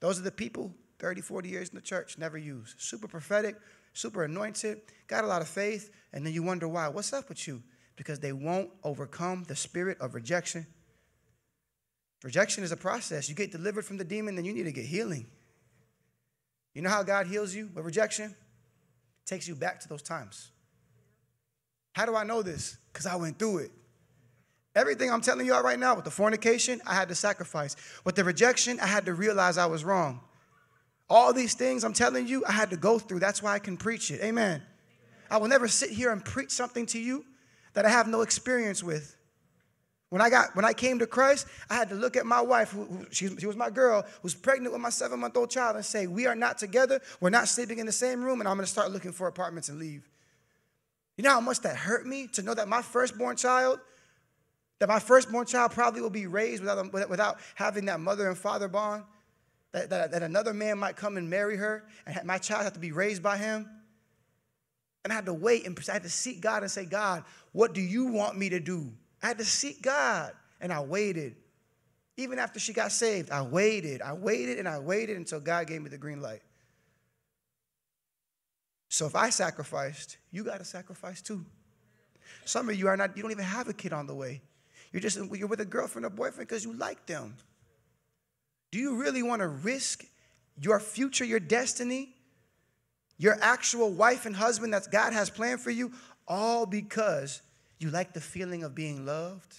Those are the people 30, 40 years in the church never used. Super prophetic, super anointed, got a lot of faith, and then you wonder why. What's up with you? Because they won't overcome the spirit of rejection Rejection is a process. You get delivered from the demon, then you need to get healing. You know how God heals you with rejection? takes you back to those times. How do I know this? Because I went through it. Everything I'm telling you all right now with the fornication, I had to sacrifice. With the rejection, I had to realize I was wrong. All these things I'm telling you, I had to go through. That's why I can preach it. Amen. I will never sit here and preach something to you that I have no experience with. When I got when I came to Christ, I had to look at my wife, who, who she, she was my girl, who's pregnant with my seven-month-old child, and say, "We are not together. We're not sleeping in the same room, and I'm going to start looking for apartments and leave." You know how much that hurt me to know that my firstborn child, that my firstborn child probably will be raised without, without having that mother and father bond, that, that, that another man might come and marry her, and my child have to be raised by him. And I had to wait and I had to seek God and say, God, what do you want me to do? I had to seek God and I waited. Even after she got saved, I waited. I waited and I waited until God gave me the green light. So if I sacrificed, you got to sacrifice too. Some of you are not, you don't even have a kid on the way. You're just you're with a girlfriend or boyfriend because you like them. Do you really want to risk your future, your destiny, your actual wife and husband that God has planned for you, all because you like the feeling of being loved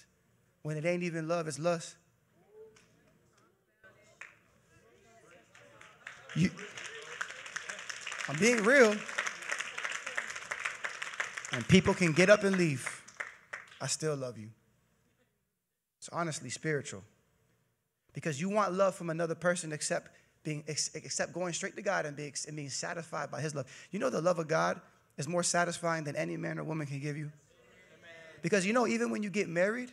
when it ain't even love, it's lust. You, I'm being real. And people can get up and leave. I still love you. It's honestly spiritual. Because you want love from another person except being except going straight to God and and being satisfied by his love. You know the love of God is more satisfying than any man or woman can give you. Because you know, even when you get married,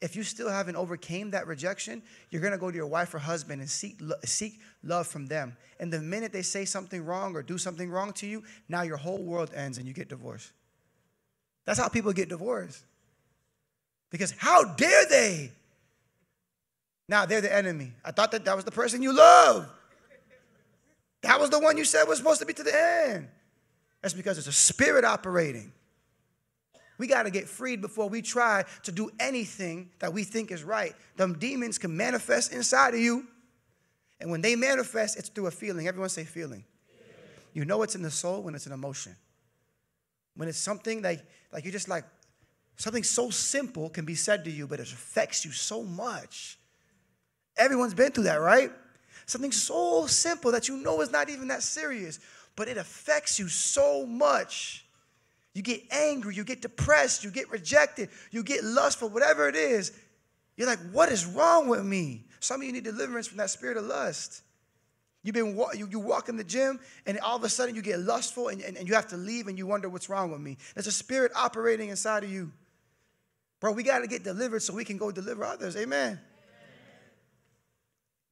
if you still haven't overcame that rejection, you're gonna go to your wife or husband and seek lo- seek love from them. And the minute they say something wrong or do something wrong to you, now your whole world ends and you get divorced. That's how people get divorced. Because how dare they? Now they're the enemy. I thought that that was the person you love. That was the one you said was supposed to be to the end. That's because it's a spirit operating. We got to get freed before we try to do anything that we think is right. Them demons can manifest inside of you. And when they manifest, it's through a feeling. Everyone say feeling. You know it's in the soul when it's an emotion. When it's something like, like you're just like, something so simple can be said to you, but it affects you so much. Everyone's been through that, right? Something so simple that you know is not even that serious, but it affects you so much. You get angry, you get depressed, you get rejected, you get lustful, whatever it is. You're like, what is wrong with me? Some of you need deliverance from that spirit of lust. You've been you, you walk in the gym and all of a sudden you get lustful and, and, and you have to leave and you wonder what's wrong with me. There's a spirit operating inside of you. Bro, we got to get delivered so we can go deliver others. Amen.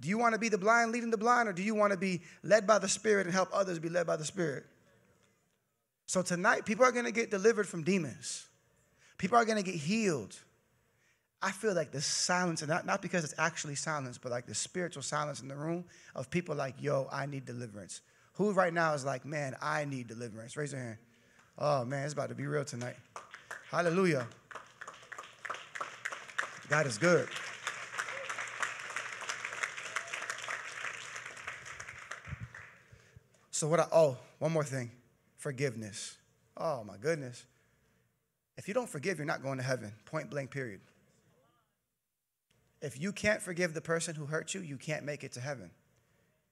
Do you want to be the blind leading the blind or do you want to be led by the spirit and help others be led by the spirit? So tonight, people are going to get delivered from demons. People are going to get healed. I feel like the silence, and not, not because it's actually silence, but like the spiritual silence in the room of people like, yo, I need deliverance. Who right now is like, man, I need deliverance? Raise your hand. Oh, man, it's about to be real tonight. Hallelujah. God is good. So, what I, oh, one more thing forgiveness. Oh, my goodness. If you don't forgive, you're not going to heaven, point blank, period. If you can't forgive the person who hurt you, you can't make it to heaven.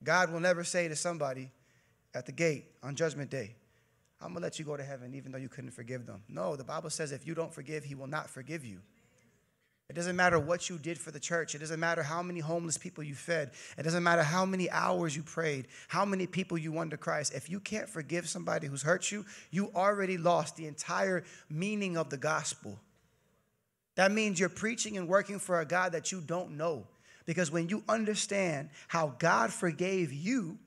God will never say to somebody at the gate on Judgment Day, I'm going to let you go to heaven even though you couldn't forgive them. No, the Bible says if you don't forgive, He will not forgive you. It doesn't matter what you did for the church. It doesn't matter how many homeless people you fed. It doesn't matter how many hours you prayed, how many people you won to Christ. If you can't forgive somebody who's hurt you, you already lost the entire meaning of the gospel. That means you're preaching and working for a God that you don't know. Because when you understand how God forgave you,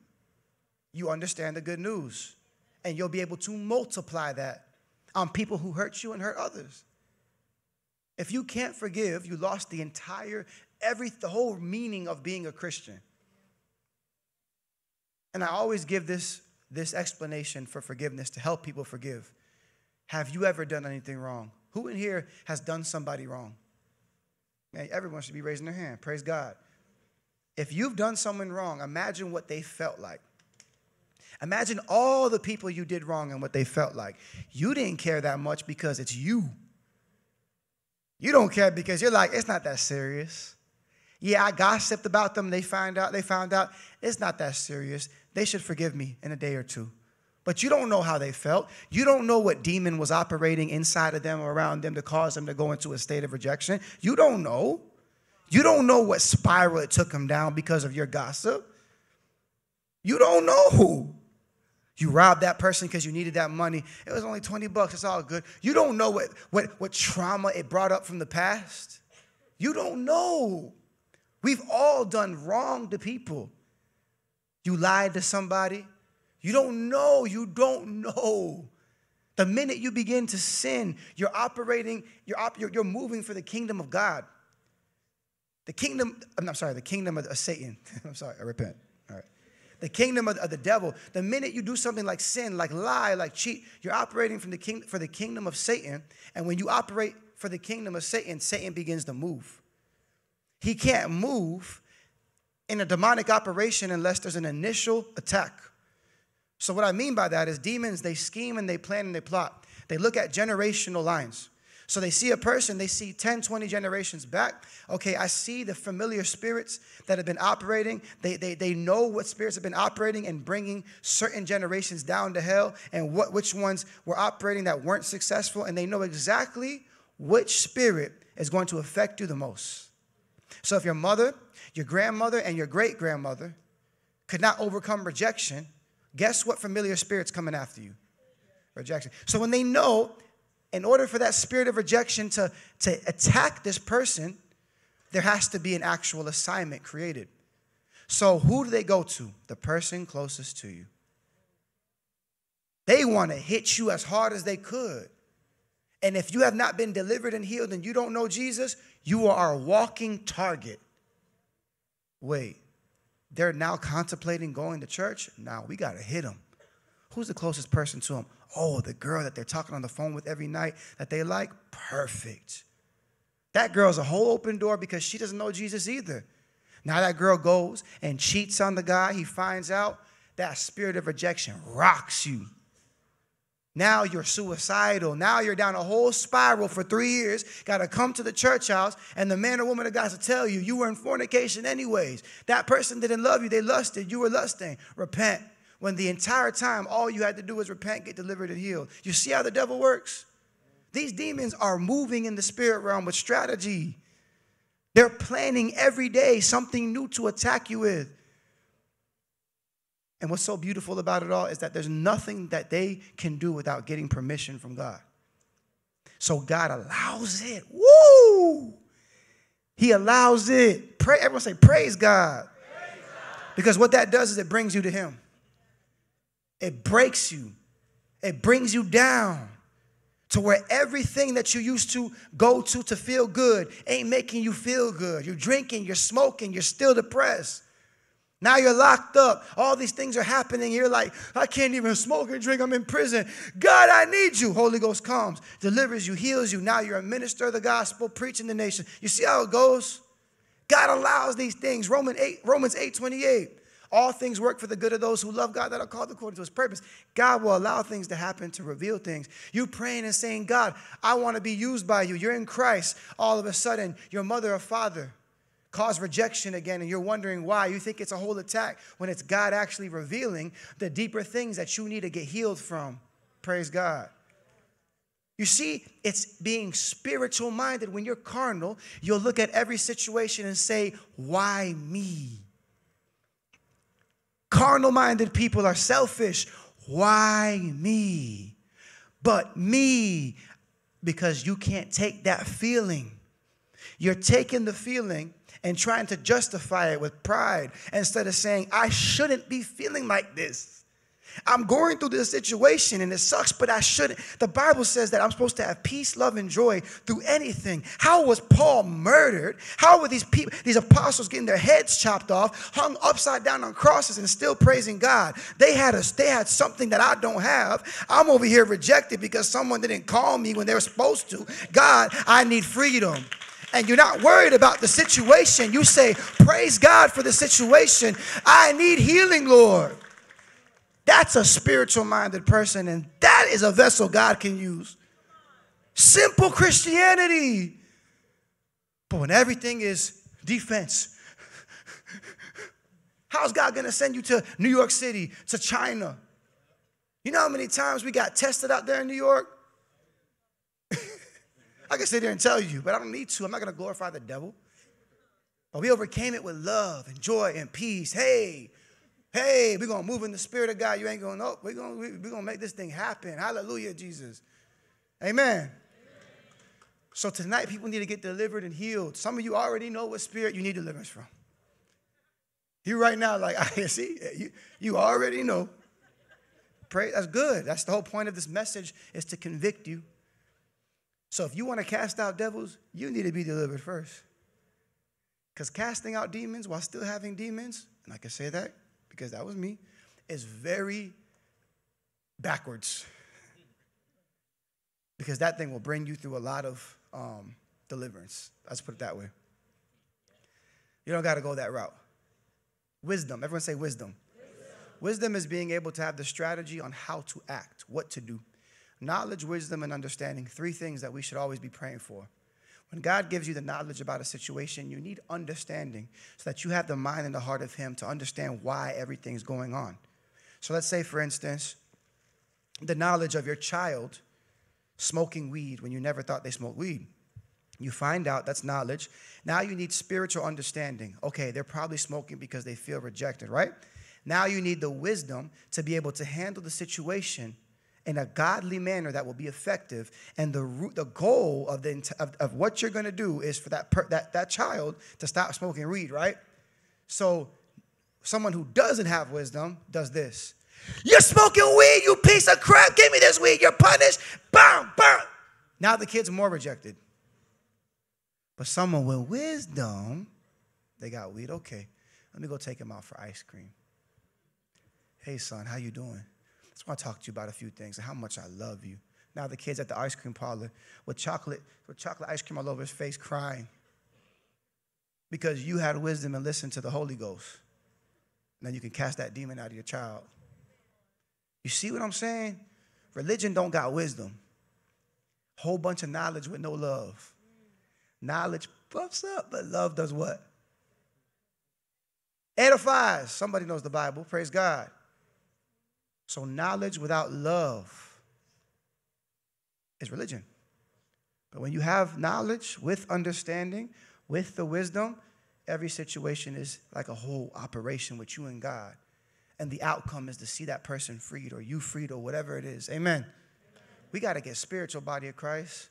you understand the good news. And you'll be able to multiply that on people who hurt you and hurt others. If you can't forgive, you lost the entire, every, the whole meaning of being a Christian. And I always give this, this explanation for forgiveness to help people forgive. Have you ever done anything wrong? Who in here has done somebody wrong? Man, everyone should be raising their hand. Praise God. If you've done someone wrong, imagine what they felt like. Imagine all the people you did wrong and what they felt like. You didn't care that much because it's you. You don't care because you're like, it's not that serious. Yeah, I gossiped about them. They find out, they found out it's not that serious. They should forgive me in a day or two. But you don't know how they felt. You don't know what demon was operating inside of them or around them to cause them to go into a state of rejection. You don't know. You don't know what spiral it took them down because of your gossip. You don't know. You robbed that person because you needed that money. It was only 20 bucks. It's all good. You don't know what, what, what trauma it brought up from the past. You don't know. We've all done wrong to people. You lied to somebody. You don't know. You don't know. The minute you begin to sin, you're operating, you're, op- you're, you're moving for the kingdom of God. The kingdom, I'm sorry, the kingdom of, of Satan. I'm sorry, I repent. The kingdom of, of the devil. The minute you do something like sin, like lie, like cheat, you're operating from the king, for the kingdom of Satan. And when you operate for the kingdom of Satan, Satan begins to move. He can't move in a demonic operation unless there's an initial attack. So, what I mean by that is demons, they scheme and they plan and they plot. They look at generational lines. So, they see a person, they see 10, 20 generations back. Okay, I see the familiar spirits that have been operating. They, they, they know what spirits have been operating and bringing certain generations down to hell and what, which ones were operating that weren't successful. And they know exactly which spirit is going to affect you the most. So, if your mother, your grandmother, and your great grandmother could not overcome rejection, guess what familiar spirit's coming after you? Rejection. So when they know, in order for that spirit of rejection to, to attack this person, there has to be an actual assignment created. So, who do they go to? The person closest to you. They want to hit you as hard as they could. And if you have not been delivered and healed and you don't know Jesus, you are a walking target. Wait, they're now contemplating going to church? Now we got to hit them. Who's the closest person to them? Oh, the girl that they're talking on the phone with every night that they like? Perfect. That girl's a whole open door because she doesn't know Jesus either. Now that girl goes and cheats on the guy, he finds out that spirit of rejection rocks you. Now you're suicidal. Now you're down a whole spiral for three years. Got to come to the church house, and the man or woman of God to tell you you were in fornication anyways. That person didn't love you. They lusted. You were lusting. Repent. When the entire time all you had to do was repent, get delivered, and healed. You see how the devil works? These demons are moving in the spirit realm with strategy. They're planning every day something new to attack you with. And what's so beautiful about it all is that there's nothing that they can do without getting permission from God. So God allows it. Woo! He allows it. Pray, everyone say, praise God. Because what that does is it brings you to Him. It breaks you. It brings you down to where everything that you used to go to to feel good ain't making you feel good. You're drinking, you're smoking, you're still depressed. Now you're locked up. All these things are happening. You're like, I can't even smoke or drink. I'm in prison. God, I need you. Holy Ghost comes, delivers you, heals you. Now you're a minister of the gospel, preaching the nation. You see how it goes? God allows these things. Romans 8, Romans 8 28. All things work for the good of those who love God that are called according to his purpose. God will allow things to happen to reveal things. You praying and saying, God, I want to be used by you. You're in Christ. All of a sudden, your mother or father cause rejection again, and you're wondering why. You think it's a whole attack when it's God actually revealing the deeper things that you need to get healed from. Praise God. You see, it's being spiritual minded. When you're carnal, you'll look at every situation and say, Why me? Carnal minded people are selfish. Why me? But me, because you can't take that feeling. You're taking the feeling and trying to justify it with pride instead of saying, I shouldn't be feeling like this. I'm going through this situation and it sucks, but I shouldn't. The Bible says that I'm supposed to have peace, love, and joy through anything. How was Paul murdered? How were these people, these apostles getting their heads chopped off, hung upside down on crosses and still praising God? They had a they had something that I don't have. I'm over here rejected because someone didn't call me when they were supposed to. God, I need freedom and you're not worried about the situation, you say, Praise God for the situation. I need healing, Lord. That's a spiritual minded person, and that is a vessel God can use. Simple Christianity. But when everything is defense, how's God gonna send you to New York City, to China? You know how many times we got tested out there in New York? I can sit there and tell you, but I don't need to. I'm not to glorify the devil. But we overcame it with love and joy and peace. Hey, hey, we're going to move in the spirit of God. You ain't going, no, we're going we're going to make this thing happen. Hallelujah, Jesus. Amen. So tonight, people need to get delivered and healed. Some of you already know what spirit you need deliverance from. You right now, like, I see, you, you already know. Pray, that's good. That's the whole point of this message is to convict you. So if you want to cast out devils, you need to be delivered first. Because casting out demons while still having demons, and I can say that because that was me, is very backwards. because that thing will bring you through a lot of um, deliverance. Let's put it that way. You don't got to go that route. Wisdom. Everyone say wisdom. wisdom. Wisdom is being able to have the strategy on how to act, what to do knowledge, wisdom, and understanding. Three things that we should always be praying for. When God gives you the knowledge about a situation, you need understanding so that you have the mind and the heart of Him to understand why everything's going on. So let's say, for instance, the knowledge of your child smoking weed when you never thought they smoked weed. You find out that's knowledge. Now you need spiritual understanding. Okay, they're probably smoking because they feel rejected, right? Now you need the wisdom to be able to handle the situation in a godly manner that will be effective. And the root, the goal of the of, of what you're gonna do is for that per, that that child to stop smoking weed, right? So someone who doesn't have wisdom does this. You're smoking weed, you piece of crap. Give me this weed. You're punished. Bam, bam. Now the kid's more rejected. But someone with wisdom, they got weed. Okay, let me go take him out for ice cream. Hey son, how you doing? I want to talk to you about a few things and how much I love you. Now the kid's at the ice cream parlor with chocolate, with chocolate ice cream all over his face, crying. Because you had wisdom and listened to the Holy Ghost. Now you can cast that demon out of your child. You see what I'm saying? Religion don't got wisdom. Whole bunch of knowledge with no love. Knowledge puffs up, but love does what? Edifies. Somebody knows the Bible. Praise God. So knowledge without love is religion. But when you have knowledge with understanding, with the wisdom, every situation is like a whole operation with you and God. And the outcome is to see that person freed or you freed or whatever it is. Amen. We got to get spiritual, body of Christ.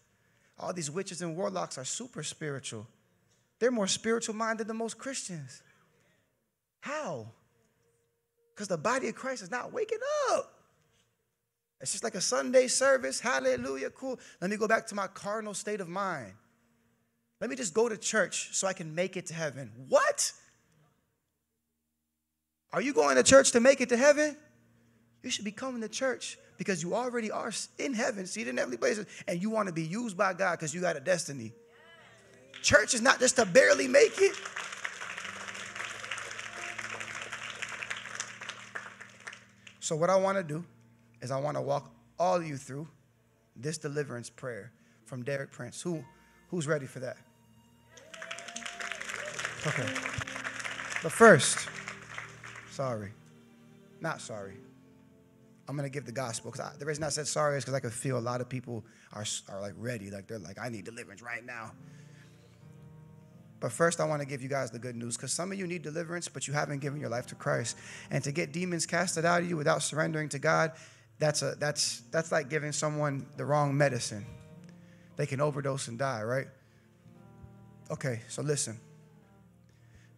All these witches and warlocks are super spiritual. They're more spiritual minded than most Christians. How? Because the body of Christ is not waking up. It's just like a Sunday service. Hallelujah. Cool. Let me go back to my carnal state of mind. Let me just go to church so I can make it to heaven. What? Are you going to church to make it to heaven? You should be coming to church because you already are in heaven, seated in heavenly places, and you want to be used by God because you got a destiny. Church is not just to barely make it. So, what I want to do is I want to walk all of you through this deliverance prayer from Derek Prince. Who, who's ready for that? Okay. But first, sorry, not sorry. I'm gonna give the gospel because the reason I said sorry is because I could feel a lot of people are are like ready, like they're like, I need deliverance right now. But first, I want to give you guys the good news because some of you need deliverance, but you haven't given your life to Christ. And to get demons casted out of you without surrendering to God, that's a that's that's like giving someone the wrong medicine. They can overdose and die, right? Okay, so listen.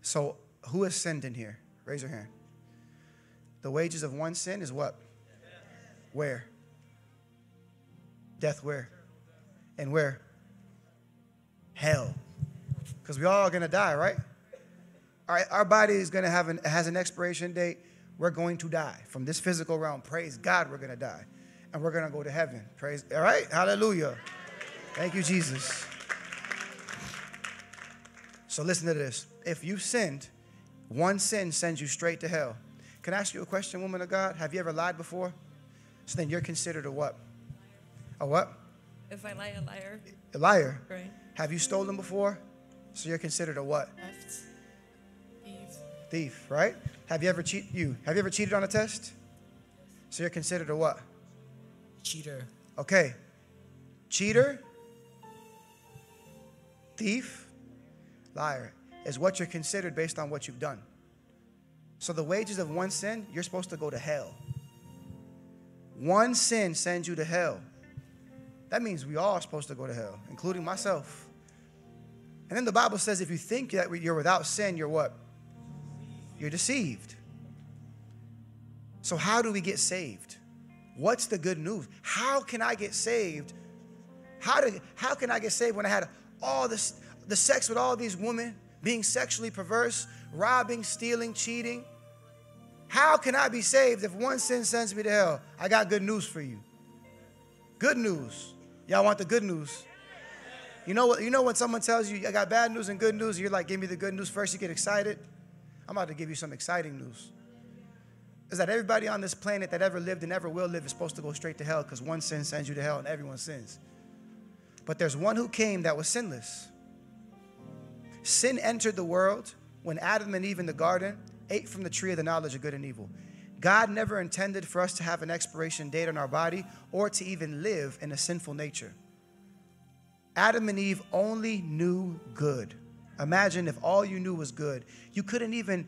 So who has sinned in here? Raise your hand. The wages of one sin is what? Where? Death where? And where? Hell. Because we all gonna die, right? All right, our body is gonna have an has an expiration date. We're going to die from this physical realm. Praise God, we're gonna die. And we're gonna go to heaven. Praise all right, hallelujah. Thank you, Jesus. So listen to this. If you've sinned, one sin sends you straight to hell. Can I ask you a question, woman of God? Have you ever lied before? So then you're considered a what? A what? If I lie, a liar. A liar. Right. Have you stolen before? So you're considered a what? Theft. Eve. Thief, right? Have you ever cheat you? Have you ever cheated on a test? So you're considered a what? Cheater. Okay. Cheater, thief, liar is what you're considered based on what you've done. So the wages of one sin, you're supposed to go to hell. One sin sends you to hell. That means we all are supposed to go to hell, including myself. And then the Bible says if you think that you're without sin, you're what? You're deceived. So, how do we get saved? What's the good news? How can I get saved? How, do, how can I get saved when I had all this, the sex with all these women, being sexually perverse, robbing, stealing, cheating? How can I be saved if one sin sends me to hell? I got good news for you. Good news. Y'all want the good news? You know what? You know when someone tells you I got bad news and good news, you're like, give me the good news first. You get excited. I'm about to give you some exciting news. Is that everybody on this planet that ever lived and ever will live is supposed to go straight to hell because one sin sends you to hell and everyone sins. But there's one who came that was sinless. Sin entered the world when Adam and Eve in the garden ate from the tree of the knowledge of good and evil. God never intended for us to have an expiration date on our body or to even live in a sinful nature. Adam and Eve only knew good. Imagine if all you knew was good. You couldn't even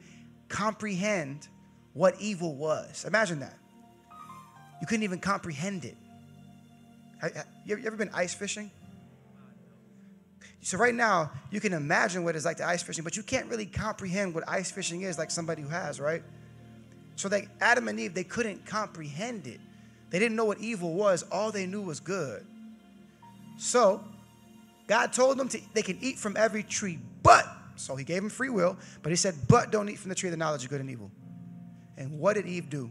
comprehend what evil was. Imagine that. You couldn't even comprehend it. You ever, been ice fishing? So right now, you can imagine what it's like to ice fishing, but you can't really comprehend what ice fishing is like somebody who has, right? So like Adam and Eve, they couldn't comprehend it. They didn't know what evil was. All they knew was good. So God told them to they can eat from every tree, but so he gave them free will, but he said, but don't eat from the tree of the knowledge of good and evil. And what did Eve do?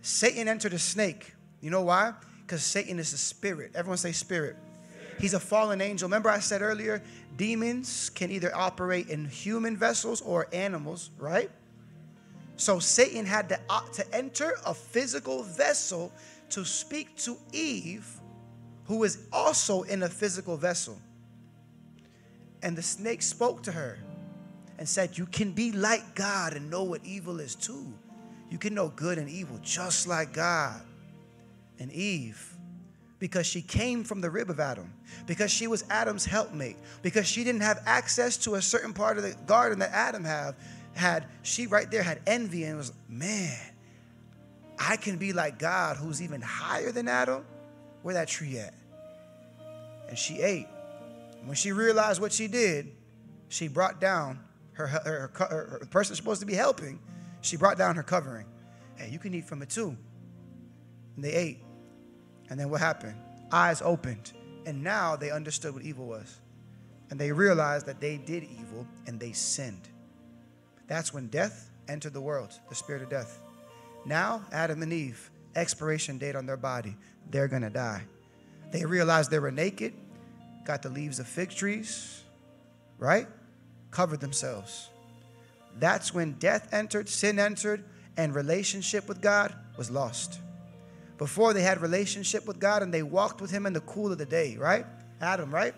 Satan entered a snake. You know why? Because Satan is a spirit. Everyone say spirit. He's a fallen angel. Remember, I said earlier, demons can either operate in human vessels or animals, right? So Satan had to, uh, to enter a physical vessel to speak to Eve, who is also in a physical vessel. And the snake spoke to her and said, You can be like God and know what evil is too. You can know good and evil just like God. And Eve, because she came from the rib of Adam, because she was Adam's helpmate, because she didn't have access to a certain part of the garden that Adam have, had, she right there had envy and was, man, I can be like God who's even higher than Adam. Where that tree at? And she ate. When she realized what she did, she brought down her, her, her, her- her person supposed to be helping. She brought down her covering. Hey, you can eat from it too. And they ate. And then what happened? Eyes opened. And now they understood what evil was. And they realized that they did evil and they sinned. That's when death entered the world, the spirit of death. Now, Adam and Eve, expiration date on their body, they're going to die. They realized they were naked, got the leaves of fig trees, right? Covered themselves. That's when death entered, sin entered, and relationship with God was lost. Before they had relationship with God and they walked with him in the cool of the day, right? Adam, right?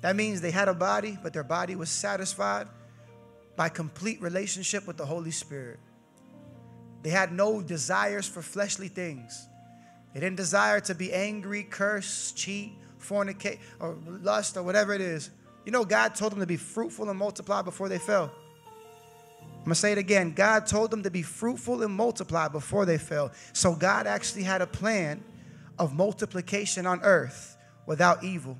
That means they had a body, but their body was satisfied by complete relationship with the Holy Spirit. They had no desires for fleshly things. They didn't desire to be angry, curse, cheat, fornicate, or lust, or whatever it is. You know, God told them to be fruitful and multiply before they fell. I'm going to say it again. God told them to be fruitful and multiply before they fell. So God actually had a plan of multiplication on earth without evil.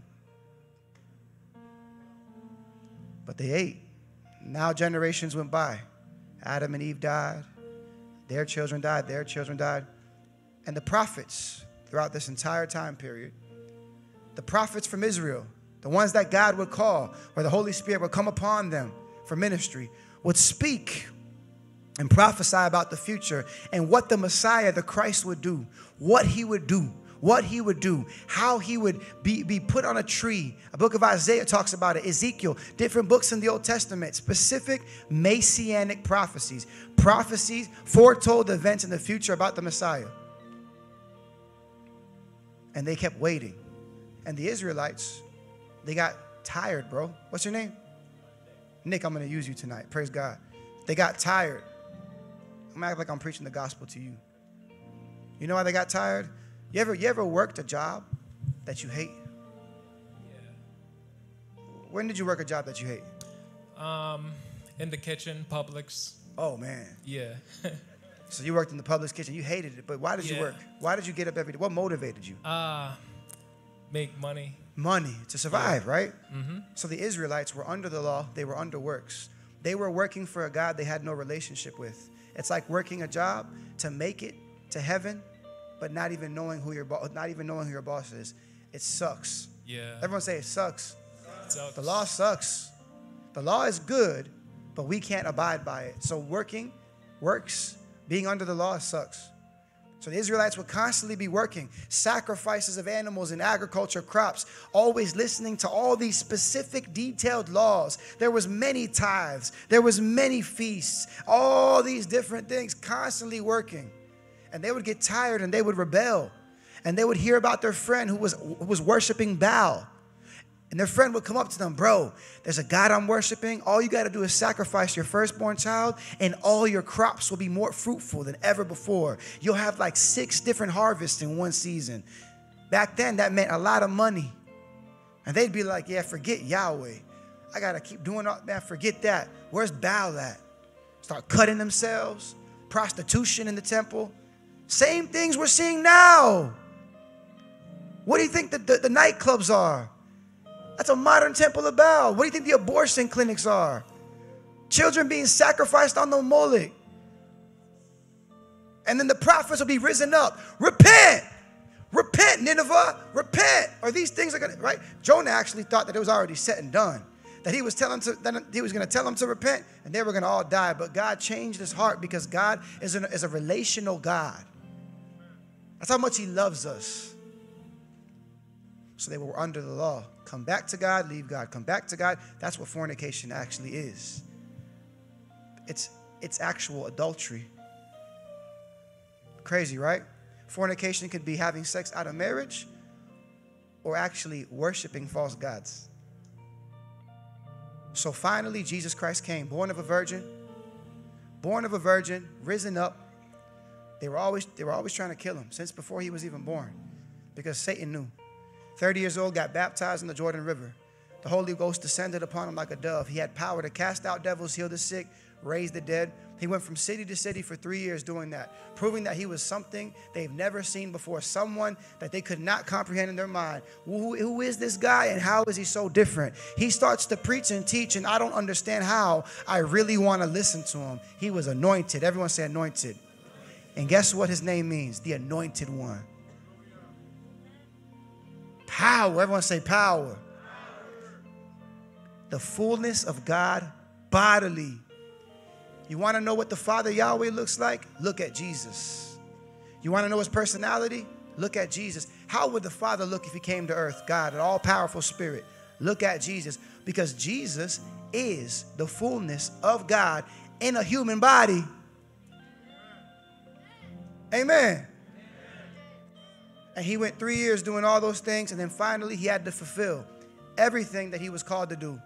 But they ate. Now generations went by. Adam and Eve died. Their children died. Their children died. And the prophets throughout this entire time period, the prophets from Israel, the ones that God would call, where the Holy Spirit would come upon them for ministry, would speak and prophesy about the future and what the Messiah, the Christ, would do, what he would do, what he would do, how he would be, be put on a tree. A book of Isaiah talks about it, Ezekiel, different books in the Old Testament, specific messianic prophecies, prophecies, foretold events in the future about the Messiah. And they kept waiting. And the Israelites, they got tired, bro. What's your name? Nick, I'm going to use you tonight. Praise God. They got tired. I'm acting like I'm preaching the gospel to you. You know why they got tired? You ever, you ever worked a job that you hate? Yeah. When did you work a job that you hate? Um, in the kitchen, Publix. Oh man. Yeah. So you worked in the Publix kitchen. You hated it, but why did you work? Why did you get up every day? What motivated you? uh, make money. Money to survive, right? Mhm. So the Israelites were under the law. They were under works. They were working for a God they had no relationship with. It's like working a job to make it to heaven, but not even knowing who your boss, not even knowing who your boss is. It sucks. Yeah. Everyone say it sucks. Sucks. The law sucks. The law is good, but we can't abide by it. So working, works, being under the law sucks. So the Israelites would constantly be working, sacrifices of animals and agriculture, crops, always listening to all these specific detailed laws. There was many tithes, there was many feasts, all these different things constantly working. And they would get tired and they would rebel. And they would hear about their friend who was who was worshiping Baal. And their friend would come up to them, bro, there's a God I'm worshiping. All you got to do is sacrifice your firstborn child, and all your crops will be more fruitful than ever before. You'll have like six different harvests in one season. Back then, that meant a lot of money. And they'd be like, yeah, forget Yahweh. I got to keep doing all man, forget that. Where's Baal at? Start cutting themselves, prostitution in the temple. Same things we're seeing now. What do you think the, the, the nightclubs are? That's a modern temple of Baal. What do you think the abortion clinics are? Children being sacrificed on the Moloch. And then the prophets will be risen up. Repent! Repent, Nineveh! Repent! Or these things are gonna, right? Jonah actually thought that it was already set and done. That he was telling to, that he was gonna tell them to repent and they were gonna all die. But God changed his heart because God is, an, is a relational God. That's how much he loves us. So they were under the law. Come back to God, leave God. Come back to God. That's what fornication actually is. It's it's actual adultery. Crazy, right? Fornication could be having sex out of marriage or actually worshiping false gods. So finally, Jesus Christ came, born of a virgin, born of a virgin, risen up. They were always, they were always trying to kill him since before he was even born because Satan knew. 30 years old, got baptized in the Jordan River. The Holy Ghost descended upon him like a dove. He had power to cast out devils, heal the sick, raise the dead. He went from city to city for three years doing that, proving that he was something they've never seen before, someone that they could not comprehend in their mind. Who, who is this guy and how is he so different? He starts to preach and teach, and I don't understand how I really want to listen to him. He was anointed. Everyone say anointed. And guess what his name means? The anointed one. Power. Everyone say power. The fullness of God bodily. You want to know what the Father Yahweh looks like? Look at Jesus. You want to know his personality? Look at Jesus. How would the Father look if he came to earth? God, an all powerful spirit. Look at Jesus because Jesus is the fullness of God in a human body. Amen. And he went three years doing all those things, and then finally he had to fulfill everything that he was called to do.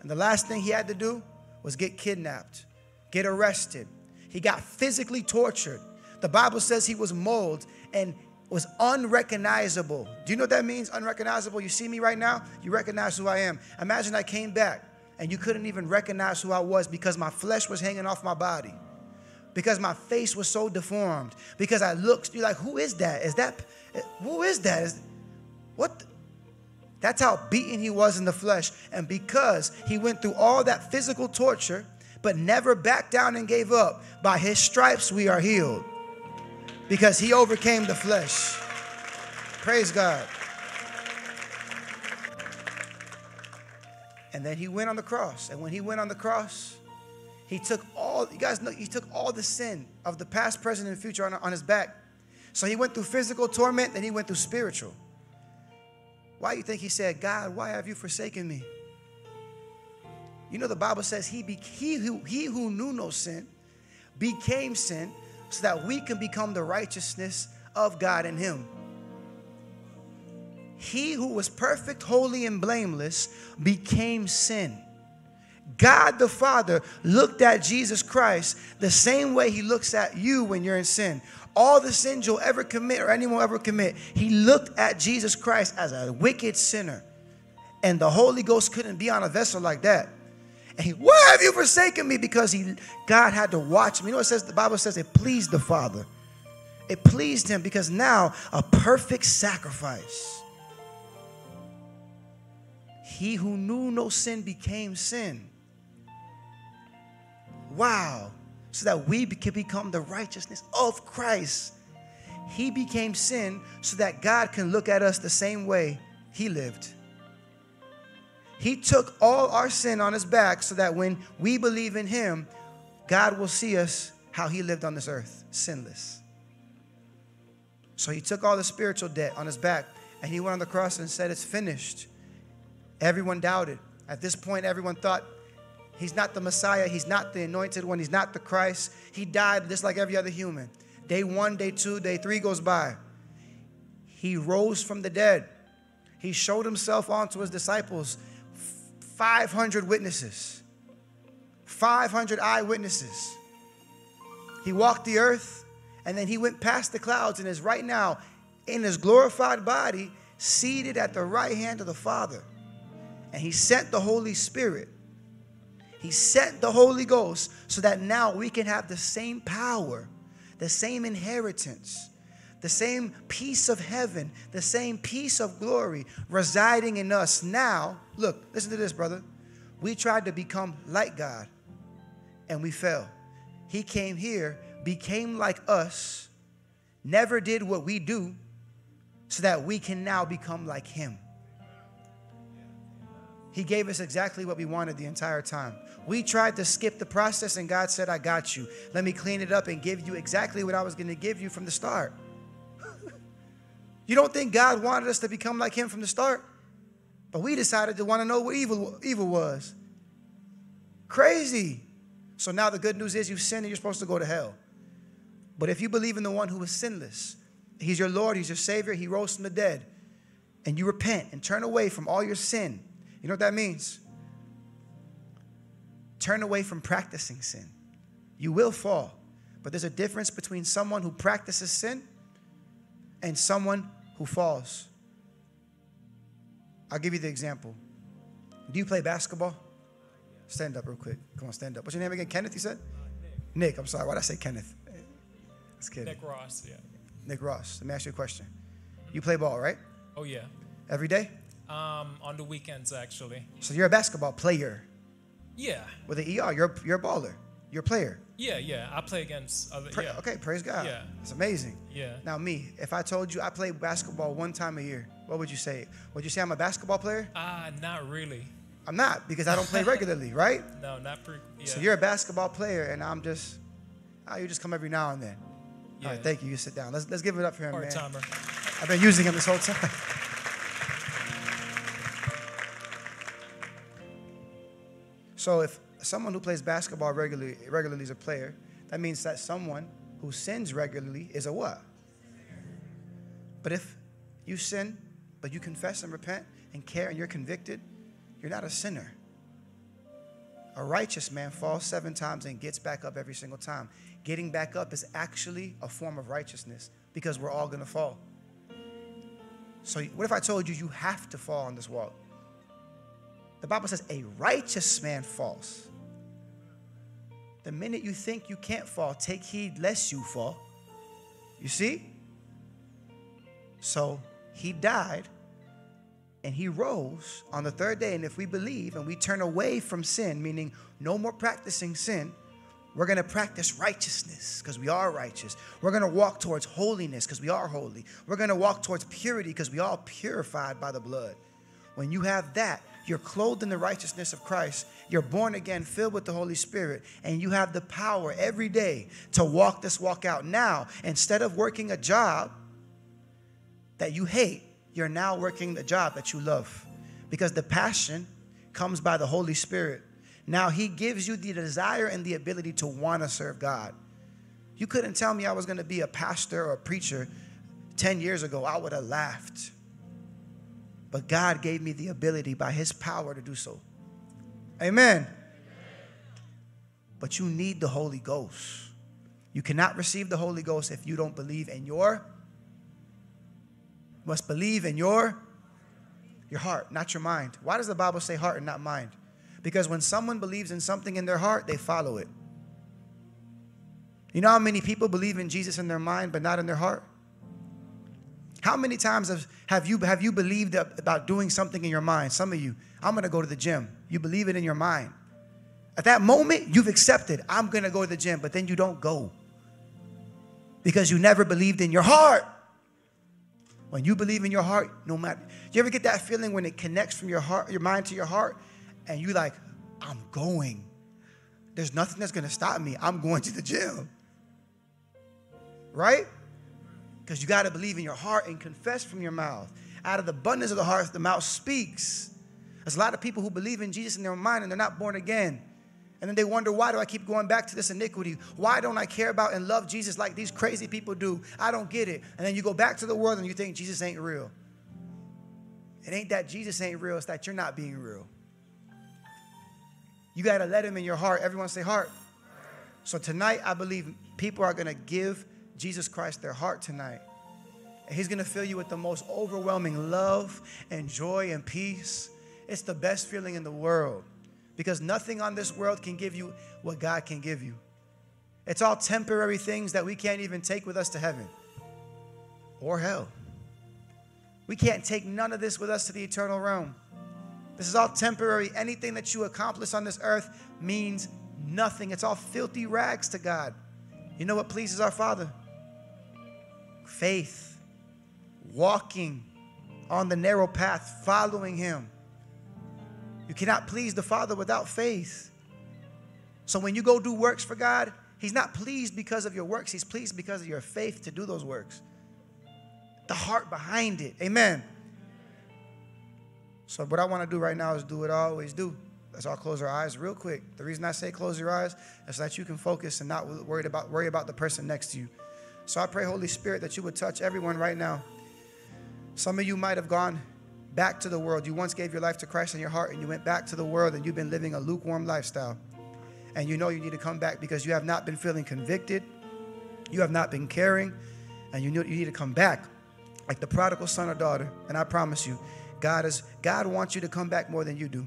And the last thing he had to do was get kidnapped, get arrested. He got physically tortured. The Bible says he was molded and was unrecognizable. Do you know what that means? Unrecognizable. You see me right now, you recognize who I am. Imagine I came back and you couldn't even recognize who I was because my flesh was hanging off my body. Because my face was so deformed. Because I looked, you're like, who is that? Is that, who is that? Is, what? that's how beaten he was in the flesh. And because he went through all that physical torture, but never backed down and gave up, by his stripes we are healed. Because he overcame the flesh. Praise God. And then he went on the cross. And when he went on the cross, he took all, you guys know, he took all the sin of the past, present, and future on, on his back. So he went through physical torment, then he went through spiritual. Why do you think he said, God, why have you forsaken me? You know, the Bible says he, be, he, who, he who knew no sin became sin so that we can become the righteousness of God in him. He who was perfect, holy, and blameless became sin. God the Father looked at Jesus Christ the same way he looks at you when you're in sin. All the sins you'll ever commit or anyone will ever commit, he looked at Jesus Christ as a wicked sinner. And the Holy Ghost couldn't be on a vessel like that. And he, why have you forsaken me? Because he, God had to watch him. You know what it says? The Bible says it pleased the Father. It pleased him because now a perfect sacrifice. He who knew no sin became sin. Wow. So that we can become the righteousness of Christ. He became sin so that God can look at us the same way he lived. He took all our sin on his back so that when we believe in him, God will see us how he lived on this earth, sinless. So he took all the spiritual debt on his back and he went on the cross and said, It's finished. Everyone doubted. At this point, everyone thought he's not the Messiah, he's not the anointed one, he's not the Christ. He died just like every other human. Day one, day two, day three goes by. He rose from the dead. He showed himself onto his disciples 500 witnesses, 500 eyewitnesses. He walked the earth and then he went past the clouds and is right now in his glorified body, seated at the right hand of the Father. And he sent the Holy Spirit. He sent the Holy Ghost so that now we can have the same power, the same inheritance, the same peace of heaven, the same peace of glory residing in us now. Look, listen to this, brother. We tried to become like God and we fell. He came here, became like us, never did what we do, so that we can now become like Him. He gave us exactly what we wanted the entire time. We tried to skip the process, and God said, I got you. Let me clean it up and give you exactly what I was going to give you from the start. you don't think God wanted us to become like Him from the start? But we decided to want to know what evil, evil was. Crazy. So now the good news is you sin and you're supposed to go to hell. But if you believe in the one who is sinless, He's your Lord, He's your Savior, He rose from the dead, and you repent and turn away from all your sin, you know what that means? Turn away from practicing sin. You will fall, but there's a difference between someone who practices sin and someone who falls. I'll give you the example. Do you play basketball? Stand up real quick. Come on, stand up. What's your name again? Kenneth, you said? Uh, Nick. I'm sorry. Why did I say Kenneth? Just kidding. Nick Ross, yeah. Nick Ross. Let me ask you a question. You play ball, right? Oh yeah. Every day? Um, on the weekends actually. So you're a basketball player Yeah. with an ER. You're, you're a baller. You're a player. Yeah, yeah. I play against other. Pra- yeah. Okay, praise God. Yeah. It's amazing. Yeah. Now, me, if I told you I play basketball one time a year, what would you say? Would you say I'm a basketball player? Ah, not really. I'm not because I don't play regularly, right? No, not pre. Yeah. So you're a basketball player, and I'm just, oh, you just come every now and then. All right, thank you. You sit down. Let's, let's give it up for him, Part man. I've been using him this whole time. so if someone who plays basketball regularly, regularly is a player, that means that someone who sins regularly is a what? But if you sin, but you confess and repent and care and you're convicted, you're not a sinner. A righteous man falls seven times and gets back up every single time. Getting back up is actually a form of righteousness because we're all going to fall. So, what if I told you you have to fall on this walk? The Bible says a righteous man falls. The minute you think you can't fall, take heed lest you fall. You see? So, he died and he rose on the third day. And if we believe and we turn away from sin, meaning no more practicing sin, we're going to practice righteousness because we are righteous. We're going to walk towards holiness because we are holy. We're going to walk towards purity because we are purified by the blood. When you have that, you're clothed in the righteousness of Christ. You're born again, filled with the Holy Spirit, and you have the power every day to walk this walk out. Now, instead of working a job that you hate, you're now working the job that you love because the passion comes by the Holy Spirit. Now He gives you the desire and the ability to want to serve God. You couldn't tell me I was going to be a pastor or a preacher 10 years ago. I would have laughed. But God gave me the ability by His power to do so. Amen. But you need the Holy Ghost. You cannot receive the Holy Ghost if you don't believe in your must believe in your your heart, not your mind. Why does the Bible say heart and not mind? Because when someone believes in something in their heart, they follow it. You know how many people believe in Jesus in their mind but not in their heart? How many times have, have you have you believed about doing something in your mind? Some of you, I'm gonna go to the gym. You believe it in your mind. At that moment, you've accepted, I'm gonna go to the gym, but then you don't go. Because you never believed in your heart. When you believe in your heart, no matter you ever get that feeling when it connects from your heart, your mind to your heart, and you like, I'm going. There's nothing that's gonna stop me. I'm going to the gym. Right? Because you got to believe in your heart and confess from your mouth. Out of the abundance of the heart, the mouth speaks. There's a lot of people who believe in Jesus in their mind and they're not born again. And then they wonder, why do I keep going back to this iniquity? Why don't I care about and love Jesus like these crazy people do? I don't get it. And then you go back to the world and you think Jesus ain't real. It ain't that Jesus ain't real, it's that you're not being real. You got to let him in your heart. Everyone say heart. So tonight, I believe people are going to give Jesus Christ their heart tonight. And he's going to fill you with the most overwhelming love and joy and peace. It's the best feeling in the world because nothing on this world can give you what God can give you. It's all temporary things that we can't even take with us to heaven. or hell. We can't take none of this with us to the eternal realm. This is all temporary. Anything that you accomplish on this earth means nothing. It's all filthy rags to God. You know what pleases our Father? Faith, walking on the narrow path, following Him. You cannot please the Father without faith. So when you go do works for God, He's not pleased because of your works, He's pleased because of your faith to do those works. The heart behind it. Amen. So, what I want to do right now is do what I always do. Let's all close our eyes real quick. The reason I say close your eyes is so that you can focus and not worried about worry about the person next to you. So I pray, Holy Spirit, that you would touch everyone right now. Some of you might have gone back to the world. You once gave your life to Christ in your heart, and you went back to the world, and you've been living a lukewarm lifestyle. And you know you need to come back because you have not been feeling convicted, you have not been caring, and you know you need to come back like the prodigal son or daughter. And I promise you, God is God wants you to come back more than you do.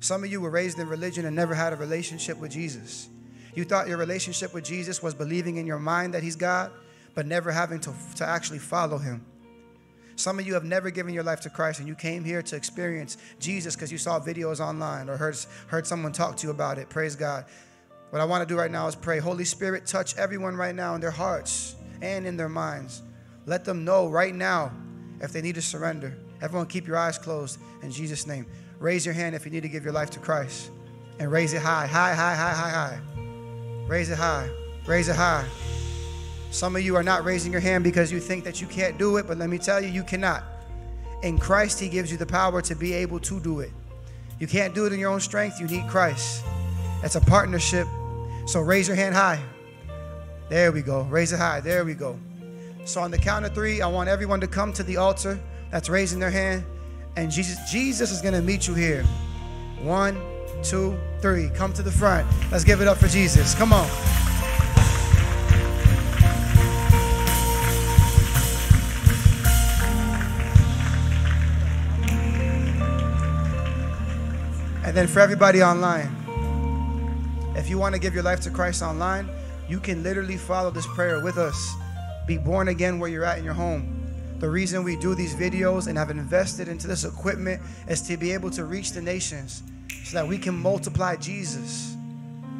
Some of you were raised in religion and never had a relationship with Jesus. You thought your relationship with Jesus was believing in your mind that He's God, but never having to, to actually follow Him. Some of you have never given your life to Christ and you came here to experience Jesus because you saw videos online or heard, heard someone talk to you about it. Praise God. What I want to do right now is pray. Holy Spirit, touch everyone right now in their hearts and in their minds. Let them know right now if they need to surrender. Everyone, keep your eyes closed in Jesus' name. Raise your hand if you need to give your life to Christ. And raise it high, high, high, high, high, high. Raise it high. Raise it high. Some of you are not raising your hand because you think that you can't do it, but let me tell you, you cannot. In Christ, He gives you the power to be able to do it. You can't do it in your own strength, you need Christ. It's a partnership. So raise your hand high. There we go. Raise it high. There we go. So on the count of three, I want everyone to come to the altar that's raising their hand. And Jesus, Jesus is going to meet you here. One, two, three. Come to the front. Let's give it up for Jesus. Come on. And then for everybody online, if you want to give your life to Christ online, you can literally follow this prayer with us. Be born again where you're at in your home. The reason we do these videos and have invested into this equipment is to be able to reach the nations so that we can multiply Jesus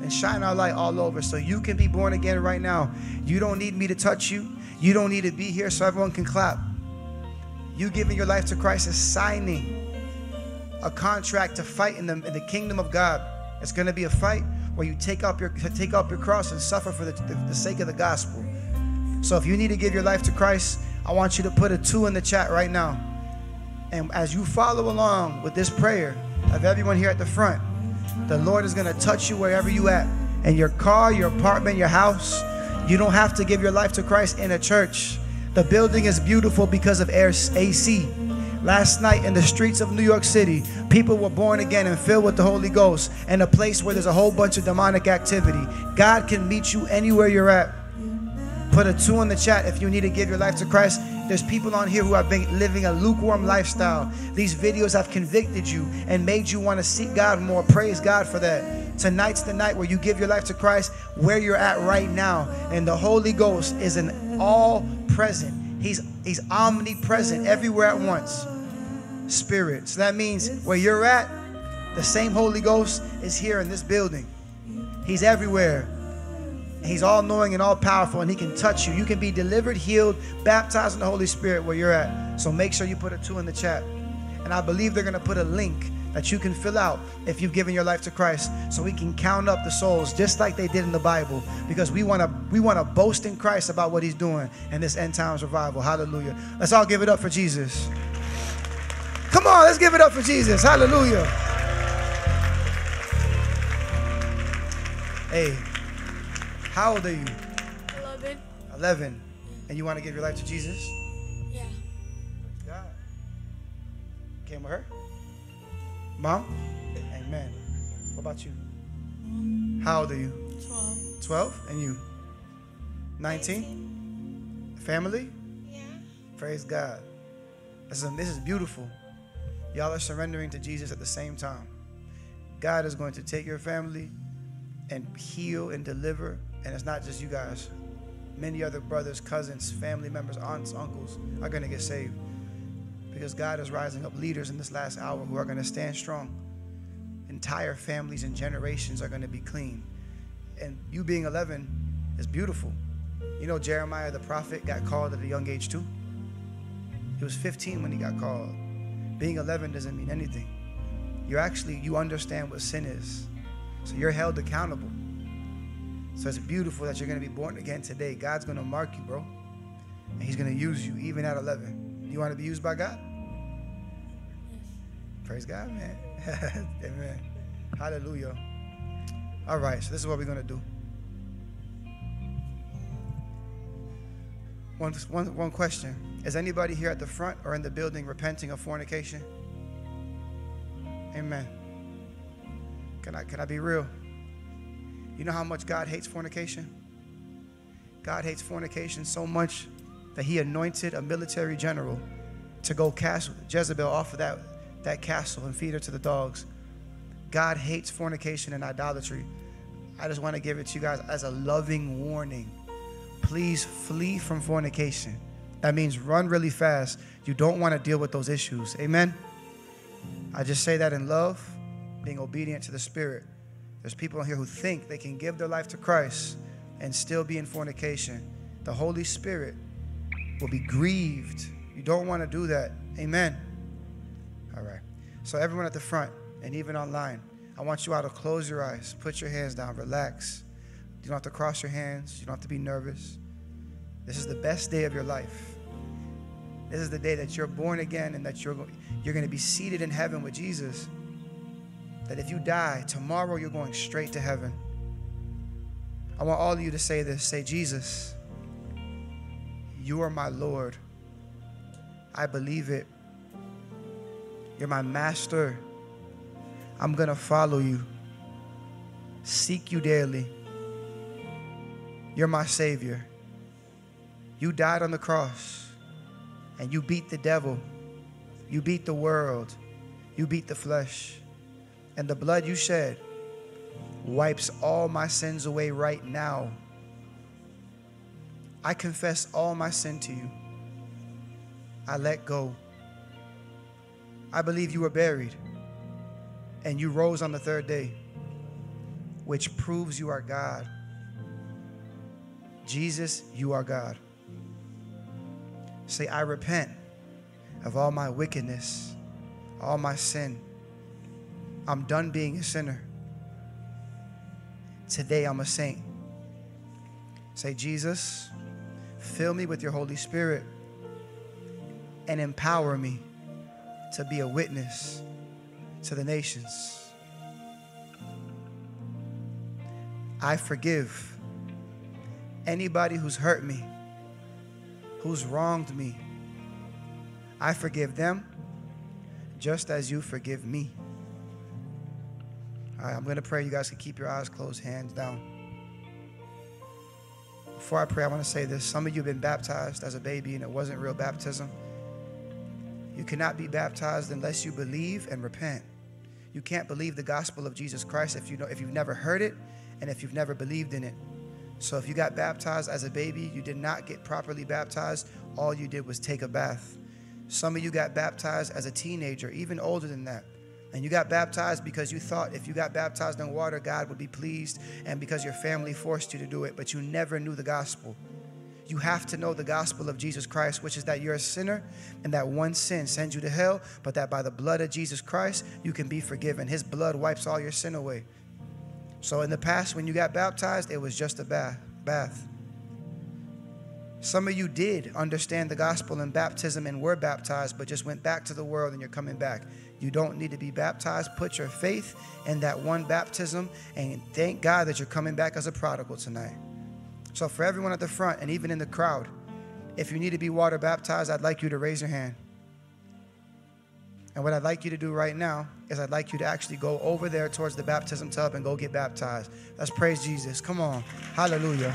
and shine our light all over so you can be born again right now. You don't need me to touch you. You don't need to be here so everyone can clap. You giving your life to Christ is signing a contract to fight in the, in the kingdom of God. It's going to be a fight where you take up your take up your cross and suffer for the, the, the sake of the gospel. So if you need to give your life to Christ, I want you to put a two in the chat right now. And as you follow along with this prayer of everyone here at the front, the Lord is going to touch you wherever you at. In your car, your apartment, your house. You don't have to give your life to Christ in a church. The building is beautiful because of air AC. Last night in the streets of New York City, people were born again and filled with the Holy Ghost in a place where there's a whole bunch of demonic activity. God can meet you anywhere you're at. Put a two in the chat if you need to give your life to Christ. There's people on here who have been living a lukewarm lifestyle. These videos have convicted you and made you want to seek God more. Praise God for that. Tonight's the night where you give your life to Christ where you're at right now. And the Holy Ghost is an all present. He's he's omnipresent everywhere at once. Spirit. So that means where you're at, the same Holy Ghost is here in this building. He's everywhere. He's all knowing and all powerful, and He can touch you. You can be delivered, healed, baptized in the Holy Spirit where you're at. So make sure you put a two in the chat. And I believe they're going to put a link that you can fill out if you've given your life to Christ so we can count up the souls just like they did in the Bible because we want to we want to boast in Christ about what he's doing in this end times revival. Hallelujah. Let's all give it up for Jesus. Come on, let's give it up for Jesus. Hallelujah. Hey, how old are you? 11. 11. And you want to give your life to Jesus? Yeah. God. Came with her? Mom? Amen. What about you? Um, how old are you? 12. 12? And you? 19? Family? Yeah. Praise God. This is, this is beautiful. Y'all are surrendering to Jesus at the same time. God is going to take your family and heal and deliver. And it's not just you guys. Many other brothers, cousins, family members, aunts, uncles are going to get saved because God is rising up leaders in this last hour who are going to stand strong. Entire families and generations are going to be clean. And you being 11 is beautiful. You know, Jeremiah the prophet got called at a young age too. He was 15 when he got called. Being 11 doesn't mean anything. You're actually, you understand what sin is. So you're held accountable. So it's beautiful that you're going to be born again today. God's going to mark you, bro. And He's going to use you even at 11. You want to be used by God? Praise God, man. Amen. Hallelujah. All right, so this is what we're going to do. One, one, one question. Is anybody here at the front or in the building repenting of fornication? Amen. Can I, can I be real? You know how much God hates fornication? God hates fornication so much that he anointed a military general to go cast Jezebel off of that, that castle and feed her to the dogs. God hates fornication and idolatry. I just want to give it to you guys as a loving warning. Please flee from fornication. That means run really fast. You don't want to deal with those issues. Amen. I just say that in love, being obedient to the Spirit. There's people in here who think they can give their life to Christ and still be in fornication. The Holy Spirit will be grieved. You don't want to do that. Amen. All right. So, everyone at the front and even online, I want you all to close your eyes, put your hands down, relax. You don't have to cross your hands, you don't have to be nervous. This is the best day of your life. This is the day that you're born again and that you're, you're going to be seated in heaven with Jesus. That if you die, tomorrow you're going straight to heaven. I want all of you to say this say, Jesus, you are my Lord. I believe it. You're my master. I'm going to follow you, seek you daily. You're my Savior. You died on the cross and you beat the devil, you beat the world, you beat the flesh. And the blood you shed wipes all my sins away right now. I confess all my sin to you. I let go. I believe you were buried and you rose on the third day, which proves you are God. Jesus, you are God. Say, I repent of all my wickedness, all my sin. I'm done being a sinner. Today I'm a saint. Say, Jesus, fill me with your Holy Spirit and empower me to be a witness to the nations. I forgive anybody who's hurt me, who's wronged me. I forgive them just as you forgive me. All right, I'm going to pray. You guys can keep your eyes closed, hands down. Before I pray, I want to say this. Some of you have been baptized as a baby and it wasn't real baptism. You cannot be baptized unless you believe and repent. You can't believe the gospel of Jesus Christ if you know if you've never heard it and if you've never believed in it. So if you got baptized as a baby, you did not get properly baptized. All you did was take a bath. Some of you got baptized as a teenager, even older than that. And you got baptized because you thought if you got baptized in water, God would be pleased, and because your family forced you to do it, but you never knew the gospel. You have to know the gospel of Jesus Christ, which is that you're a sinner and that one sin sends you to hell, but that by the blood of Jesus Christ, you can be forgiven. His blood wipes all your sin away. So in the past, when you got baptized, it was just a bath. bath. Some of you did understand the gospel in baptism and were baptized, but just went back to the world and you're coming back. You don't need to be baptized. Put your faith in that one baptism and thank God that you're coming back as a prodigal tonight. So, for everyone at the front and even in the crowd, if you need to be water baptized, I'd like you to raise your hand. And what I'd like you to do right now is I'd like you to actually go over there towards the baptism tub and go get baptized. Let's praise Jesus. Come on. Hallelujah.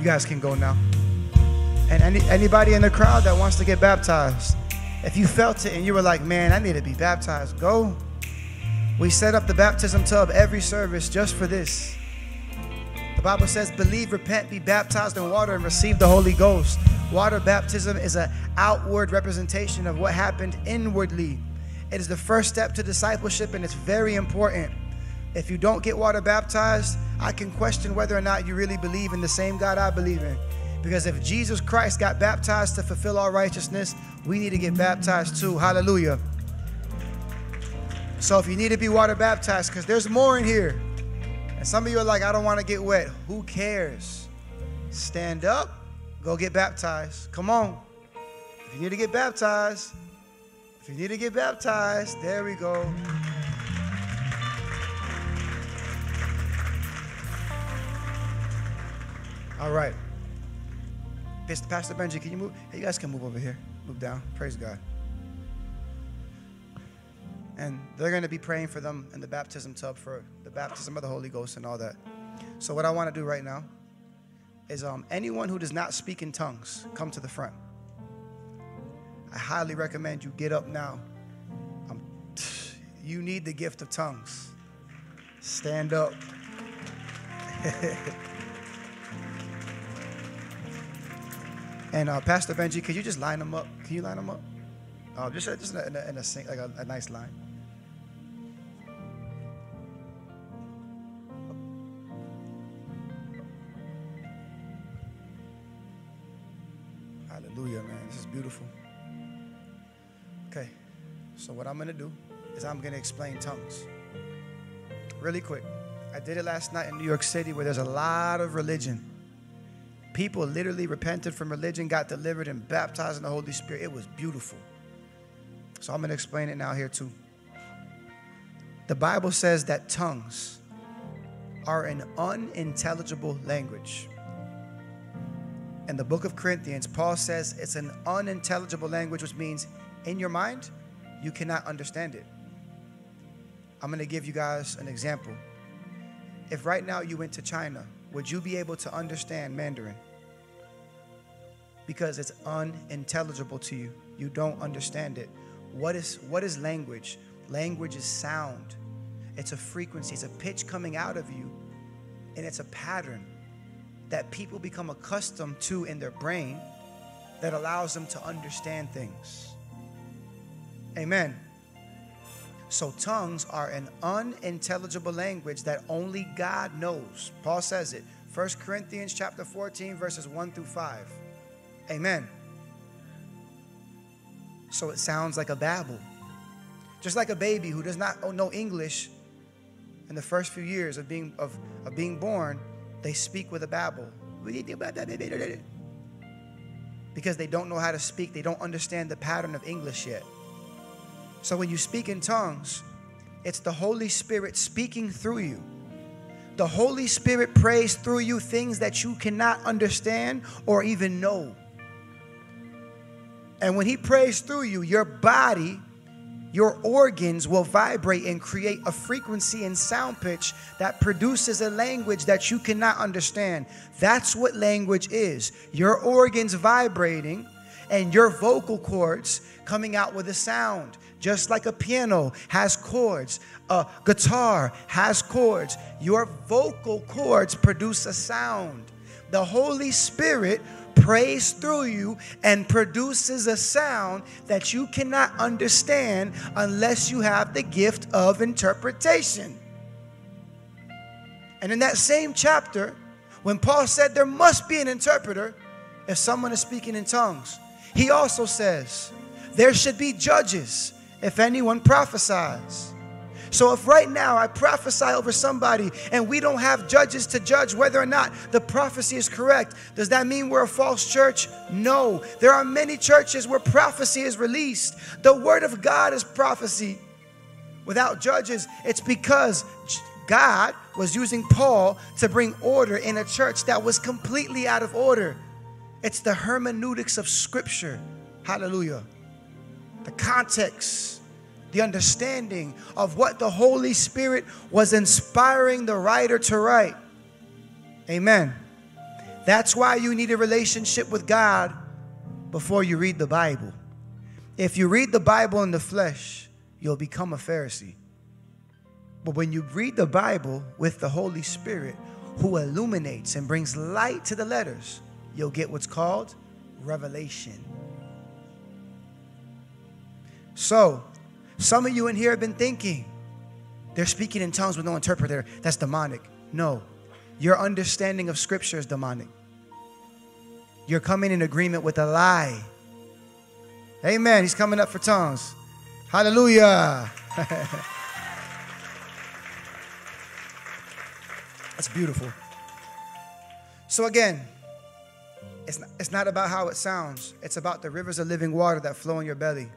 You guys can go now. And any, anybody in the crowd that wants to get baptized, if you felt it and you were like, man, I need to be baptized, go. We set up the baptism tub every service just for this. The Bible says, believe, repent, be baptized in water, and receive the Holy Ghost. Water baptism is an outward representation of what happened inwardly. It is the first step to discipleship, and it's very important. If you don't get water baptized, I can question whether or not you really believe in the same God I believe in. Because if Jesus Christ got baptized to fulfill our righteousness, we need to get baptized too. Hallelujah. So if you need to be water baptized, because there's more in here. And some of you are like, I don't want to get wet. Who cares? Stand up, go get baptized. Come on. If you need to get baptized, if you need to get baptized, there we go. All right. Pastor Benji, can you move? Hey, you guys can move over here. Move down. Praise God. And they're going to be praying for them in the baptism tub for baptism of the Holy Ghost and all that. So, what I want to do right now is um, anyone who does not speak in tongues, come to the front. I highly recommend you get up now. Um, you need the gift of tongues. Stand up. and uh, Pastor Benji, could you just line them up? Can you line them up? Uh, just just in a, in a, in a like a, a nice line. Hallelujah, man. This is beautiful. Okay, so what I'm gonna do is I'm gonna explain tongues really quick. I did it last night in New York City where there's a lot of religion. People literally repented from religion, got delivered, and baptized in the Holy Spirit. It was beautiful. So I'm going to explain it now here too. The Bible says that tongues are an unintelligible language. In the book of Corinthians, Paul says it's an unintelligible language, which means in your mind, you cannot understand it. I'm going to give you guys an example. If right now you went to China, would you be able to understand Mandarin? Because it's unintelligible to you. You don't understand it. What is what is language? Language is sound. It's a frequency, it's a pitch coming out of you, and it's a pattern that people become accustomed to in their brain that allows them to understand things. Amen. So tongues are an unintelligible language that only God knows. Paul says it. 1 Corinthians chapter 14 verses 1 through 5. Amen. So it sounds like a babble. Just like a baby who does not know English in the first few years of being of, of being born, they speak with a babble. Because they don't know how to speak, they don't understand the pattern of English yet. So when you speak in tongues, it's the Holy Spirit speaking through you. The Holy Spirit prays through you things that you cannot understand or even know. And when He prays through you, your body, your organs will vibrate and create a frequency and sound pitch that produces a language that you cannot understand. That's what language is your organs vibrating and your vocal cords coming out with a sound. Just like a piano has chords, a guitar has chords, your vocal cords produce a sound. The Holy Spirit prays through you and produces a sound that you cannot understand unless you have the gift of interpretation. And in that same chapter, when Paul said there must be an interpreter if someone is speaking in tongues, he also says there should be judges if anyone prophesies. So if right now I prophesy over somebody and we don't have judges to judge whether or not the prophecy is correct, does that mean we're a false church? No. There are many churches where prophecy is released. The word of God is prophecy. Without judges, it's because God was using Paul to bring order in a church that was completely out of order. It's the hermeneutics of Scripture. Hallelujah. The context, the understanding of what the Holy Spirit was inspiring the writer to write. Amen. That's why you need a relationship with God before you read the Bible. If you read the Bible in the flesh, you'll become a Pharisee. But when you read the Bible with the Holy Spirit, who illuminates and brings light to the letters, you'll get what's called revelation. So, some of you in here have been thinking they're speaking in tongues with no interpreter. That's demonic. No, your understanding of Scripture is demonic. You're coming in agreement with a lie. Amen. He's coming up for tongues. Hallelujah. That's beautiful. So, again, it's not, it's not about how it sounds, it's about the rivers of living water that flow in your belly.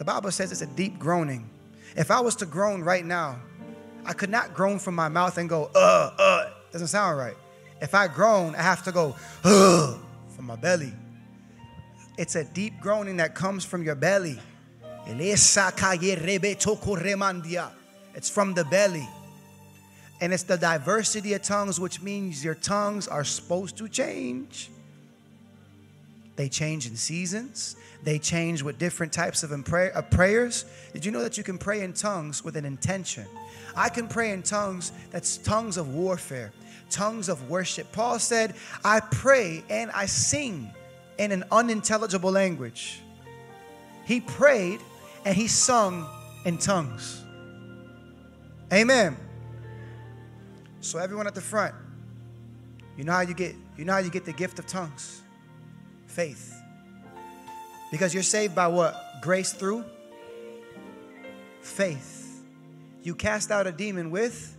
The Bible says it's a deep groaning. If I was to groan right now, I could not groan from my mouth and go, uh, uh. Doesn't sound right. If I groan, I have to go, uh, from my belly. It's a deep groaning that comes from your belly. It's from the belly. And it's the diversity of tongues, which means your tongues are supposed to change. They change in seasons. They change with different types of, impray- of prayers. Did you know that you can pray in tongues with an intention? I can pray in tongues that's tongues of warfare, tongues of worship. Paul said, I pray and I sing in an unintelligible language. He prayed and he sung in tongues. Amen. So everyone at the front, you know how you get you know how you get the gift of tongues? Faith. Because you're saved by what? Grace through faith. You cast out a demon with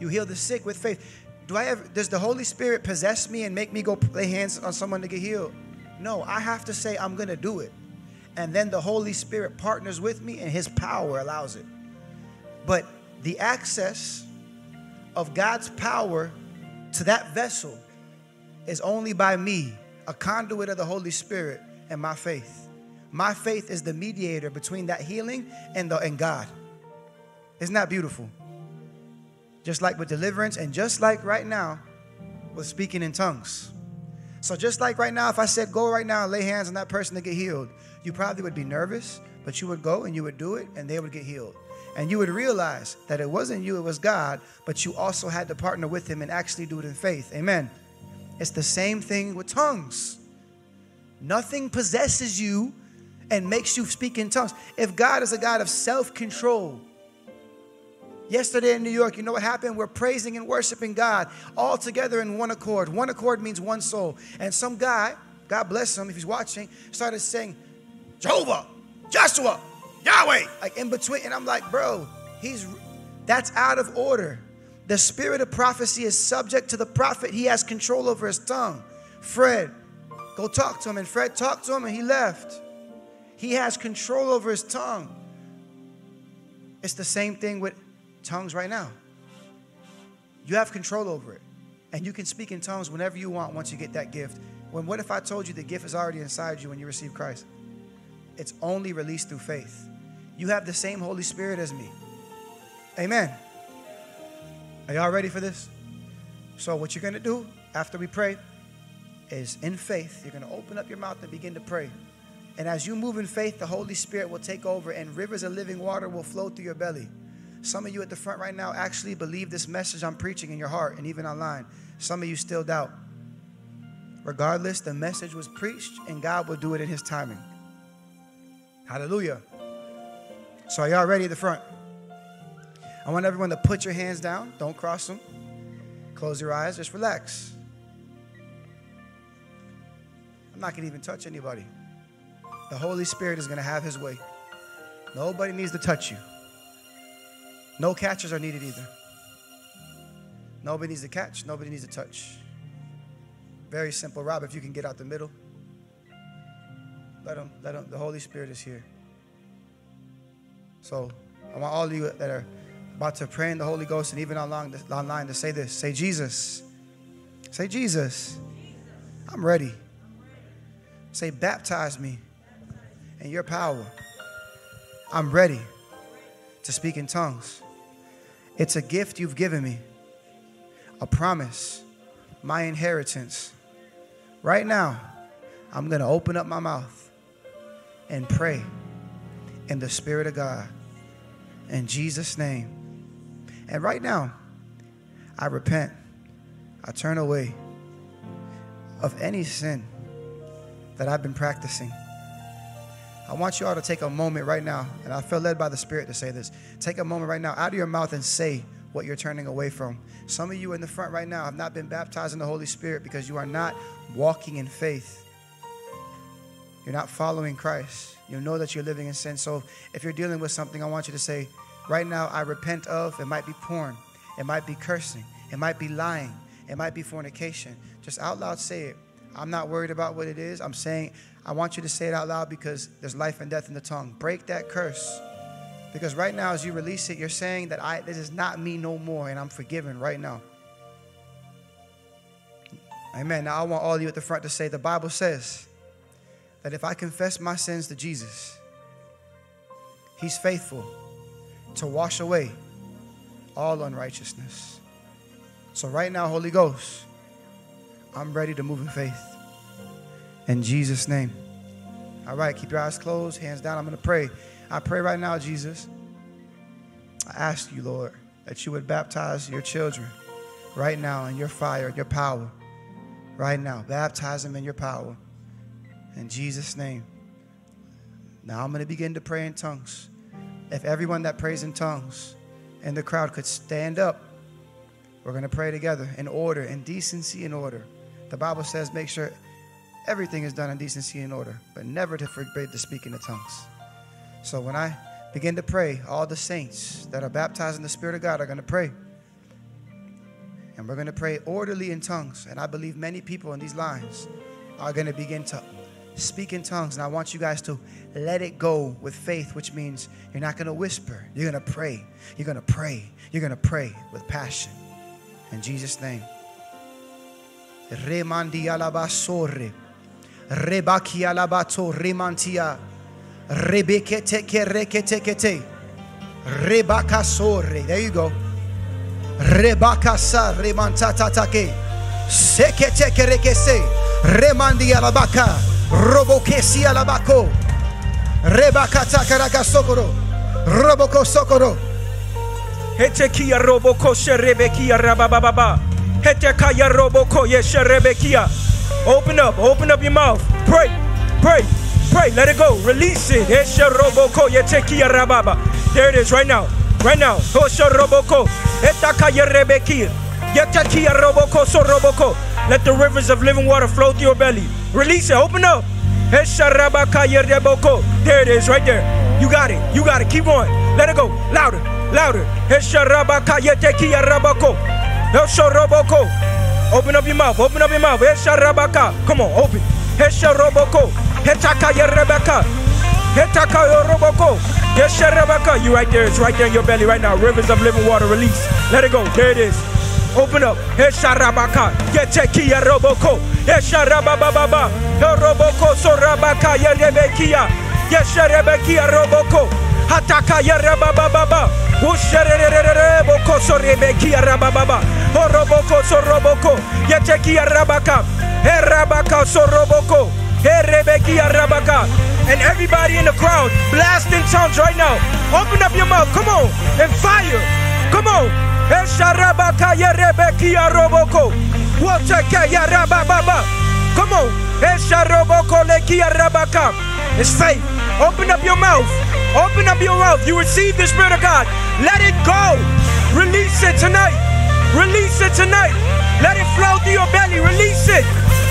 you heal the sick with faith. Do I ever does the Holy Spirit possess me and make me go lay hands on someone to get healed? No, I have to say I'm going to do it. And then the Holy Spirit partners with me and his power allows it. But the access of God's power to that vessel is only by me, a conduit of the Holy Spirit and my faith. My faith is the mediator between that healing and, the, and God. Isn't that beautiful? Just like with deliverance, and just like right now with speaking in tongues. So, just like right now, if I said, go right now and lay hands on that person to get healed, you probably would be nervous, but you would go and you would do it, and they would get healed. And you would realize that it wasn't you, it was God, but you also had to partner with Him and actually do it in faith. Amen. It's the same thing with tongues. Nothing possesses you and makes you speak in tongues. If God is a God of self control, Yesterday in New York, you know what happened? We're praising and worshiping God all together in one accord. One accord means one soul. And some guy, God bless him if he's watching, started saying, Jehovah, Joshua, Yahweh, like in between. And I'm like, bro, he's that's out of order. The spirit of prophecy is subject to the prophet. He has control over his tongue. Fred, go talk to him. And Fred talked to him and he left. He has control over his tongue. It's the same thing with tongues right now. You have control over it. And you can speak in tongues whenever you want once you get that gift. When what if I told you the gift is already inside you when you receive Christ? It's only released through faith. You have the same Holy Spirit as me. Amen. Are y'all ready for this? So, what you're going to do after we pray is in faith, you're going to open up your mouth and begin to pray. And as you move in faith, the Holy Spirit will take over and rivers of living water will flow through your belly. Some of you at the front right now actually believe this message I'm preaching in your heart and even online. Some of you still doubt. Regardless, the message was preached and God will do it in His timing. Hallelujah. So, are y'all ready at the front? I want everyone to put your hands down. Don't cross them. Close your eyes. Just relax. I'm not going to even touch anybody. The Holy Spirit is going to have His way. Nobody needs to touch you. No catchers are needed either. Nobody needs to catch, nobody needs to touch. Very simple. Rob, if you can get out the middle. Let him, let him, the Holy Spirit is here. So I want all of you that are about to pray in the Holy Ghost and even online, online to say this. Say, Jesus. Say, Jesus. I'm ready. Say, baptize me in your power. I'm ready to speak in tongues. It's a gift you've given me, a promise, my inheritance. Right now, I'm going to open up my mouth and pray in the Spirit of God. In Jesus' name, And right now, I repent. I turn away of any sin that I've been practicing. I want you all to take a moment right now, and I feel led by the Spirit to say this. Take a moment right now out of your mouth and say what you're turning away from. Some of you in the front right now have not been baptized in the Holy Spirit because you are not walking in faith. You're not following Christ. You know that you're living in sin. So if you're dealing with something, I want you to say, right now, I repent of. It might be porn, it might be cursing, it might be lying, it might be fornication. Just out loud say it. I'm not worried about what it is. I'm saying, I want you to say it out loud because there's life and death in the tongue. Break that curse. Because right now, as you release it, you're saying that I this is not me no more, and I'm forgiven right now. Amen. Now I want all of you at the front to say the Bible says that if I confess my sins to Jesus, He's faithful to wash away all unrighteousness. So right now, Holy Ghost, I'm ready to move in faith. In Jesus' name. All right, keep your eyes closed, hands down. I'm going to pray. I pray right now, Jesus. I ask you, Lord, that you would baptize your children right now in your fire, your power. Right now, baptize them in your power. In Jesus' name. Now I'm going to begin to pray in tongues. If everyone that prays in tongues in the crowd could stand up, we're going to pray together in order, in decency and order. The Bible says make sure everything is done in decency and order, but never to forbid to speak in the tongues. So when I begin to pray, all the saints that are baptized in the Spirit of God are going to pray. And we're going to pray orderly in tongues. And I believe many people in these lines are going to begin to speak in tongues. And I want you guys to let it go with faith, which means you're not going to whisper. You're going to pray. You're going to pray. You're going to pray with passion. In Jesus' name. Remandi alabasore. Rebaki alabato remantia. Rebekete kerekete kete. Rebakasore. There you go. Rebaka sa remantatatake. Sekete kerekese. Remandi alabaka. Robokesi alabako. Rebakata karaka sokoro. Roboko sokoro. Hetekia roboko sherebekia rabababa. Open up, open up your mouth. Pray, pray, pray. Let it go. Release it. There it is right now. Right now. Let the rivers of living water flow through your belly. Release it. Open up. There it is right there. You got it. You got it. Keep going. Let it go. Louder. Louder. Rabako. Open up your mouth. Open up your mouth. Hesharabaka. Come on. Open. Hesharoboko. Hetaka yerebeka. Hetaka yoroboko. Hesharabaka. You right there. It's right there in your belly right now. Rivers of living water. Release. Let it go. There it is. Open up. Hesharabaka. Yetekia roboko. Hesharabababa. Yoroboko sorabaka yerebekia. Yesherebekia roboko. Hataka yerebababa. Usherereboko sorebekia rabababa. Horoboko soroboko. Yetekia rabaka. Herabaka soroboko. Herebekia rabaka. And everybody in the crowd, blast in tongues right now. Open up your mouth. Come on. And fire. Come on. Esharabaka yerebekia roboko. Woteka yarabababa. Come on. Esharoboko lekia rabaka. It's faith. Open up your mouth. Open up your mouth. You receive the Spirit of God. Let it go. Release it tonight. Release it tonight. Let it flow through your belly. Release it.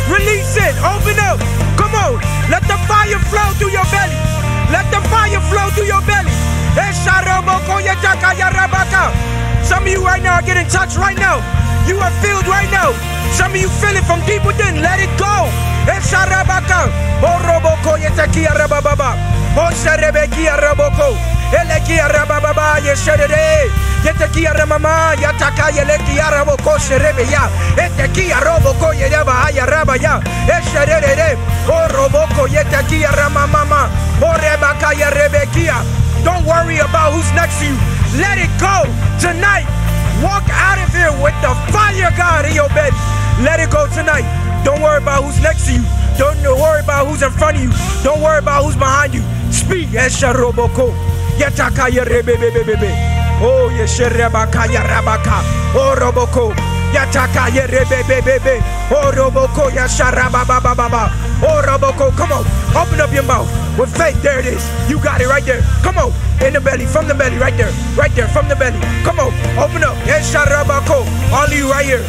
Release it. Open up. Come on. Let the fire flow through your belly. Let the fire flow through your belly. Some of you right now are getting touched right now. You are filled right now. Some of you feel it from deep within. Let it go. Esharabaka. Oroboko oh, yetaki yarabababa. Osharebeki yaraboko. Eleki yarabababa yesherede. Yeteki yataka yeleki yaraboko sherebe ya. Eteki yaroboko yeraba yaraba Oroboko oh, yeteki yaramamama. Orebaka oh, yarebekia. Don't worry about who's next to you. Let it go tonight. Walk out of here with the fire, God, in your bed. Let it go tonight. Don't worry about who's next to you. Don't worry about who's in front of you. Don't worry about who's behind you. Speak. Esharoboko. Yatakaya rebebebebe. Oh, yesherebaka yarabaka. Oh, roboko. Yataka yerebebebebe. Oh, roboko yasharababababa. Oh, roboko. Come on. Open up your mouth with faith. There it is. You got it right there. Come on. In the belly. From the belly. Right there. Right there. From the belly. Come on. Open up. Yesharabako. All you right here.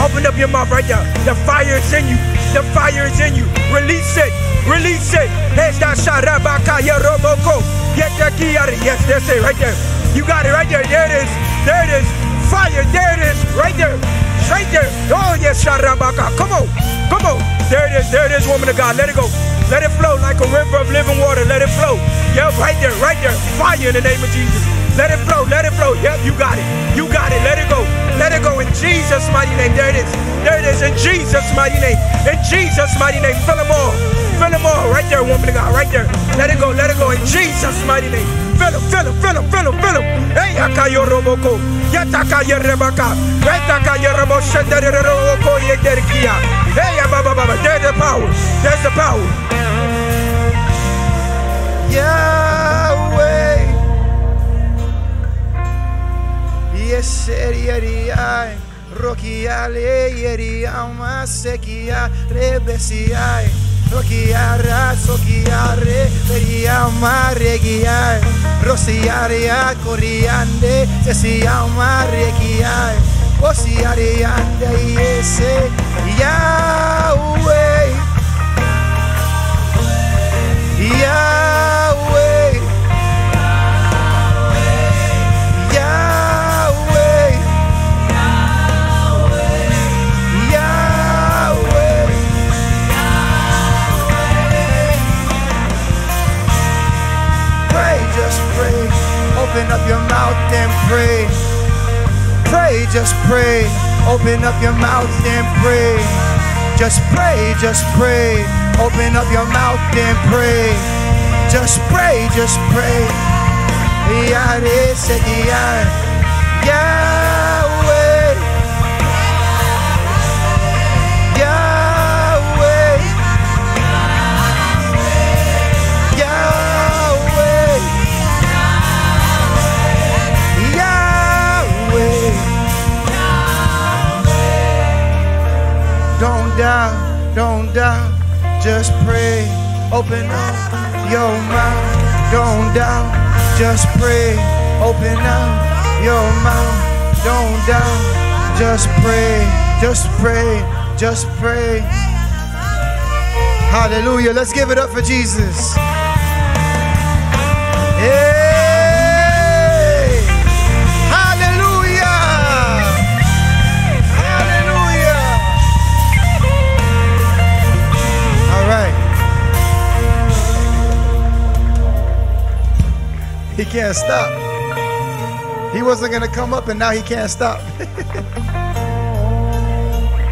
Open up your mouth right there. The fire is in you. The fire is in you. Release it. Release it. Yes, that's it right there. You got it right there. There it is. There it is. Fire. There it is. Right there. Right there. Oh, yes, sharabaka. Come on. Come on. There it is. There it is, woman of God. Let it go. Let it flow like a river of living water. Let it flow. Yep, right there. Right there. Fire in the name of Jesus. Let it flow. Let it flow. Yep, you got it. You got it. Let it go. Let it go in Jesus' mighty name. There it is. There it is in Jesus' mighty name. In Jesus' mighty name. Fill them all. Fill them all. Right there, woman of God. Right there. Let it go. Let it go in Jesus' mighty name. Fill them. Fill them. Fill them. Fill them. Fill them. Hey, akayo roboko. Yataka yerebaka. Retaka yerebo shendereroko yederikia. Hey, baba baba. There's the power. There's the power. Yahweh. yeseriyeria rokia leyeria masekia rebesia rokia rasokia reberia maregia rosiaria coriande sesia maregia osiaria de yese Yahweh Open up your mouth and pray. Pray, just pray. Open up your mouth and pray. Just pray, just pray. Open up your mouth and pray. Just pray, just pray. Yahweh, doubt, don't doubt, just pray. Open up your mouth, don't doubt, just pray. Open up your mouth, don't doubt, just pray, just pray, just pray. Hallelujah. Let's give it up for Jesus. Hey! He can't stop. He wasn't going to come up, and now he can't stop.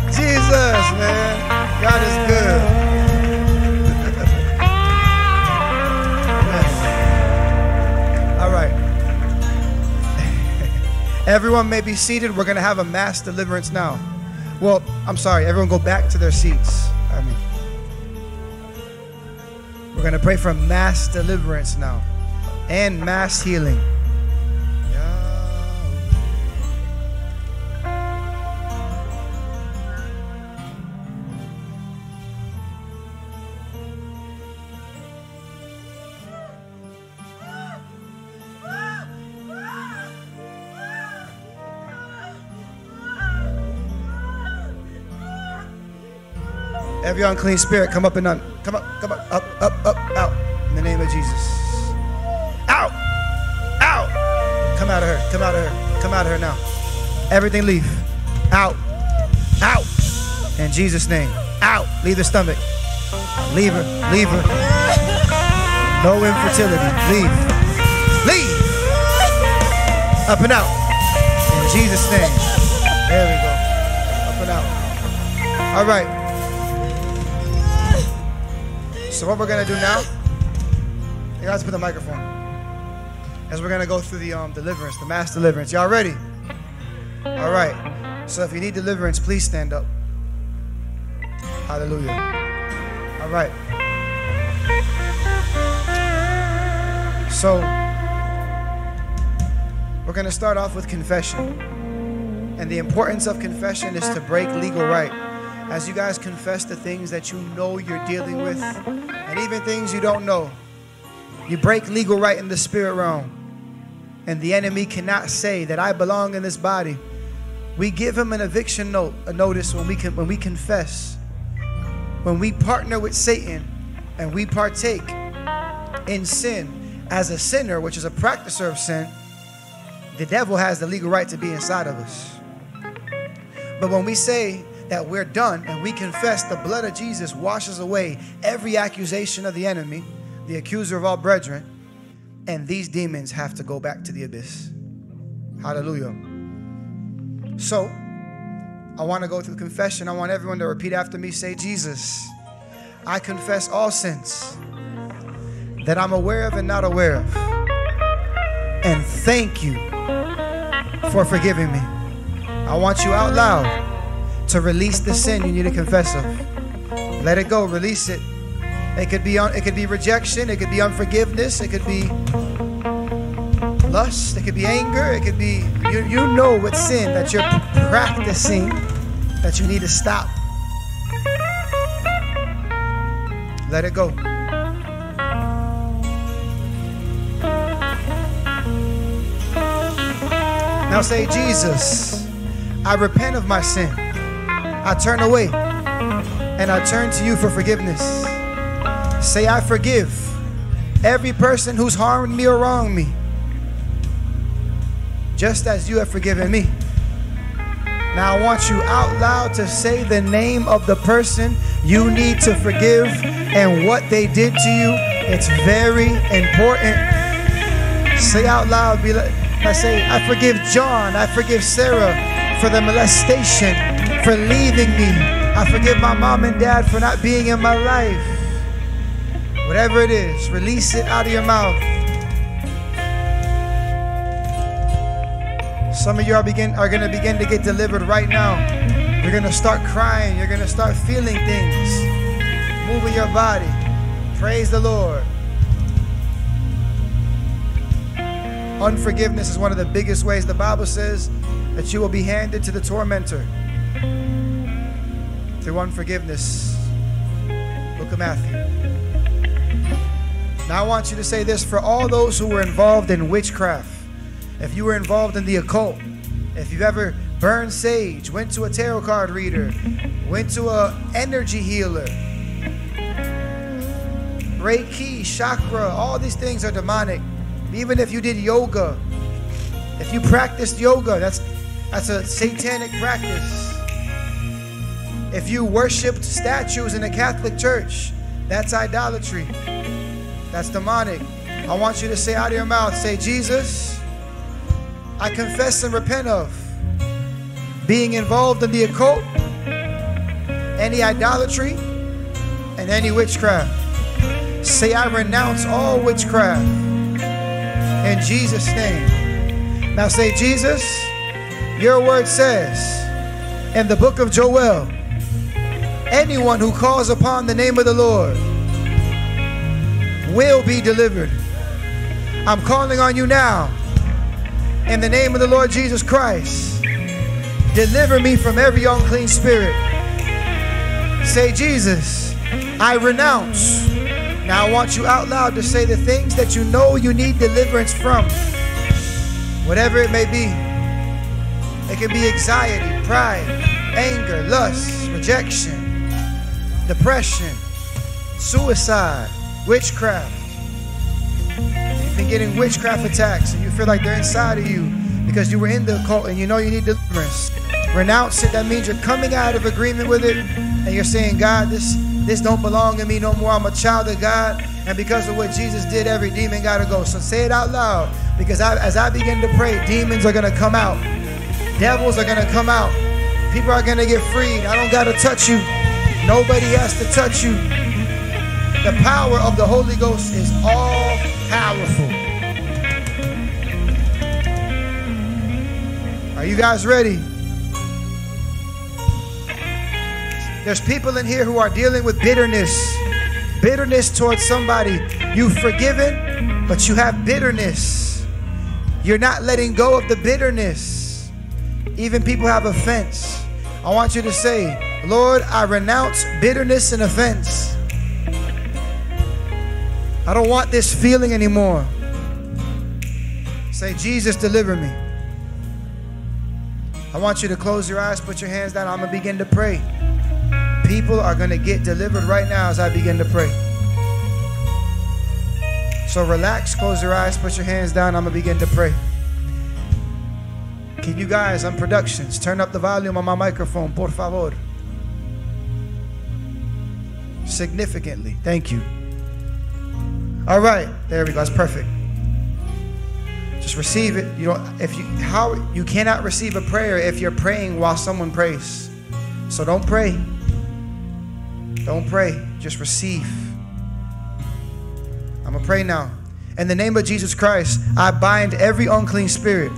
Jesus, man. God is good. All right. Everyone may be seated. We're going to have a mass deliverance now. Well, I'm sorry. Everyone go back to their seats. I mean, we're going to pray for mass deliverance now and mass healing. Every unclean spirit, come up and come up, come up, up, up, up, out. In the name of Jesus. Come out of her. Come out of her. Now. Everything leave. Out. Out. In Jesus' name. Out. Leave the stomach. Leave her. Leave her. No infertility. Leave. Leave. Up and out. In Jesus' name. There we go. Up and out. All right. So what we're gonna do now? You guys put the microphone. As we're gonna go through the um, deliverance, the mass deliverance. Y'all ready? All right. So if you need deliverance, please stand up. Hallelujah. All right. So We're going to start off with confession. And the importance of confession is to break legal right. As you guys confess the things that you know you're dealing with, and even things you don't know, you break legal right in the spirit realm. And the enemy cannot say that I belong in this body. We give him an eviction note, a notice when we can when we confess. When we partner with Satan and we partake in sin as a sinner, which is a practicer of sin, the devil has the legal right to be inside of us. But when we say that we're done and we confess the blood of Jesus washes away every accusation of the enemy, the accuser of all brethren, and these demons have to go back to the abyss. Hallelujah. So, I want to go through confession. I want everyone to repeat after me say, Jesus, I confess all sins that I'm aware of and not aware of. And thank you for forgiving me. I want you out loud to release the sin you need to confess of. Let it go, release it. It could be un- it could be rejection, it could be unforgiveness, it could be lust, it could be anger, it could be you, you know what sin that you're practicing that you need to stop. Let it go. Now say, Jesus, I repent of my sin. I turn away and I turn to you for forgiveness. Say, I forgive every person who's harmed me or wronged me, just as you have forgiven me. Now I want you out loud to say the name of the person you need to forgive and what they did to you. It's very important. Say out loud, be like, I say, I forgive John, I forgive Sarah for the molestation, for leaving me. I forgive my mom and dad for not being in my life. Whatever it is, release it out of your mouth. Some of you are begin are gonna begin to get delivered right now. You're gonna start crying. You're gonna start feeling things, moving your body. Praise the Lord. Unforgiveness is one of the biggest ways the Bible says that you will be handed to the tormentor through unforgiveness. Book of Matthew. Now I want you to say this for all those who were involved in witchcraft. If you were involved in the occult, if you've ever burned sage, went to a tarot card reader, went to a energy healer, Reiki, chakra, all these things are demonic. Even if you did yoga, if you practiced yoga, that's that's a satanic practice. If you worshiped statues in a Catholic church, that's idolatry. That's demonic. I want you to say out of your mouth, say, Jesus, I confess and repent of being involved in the occult, any idolatry, and any witchcraft. Say, I renounce all witchcraft in Jesus' name. Now say, Jesus, your word says in the book of Joel, anyone who calls upon the name of the Lord will be delivered. I'm calling on you now in the name of the Lord Jesus Christ. Deliver me from every unclean spirit. Say, Jesus, I renounce. Now I want you out loud to say the things that you know you need deliverance from. Whatever it may be. It can be anxiety, pride, anger, lust, rejection, depression, suicide, witchcraft. You've been getting witchcraft attacks and you feel like they're inside of you because you were in the occult and you know you need deliverance. Renounce it. That means you're coming out of agreement with it and you're saying, God, this this don't belong to me no more. I'm a child of God. And because of what Jesus did, every demon got to go. So say it out loud because I, as I begin to pray, demons are going to come out. Devils are going to come out. People are going to get freed. I don't got to touch you. Nobody has to touch you. The power of the Holy Ghost is all powerful. Are you guys ready? There's people in here who are dealing with bitterness. Bitterness towards somebody you've forgiven, but you have bitterness. You're not letting go of the bitterness. Even people have offense. I want you to say, Lord, I renounce bitterness and offense. I don't want this feeling anymore. Say, Jesus, deliver me. I want you to close your eyes, put your hands down. I'm going to begin to pray. People are going to get delivered right now as I begin to pray. So relax, close your eyes, put your hands down. I'm going to begin to pray. Can you guys on productions turn up the volume on my microphone, por favor? Significantly. Thank you. All right, there we go. That's perfect. Just receive it. You don't if you how you cannot receive a prayer if you're praying while someone prays. So don't pray. Don't pray. Just receive. I'm gonna pray now. In the name of Jesus Christ, I bind every unclean spirit.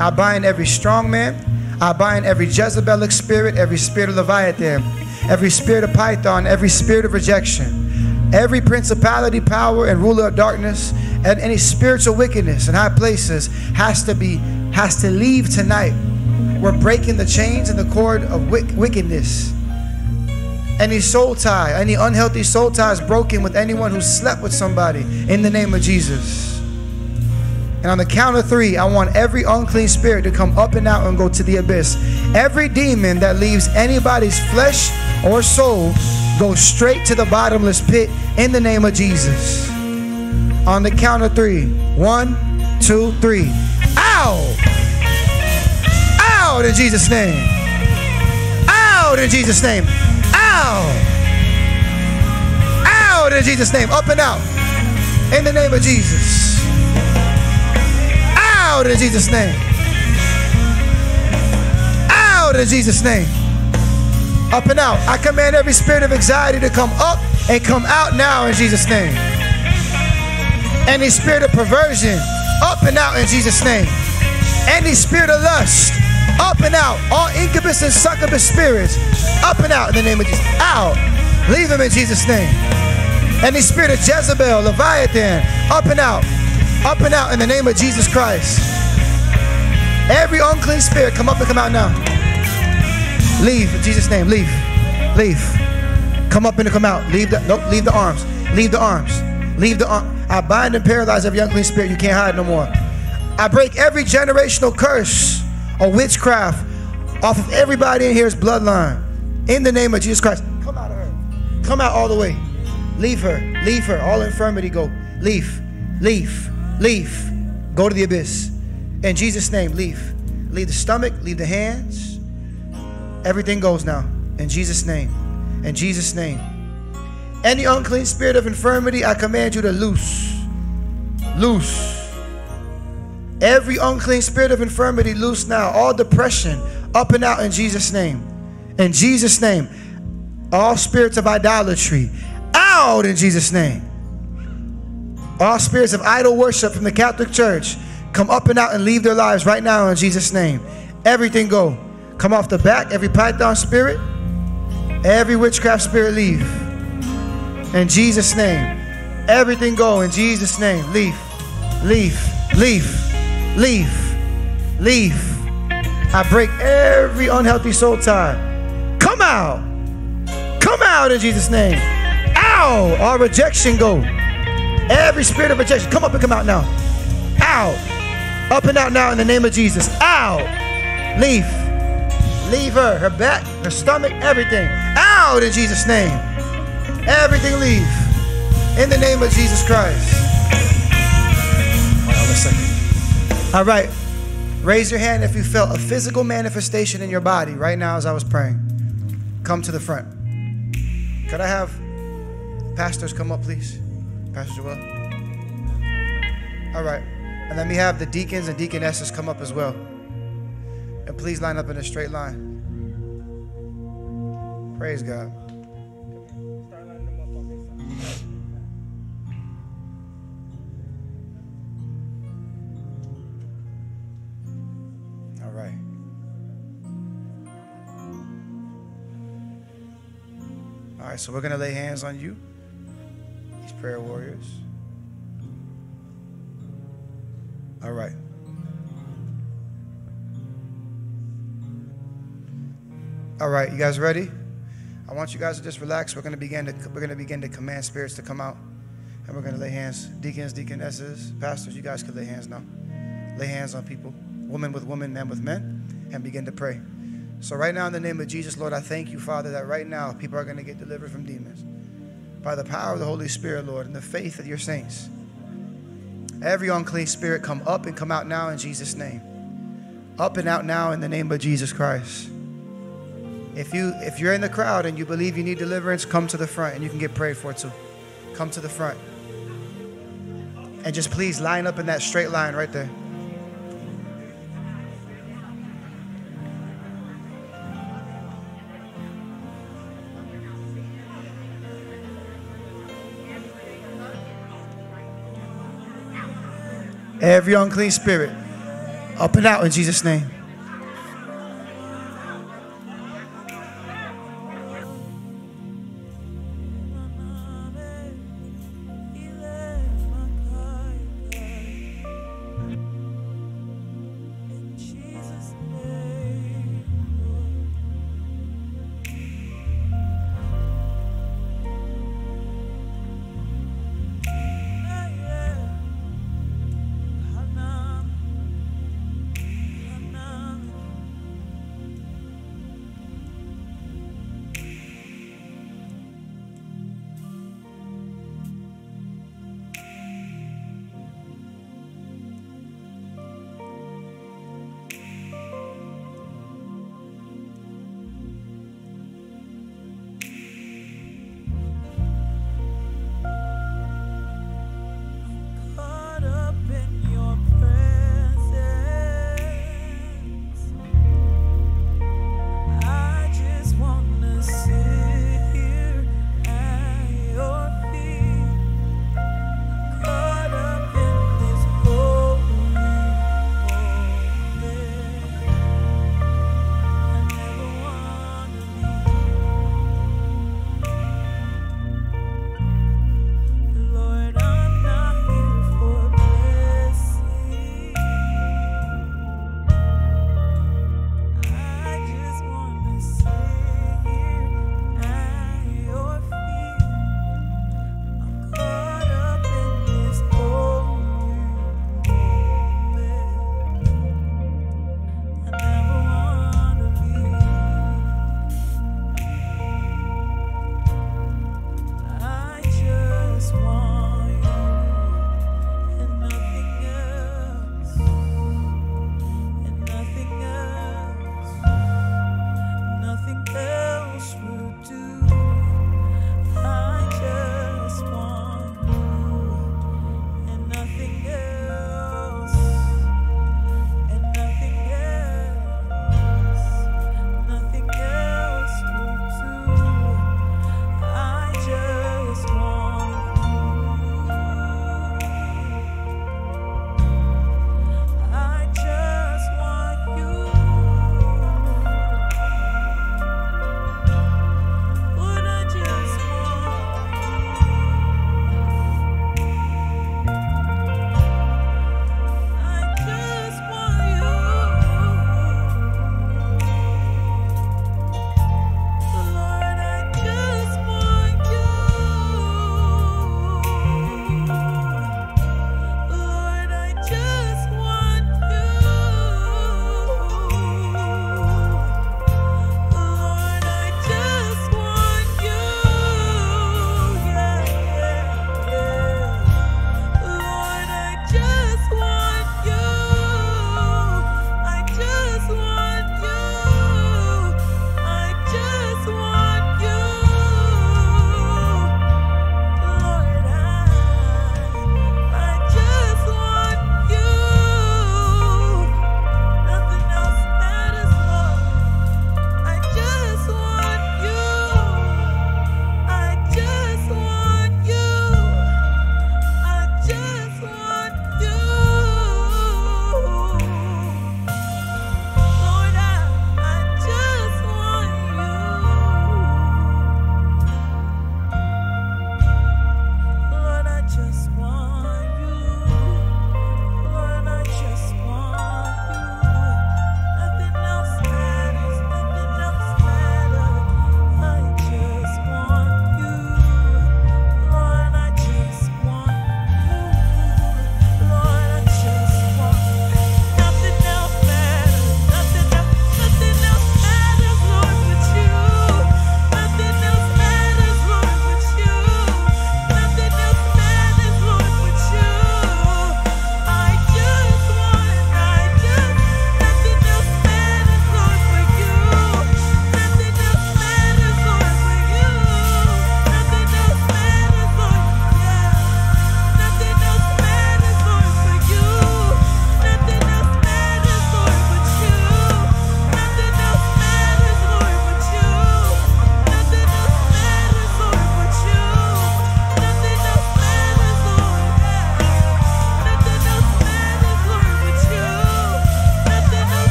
I bind every strong man. I bind every Jezebelic spirit, every spirit of Leviathan, every spirit of Python, every spirit of rejection every principality, power, and ruler of darkness, and any spiritual wickedness in high places has to be has to leave tonight. We're breaking the chains and the cord of wickedness. Any soul tie, any unhealthy soul tie is broken with anyone who slept with somebody in the name of Jesus. And on the count of three, I want every unclean spirit to come up and out and go to the abyss. Every demon that leaves anybody's flesh or soul go straight to the bottomless pit in the name of Jesus. On the count of three. One, two, three. Ow! Out in Jesus' name. Out in Jesus' name. Out! Out in Jesus' name. Up and out. In the name of Jesus. Out in Jesus' name. Out in Jesus' name. Up and out. I command every spirit of anxiety to come up and come out now in Jesus' name. Any spirit of perversion, up and out in Jesus' name. Any spirit of lust, up and out. All incubus and succubus spirits, up and out in the name of Jesus. Out. Leave them in Jesus' name. Any spirit of Jezebel, Leviathan, up and out. Up and out in the name of Jesus Christ. Every unclean spirit, come up and come out now. Leave in Jesus' name. Leave. Leave. Come up and come out. Leave the nope, leave the arms. Leave the arms. Leave the arm. I bind and paralyze every unclean spirit. You can't hide no more. I break every generational curse or witchcraft off of everybody in here's bloodline. In the name of Jesus Christ. Come out of her. Come out all the way. Leave her. Leave her. All infirmity go. Leave. Leave. Leave. Go to the abyss. In Jesus' name, leave. Leave the stomach. Leave the hands. Everything goes now. In Jesus' name. In Jesus' name. Any unclean spirit of infirmity, I command you to loose. Loose. Every unclean spirit of infirmity, loose now. All depression, up and out in Jesus' name. In Jesus' name. All spirits of idolatry, out in Jesus' name. All spirits of idol worship from the Catholic Church, come up and out and leave their lives right now in Jesus' name. Everything go. Come off the back, every python spirit, every witchcraft spirit leave. In Jesus' name. Everything go in Jesus' name. Leave. Leave. Leave. Leave. Leave. I break every unhealthy soul tie. Come out. Come out in Jesus' name. Ow! Our rejection go. Every spirit of rejection, come up and come out now. Out. Up and out now in the name of Jesus. Out. Leave. Leave her. Her back, her stomach, everything. Out in Jesus' name. Everything leave. In the name of Jesus Christ. Hold on one second. All right. Raise your hand if you felt a physical manifestation in your body right now as I was praying. Come to the front. Could I have pastors come up, please? Pastor Joel. All right. And let me have the deacons and deaconesses come up as well. And please line up in a straight line. Praise God. All right. All right, so we're going to lay hands on you, these prayer warriors. All right. All right, you guys ready? I want you guys to just relax. We're gonna begin to we're gonna begin to command spirits to come out, and we're gonna lay hands. Deacons, deaconesses, pastors, you guys could lay hands now. Lay hands on people, women with women, men with men, and begin to pray. So right now, in the name of Jesus, Lord, I thank you, Father, that right now people are gonna get delivered from demons by the power of the Holy Spirit, Lord, and the faith of your saints. Every unclean spirit come up and come out now in Jesus' name. Up and out now in the name of Jesus Christ. If you if you're in the crowd and you believe you need deliverance, come to the front and you can get prayed for too. Come to the front. And just please line up in that straight line right there. Every unclean spirit, up and out in Jesus' name.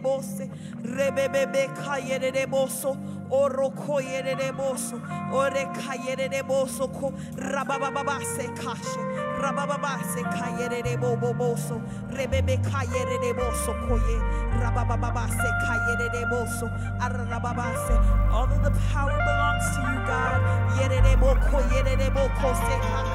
bose. Boso. Oro boso. Ore boso ko. Rabababa se kashe. Rabababa se bobo boso. Rebebe boso koye. Rabababa se boso. Arababa se. All of the power belongs to you God. Boko boko se kashe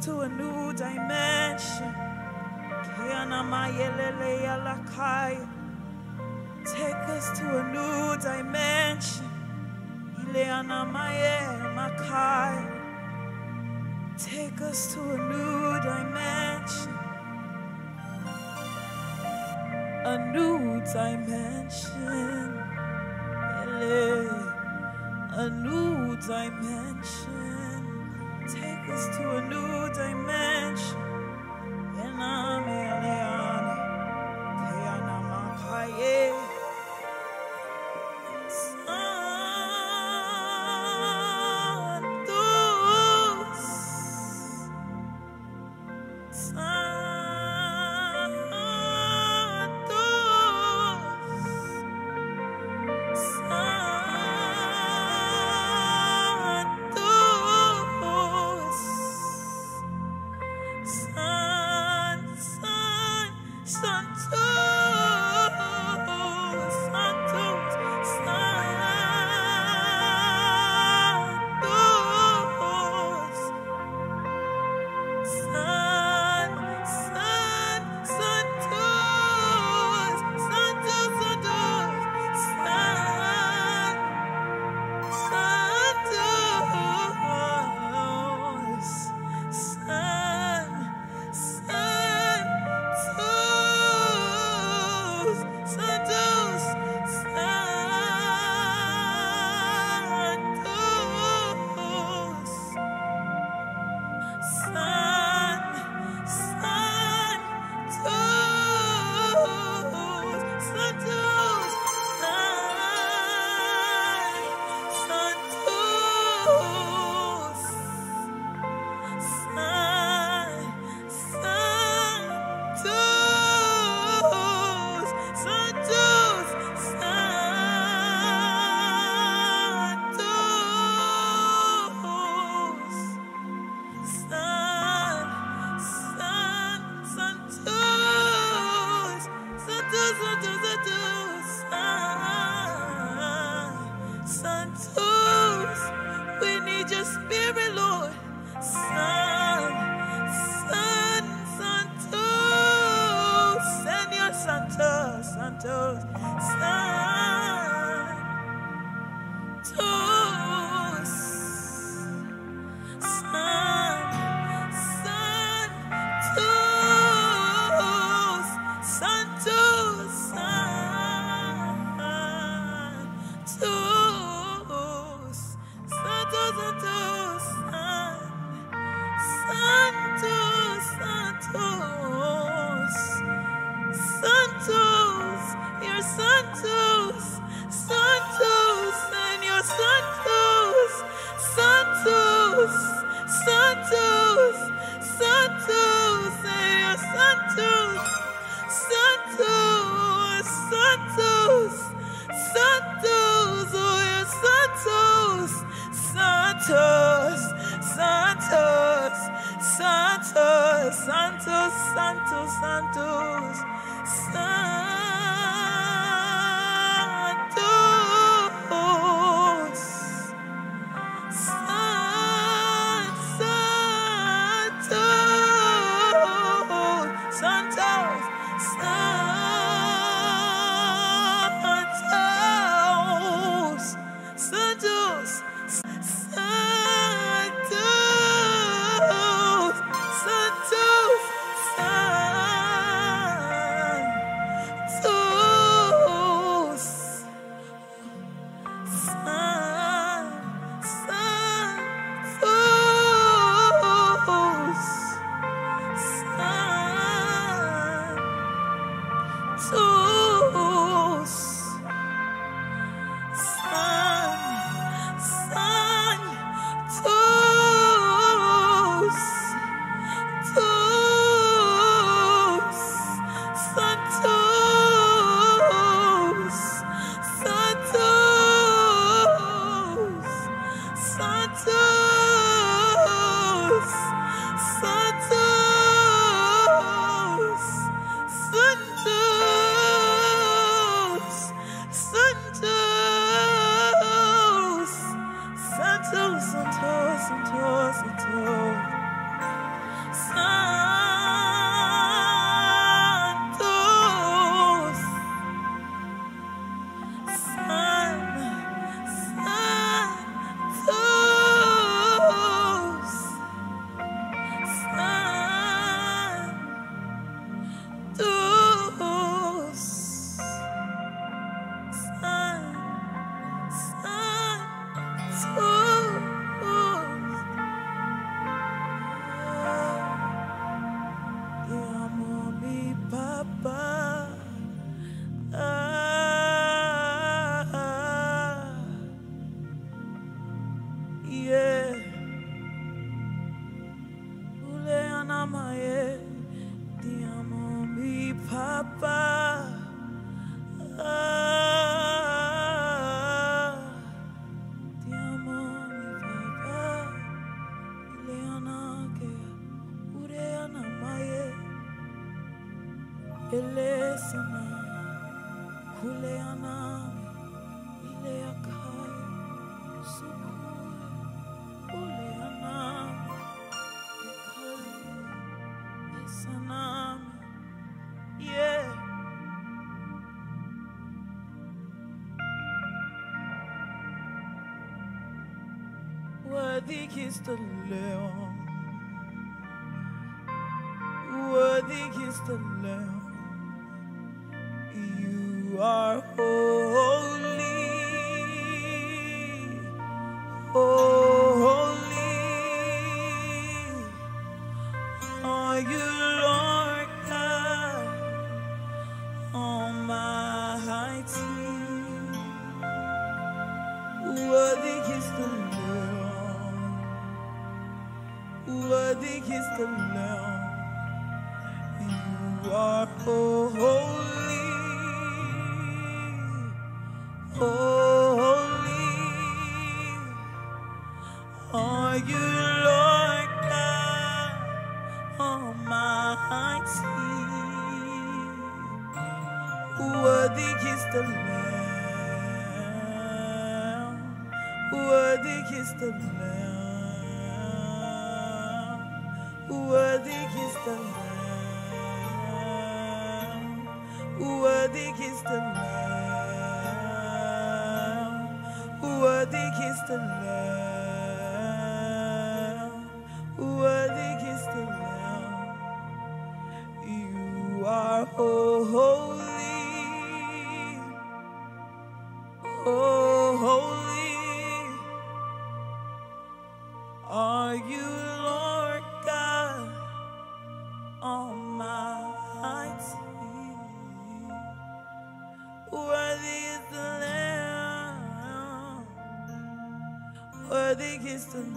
to a Worthy is the Worthy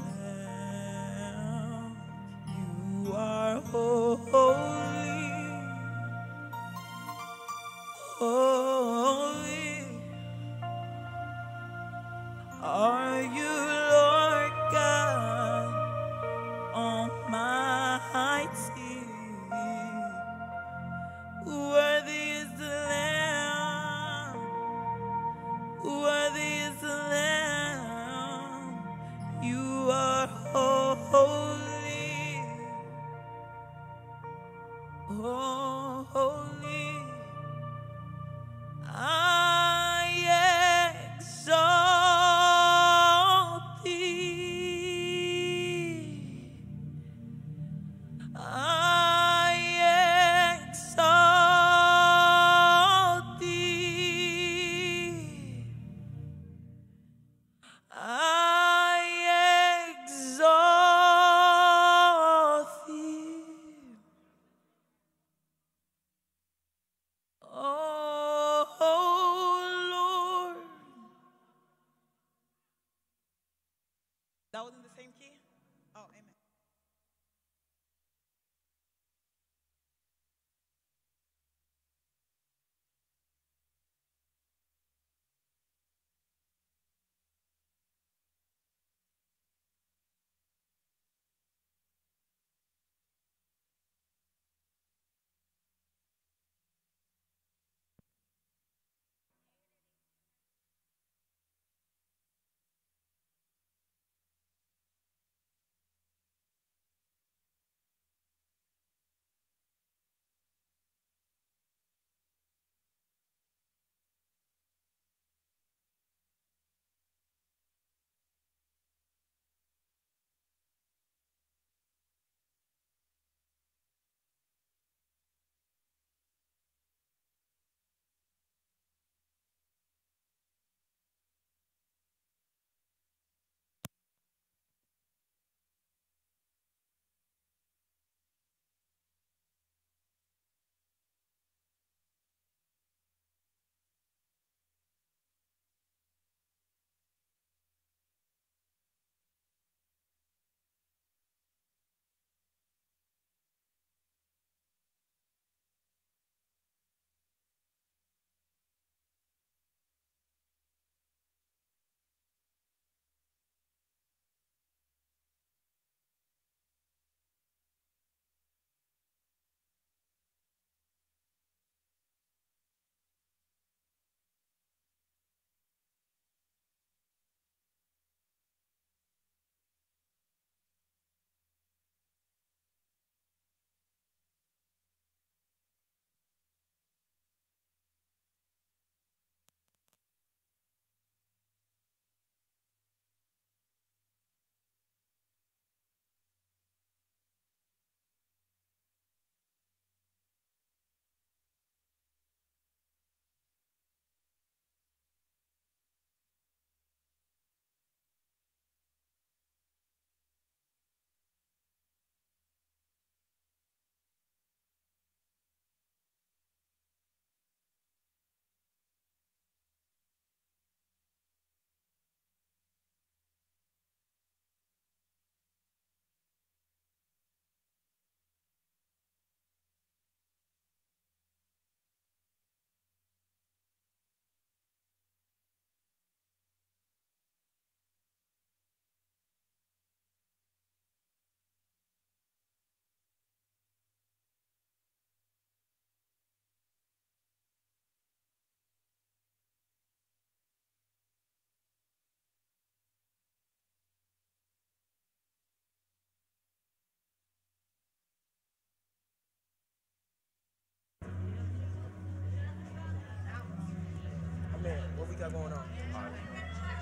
going on?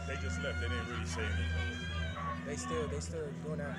They just left. They didn't really say anything. They still, they still doing that.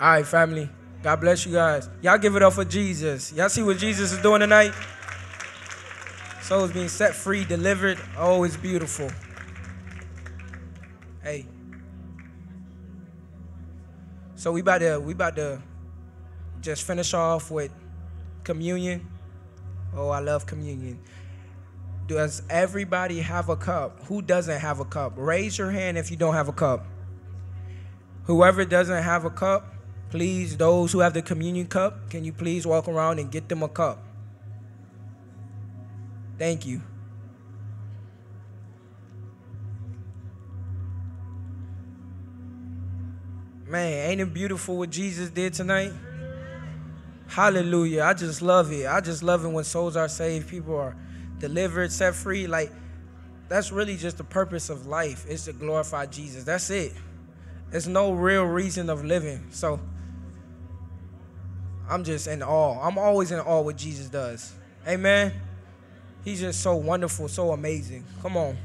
All right, family. God bless you guys. Y'all give it up for Jesus. Y'all see what Jesus is doing tonight? Souls being set free, delivered. Oh, it's beautiful. Hey. So we about to we about to just finish off with communion. Oh, I love communion. Does everybody have a cup? Who doesn't have a cup? Raise your hand if you don't have a cup. Whoever doesn't have a cup, please, those who have the communion cup, can you please walk around and get them a cup? Thank you. Man, ain't it beautiful what Jesus did tonight? Hallelujah. I just love it. I just love it when souls are saved, people are delivered, set free. Like, that's really just the purpose of life is to glorify Jesus. That's it. There's no real reason of living. So I'm just in awe. I'm always in awe what Jesus does. Amen. He's just so wonderful, so amazing. Come on.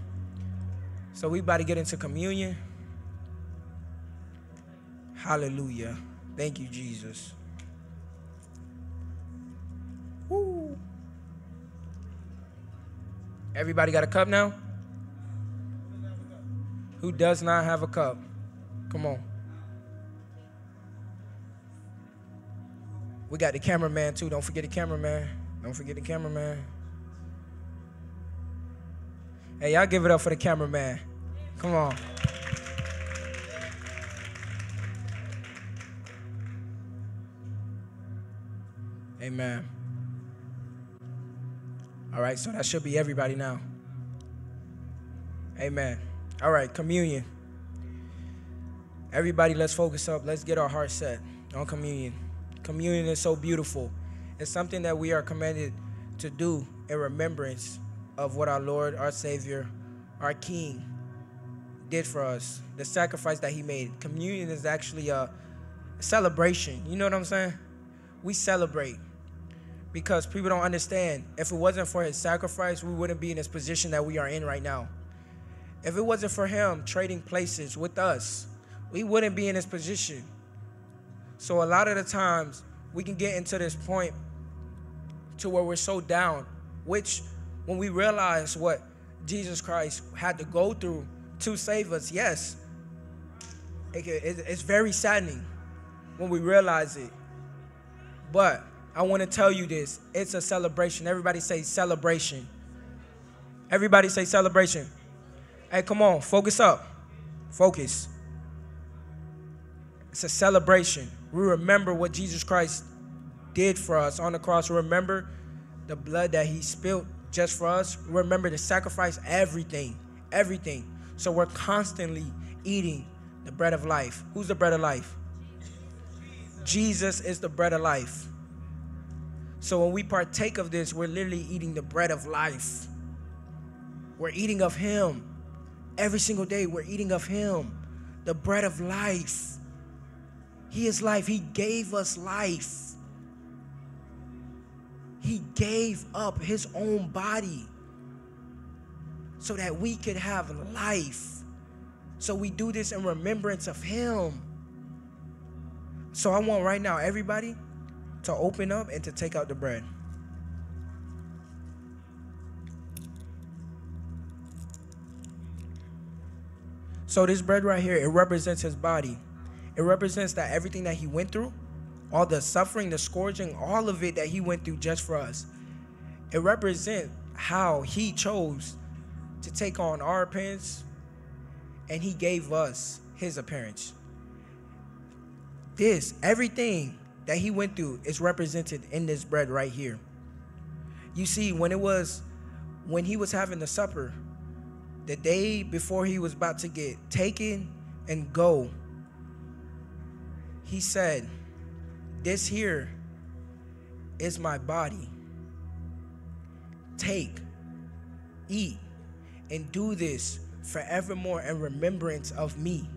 So we about to get into communion. Hallelujah. Thank you, Jesus. Woo. Everybody got a cup now? Who does not have a cup? Come on. We got the cameraman too. Don't forget the cameraman. Don't forget the cameraman. Hey, y'all give it up for the cameraman. Come on. Amen. All right, so that should be everybody now. Amen. All right, communion. Everybody, let's focus up. Let's get our hearts set on communion. Communion is so beautiful. It's something that we are commanded to do in remembrance of what our Lord, our Savior, our King did for us, the sacrifice that He made. Communion is actually a celebration. You know what I'm saying? We celebrate because people don't understand. If it wasn't for His sacrifice, we wouldn't be in this position that we are in right now. If it wasn't for Him trading places with us, we wouldn't be in this position. So a lot of the times we can get into this point to where we're so down, which when we realize what Jesus Christ had to go through to save us, yes, it, it, it's very saddening when we realize it. But I want to tell you this it's a celebration. Everybody say celebration. Everybody say celebration. Hey, come on, focus up. Focus. It's a celebration. We remember what Jesus Christ did for us on the cross. We Remember the blood that he spilled just for us, We remember to sacrifice everything, everything. So we're constantly eating the bread of life. Who's the bread of life? Jesus is the bread of life. So when we partake of this, we're literally eating the bread of life. We're eating of Him. Every single day, we're eating of Him, the bread of life. He is life. He gave us life. He gave up His own body so that we could have life. So we do this in remembrance of Him. So I want right now everybody to open up and to take out the bread. So this bread right here, it represents his body. It represents that everything that he went through, all the suffering, the scourging, all of it that he went through just for us. It represents how he chose to take on our appearance and he gave us his appearance. This, everything that he went through is represented in this bread right here. You see, when it was, when he was having the supper, the day before he was about to get taken and go, he said, This here is my body. Take, eat, and do this forevermore in remembrance of me.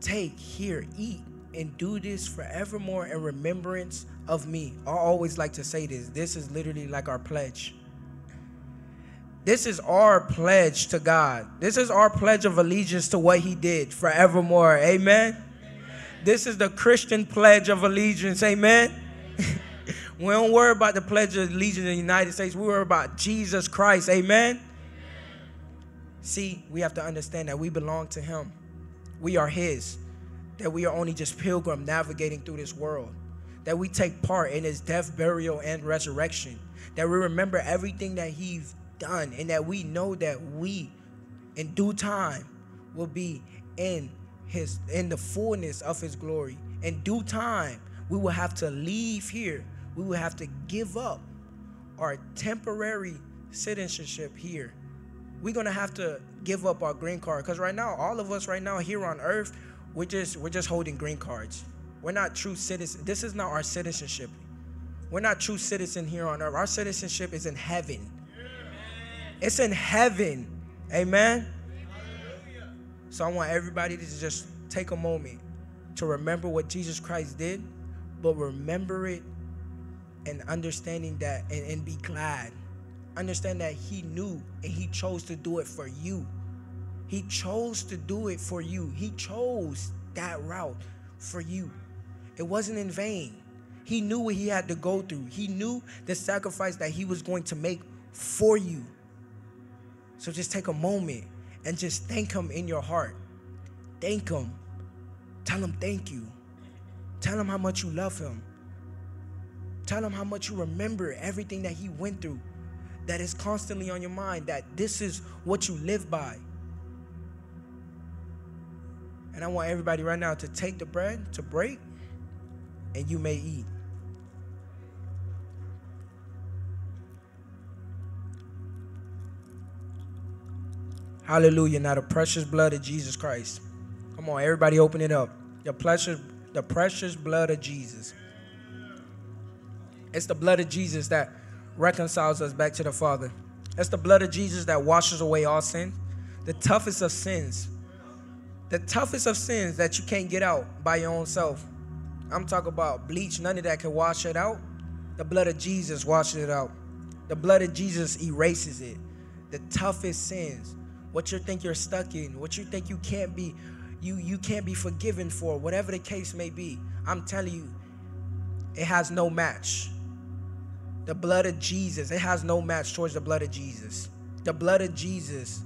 Take, here, eat, and do this forevermore in remembrance of me. I always like to say this. This is literally like our pledge. This is our pledge to God. This is our pledge of allegiance to what He did forevermore. Amen. This is the Christian pledge of allegiance. Amen. we don't worry about the pledge of allegiance in the United States. We worry about Jesus Christ. Amen. See, we have to understand that we belong to Him. We are His. That we are only just pilgrim navigating through this world. That we take part in His death, burial, and resurrection. That we remember everything that He's done, and that we know that we, in due time, will be in His in the fullness of His glory. In due time, we will have to leave here. We will have to give up our temporary citizenship here. We're gonna have to give up our green card because right now all of us right now here on earth we're just we're just holding green cards. We're not true citizens this is not our citizenship. We're not true citizen here on earth. Our citizenship is in heaven. It's in heaven. Amen so i want everybody to just take a moment to remember what jesus christ did but remember it and understanding that and, and be glad understand that he knew and he chose to do it for you. He chose to do it for you. He chose that route for you. It wasn't in vain. He knew what he had to go through. He knew the sacrifice that he was going to make for you. So just take a moment and just thank him in your heart. Thank him. Tell him thank you. Tell him how much you love him. Tell him how much you remember everything that he went through that is constantly on your mind, that this is what you live by. And I want everybody right now to take the bread, to break, and you may eat. Hallelujah. Now the precious blood of Jesus Christ. Come on, everybody open it up. The precious, the precious blood of Jesus. It's the blood of Jesus that reconciles us back to the Father. It's the blood of Jesus that washes away all sin. The toughest of sins. The toughest of sins that you can't get out by your own self. I'm talking about bleach, none of that can wash it out. The blood of Jesus washes it out. The blood of Jesus erases it. The toughest sins. What you think you're stuck in, what you think you can't be, you you can't be forgiven for, whatever the case may be. I'm telling you, it has no match. The blood of Jesus, it has no match towards the blood of Jesus. The blood of Jesus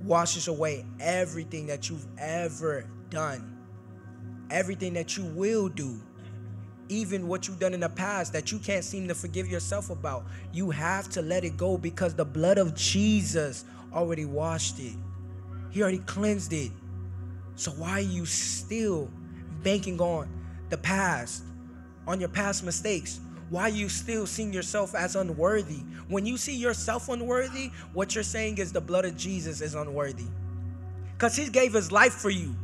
washes away everything that you've ever done, everything that you will do, even what you've done in the past that you can't seem to forgive yourself about. You have to let it go because the blood of Jesus already washed it, He already cleansed it. So, why are you still banking on the past, on your past mistakes? why are you still seeing yourself as unworthy. When you see yourself unworthy, what you're saying is the blood of Jesus is unworthy. Because he gave his life for you.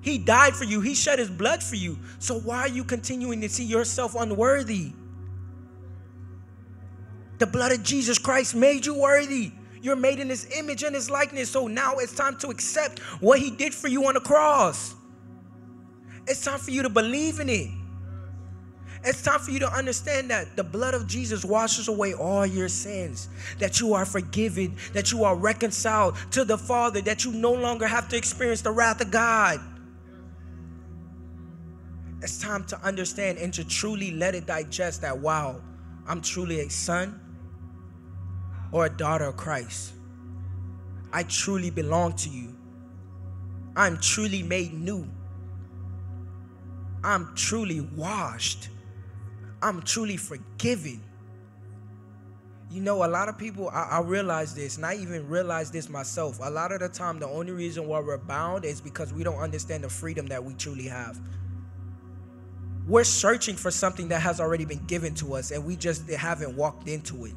He died for you. He shed his blood for you. So why are you continuing to see yourself unworthy? The blood of Jesus Christ made you worthy. You're made in his image and his likeness. So now it's time to accept what he did for you on the cross. It's time for you to believe in it. It's time for you to understand that the blood of Jesus washes away all your sins, that you are forgiven, that you are reconciled to the Father, that you no longer have to experience the wrath of God. It's time to understand and to truly let it digest that, wow, I'm truly a son or a daughter of Christ. I truly belong to you. I'm truly made new. I'm truly washed. I'm truly forgiven. You know, a lot of people, I, I realize this, and I even realize this myself. A lot of the time, the only reason why we're bound is because we don't understand the freedom that we truly have. We're searching for something that has already been given to us, and we just haven't walked into it.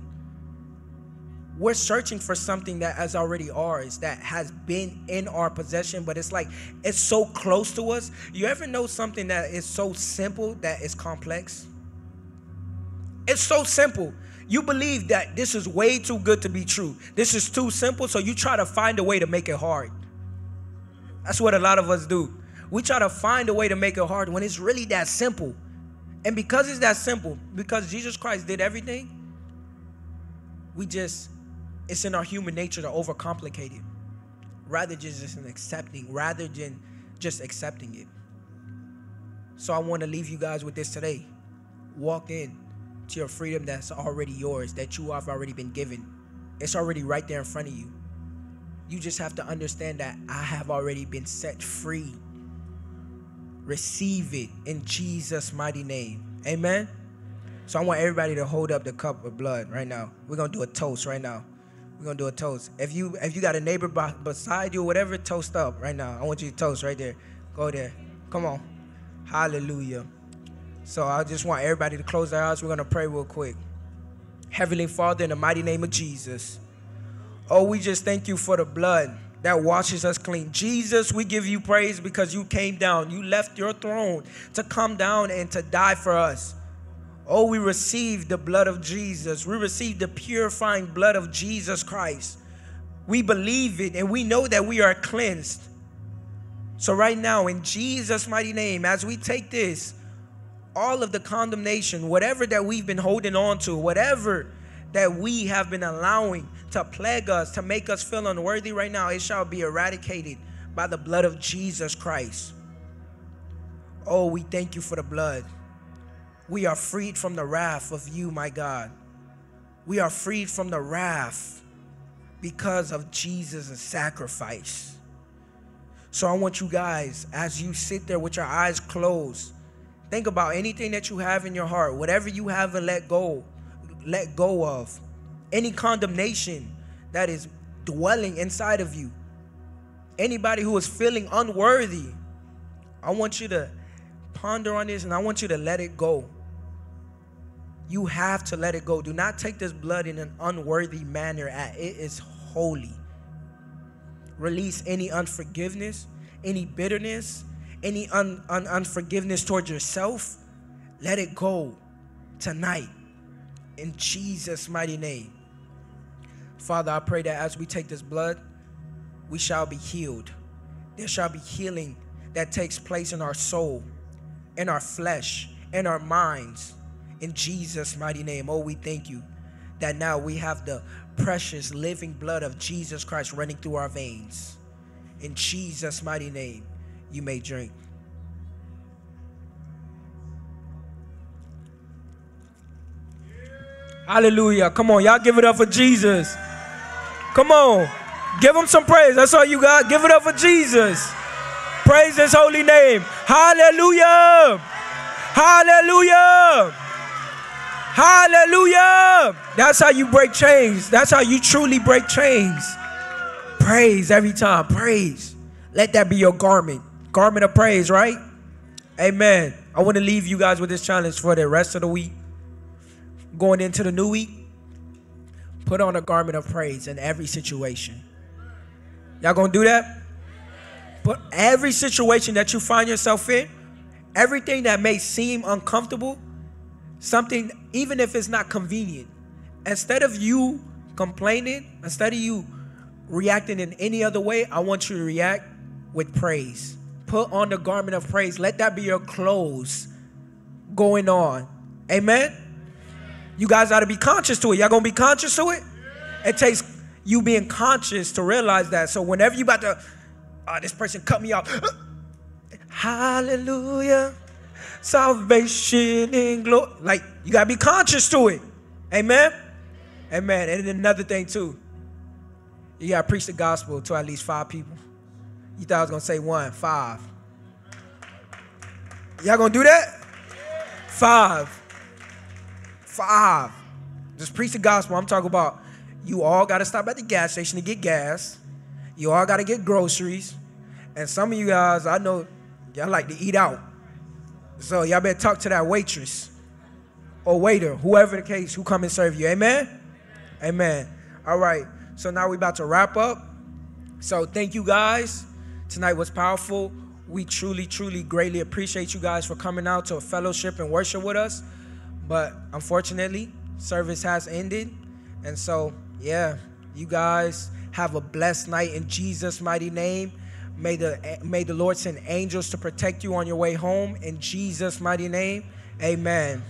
We're searching for something that is already ours, that has been in our possession, but it's like it's so close to us. You ever know something that is so simple that is complex? It's so simple. You believe that this is way too good to be true. This is too simple, so you try to find a way to make it hard. That's what a lot of us do. We try to find a way to make it hard when it's really that simple. And because it's that simple, because Jesus Christ did everything, we just, it's in our human nature to overcomplicate it. Rather than just accepting, rather than just accepting it. So I want to leave you guys with this today. Walk in to your freedom that's already yours, that you have already been given. It's already right there in front of you. You just have to understand that I have already been set free. Receive it in Jesus' mighty name. Amen. So I want everybody to hold up the cup of blood right now. We're gonna do a toast right now. We're gonna do a toast. If you if you got a neighbor by, beside you or whatever, toast up right now. I want you to toast right there. Go there. Come on. Hallelujah. So I just want everybody to close their eyes. We're gonna pray real quick. Heavenly Father, in the mighty name of Jesus. Oh, we just thank you for the blood that washes us clean. Jesus, we give you praise because you came down. You left your throne to come down and to die for us. Oh, we receive the blood of Jesus. We receive the purifying blood of Jesus Christ. We believe it and we know that we are cleansed. So, right now, in Jesus' mighty name, as we take this, all of the condemnation, whatever that we've been holding on to, whatever that we have been allowing to plague us, to make us feel unworthy right now, it shall be eradicated by the blood of Jesus Christ. Oh, we thank you for the blood. We are freed from the wrath of you, my God. We are freed from the wrath because of Jesus' sacrifice. So I want you guys, as you sit there with your eyes closed, think about anything that you have in your heart, whatever you haven't let go, let go of, any condemnation that is dwelling inside of you, anybody who is feeling unworthy, I want you to ponder on this and I want you to let it go. You have to let it go. Do not take this blood in an unworthy manner. It is holy. Release any unforgiveness, any bitterness, any un, un, unforgiveness towards yourself. Let it go tonight in Jesus' mighty name. Father, I pray that as we take this blood, we shall be healed. There shall be healing that takes place in our soul, in our flesh, in our minds. In Jesus' mighty name. Oh, we thank you that now we have the precious living blood of Jesus Christ running through our veins. In Jesus' mighty name, you may drink. Hallelujah. Come on, y'all give it up for Jesus. Come on. Give him some praise. That's all you got. Give it up for Jesus. Praise his holy name. Hallelujah. Hallelujah. Hallelujah. That's how you break chains. That's how you truly break chains. Praise every time. Praise. Let that be your garment. Garment of praise, right? Amen. I want to leave you guys with this challenge for the rest of the week. going into the new week, put on a garment of praise in every situation. Y'all gonna do that? But every situation that you find yourself in, everything that may seem uncomfortable, something, even if it's not convenient, instead of you complaining, instead of you reacting in any other way, I want you to react with praise. Put on the garment of praise. Let that be your clothes going on. Amen. You guys ought to be conscious to it. Y'all gonna be conscious to it? It takes you being conscious to realize that. So whenever you about to, oh, this person cut me off. Hallelujah. Salvation and glory. Like you gotta be conscious to it. Amen. Amen. And another thing too. You gotta preach the gospel to at least five people. You thought I was gonna say one, five. Y'all gonna do that? Five. Five. Just preach the gospel. I'm talking about you all gotta stop at the gas station to get gas. You all gotta get groceries. And some of you guys, I know y'all like to eat out. So y'all better talk to that waitress or waiter, whoever the case, who come and serve you. Amen? Amen. All right. So now we're about to wrap up. So thank you guys. Tonight was powerful. We truly, truly greatly appreciate you guys for coming out to a fellowship and worship with us. But unfortunately, service has ended. And so, yeah, you guys have a blessed night in Jesus' mighty name. May the may the Lord send angels to protect you on your way home in Jesus' mighty name. Amen.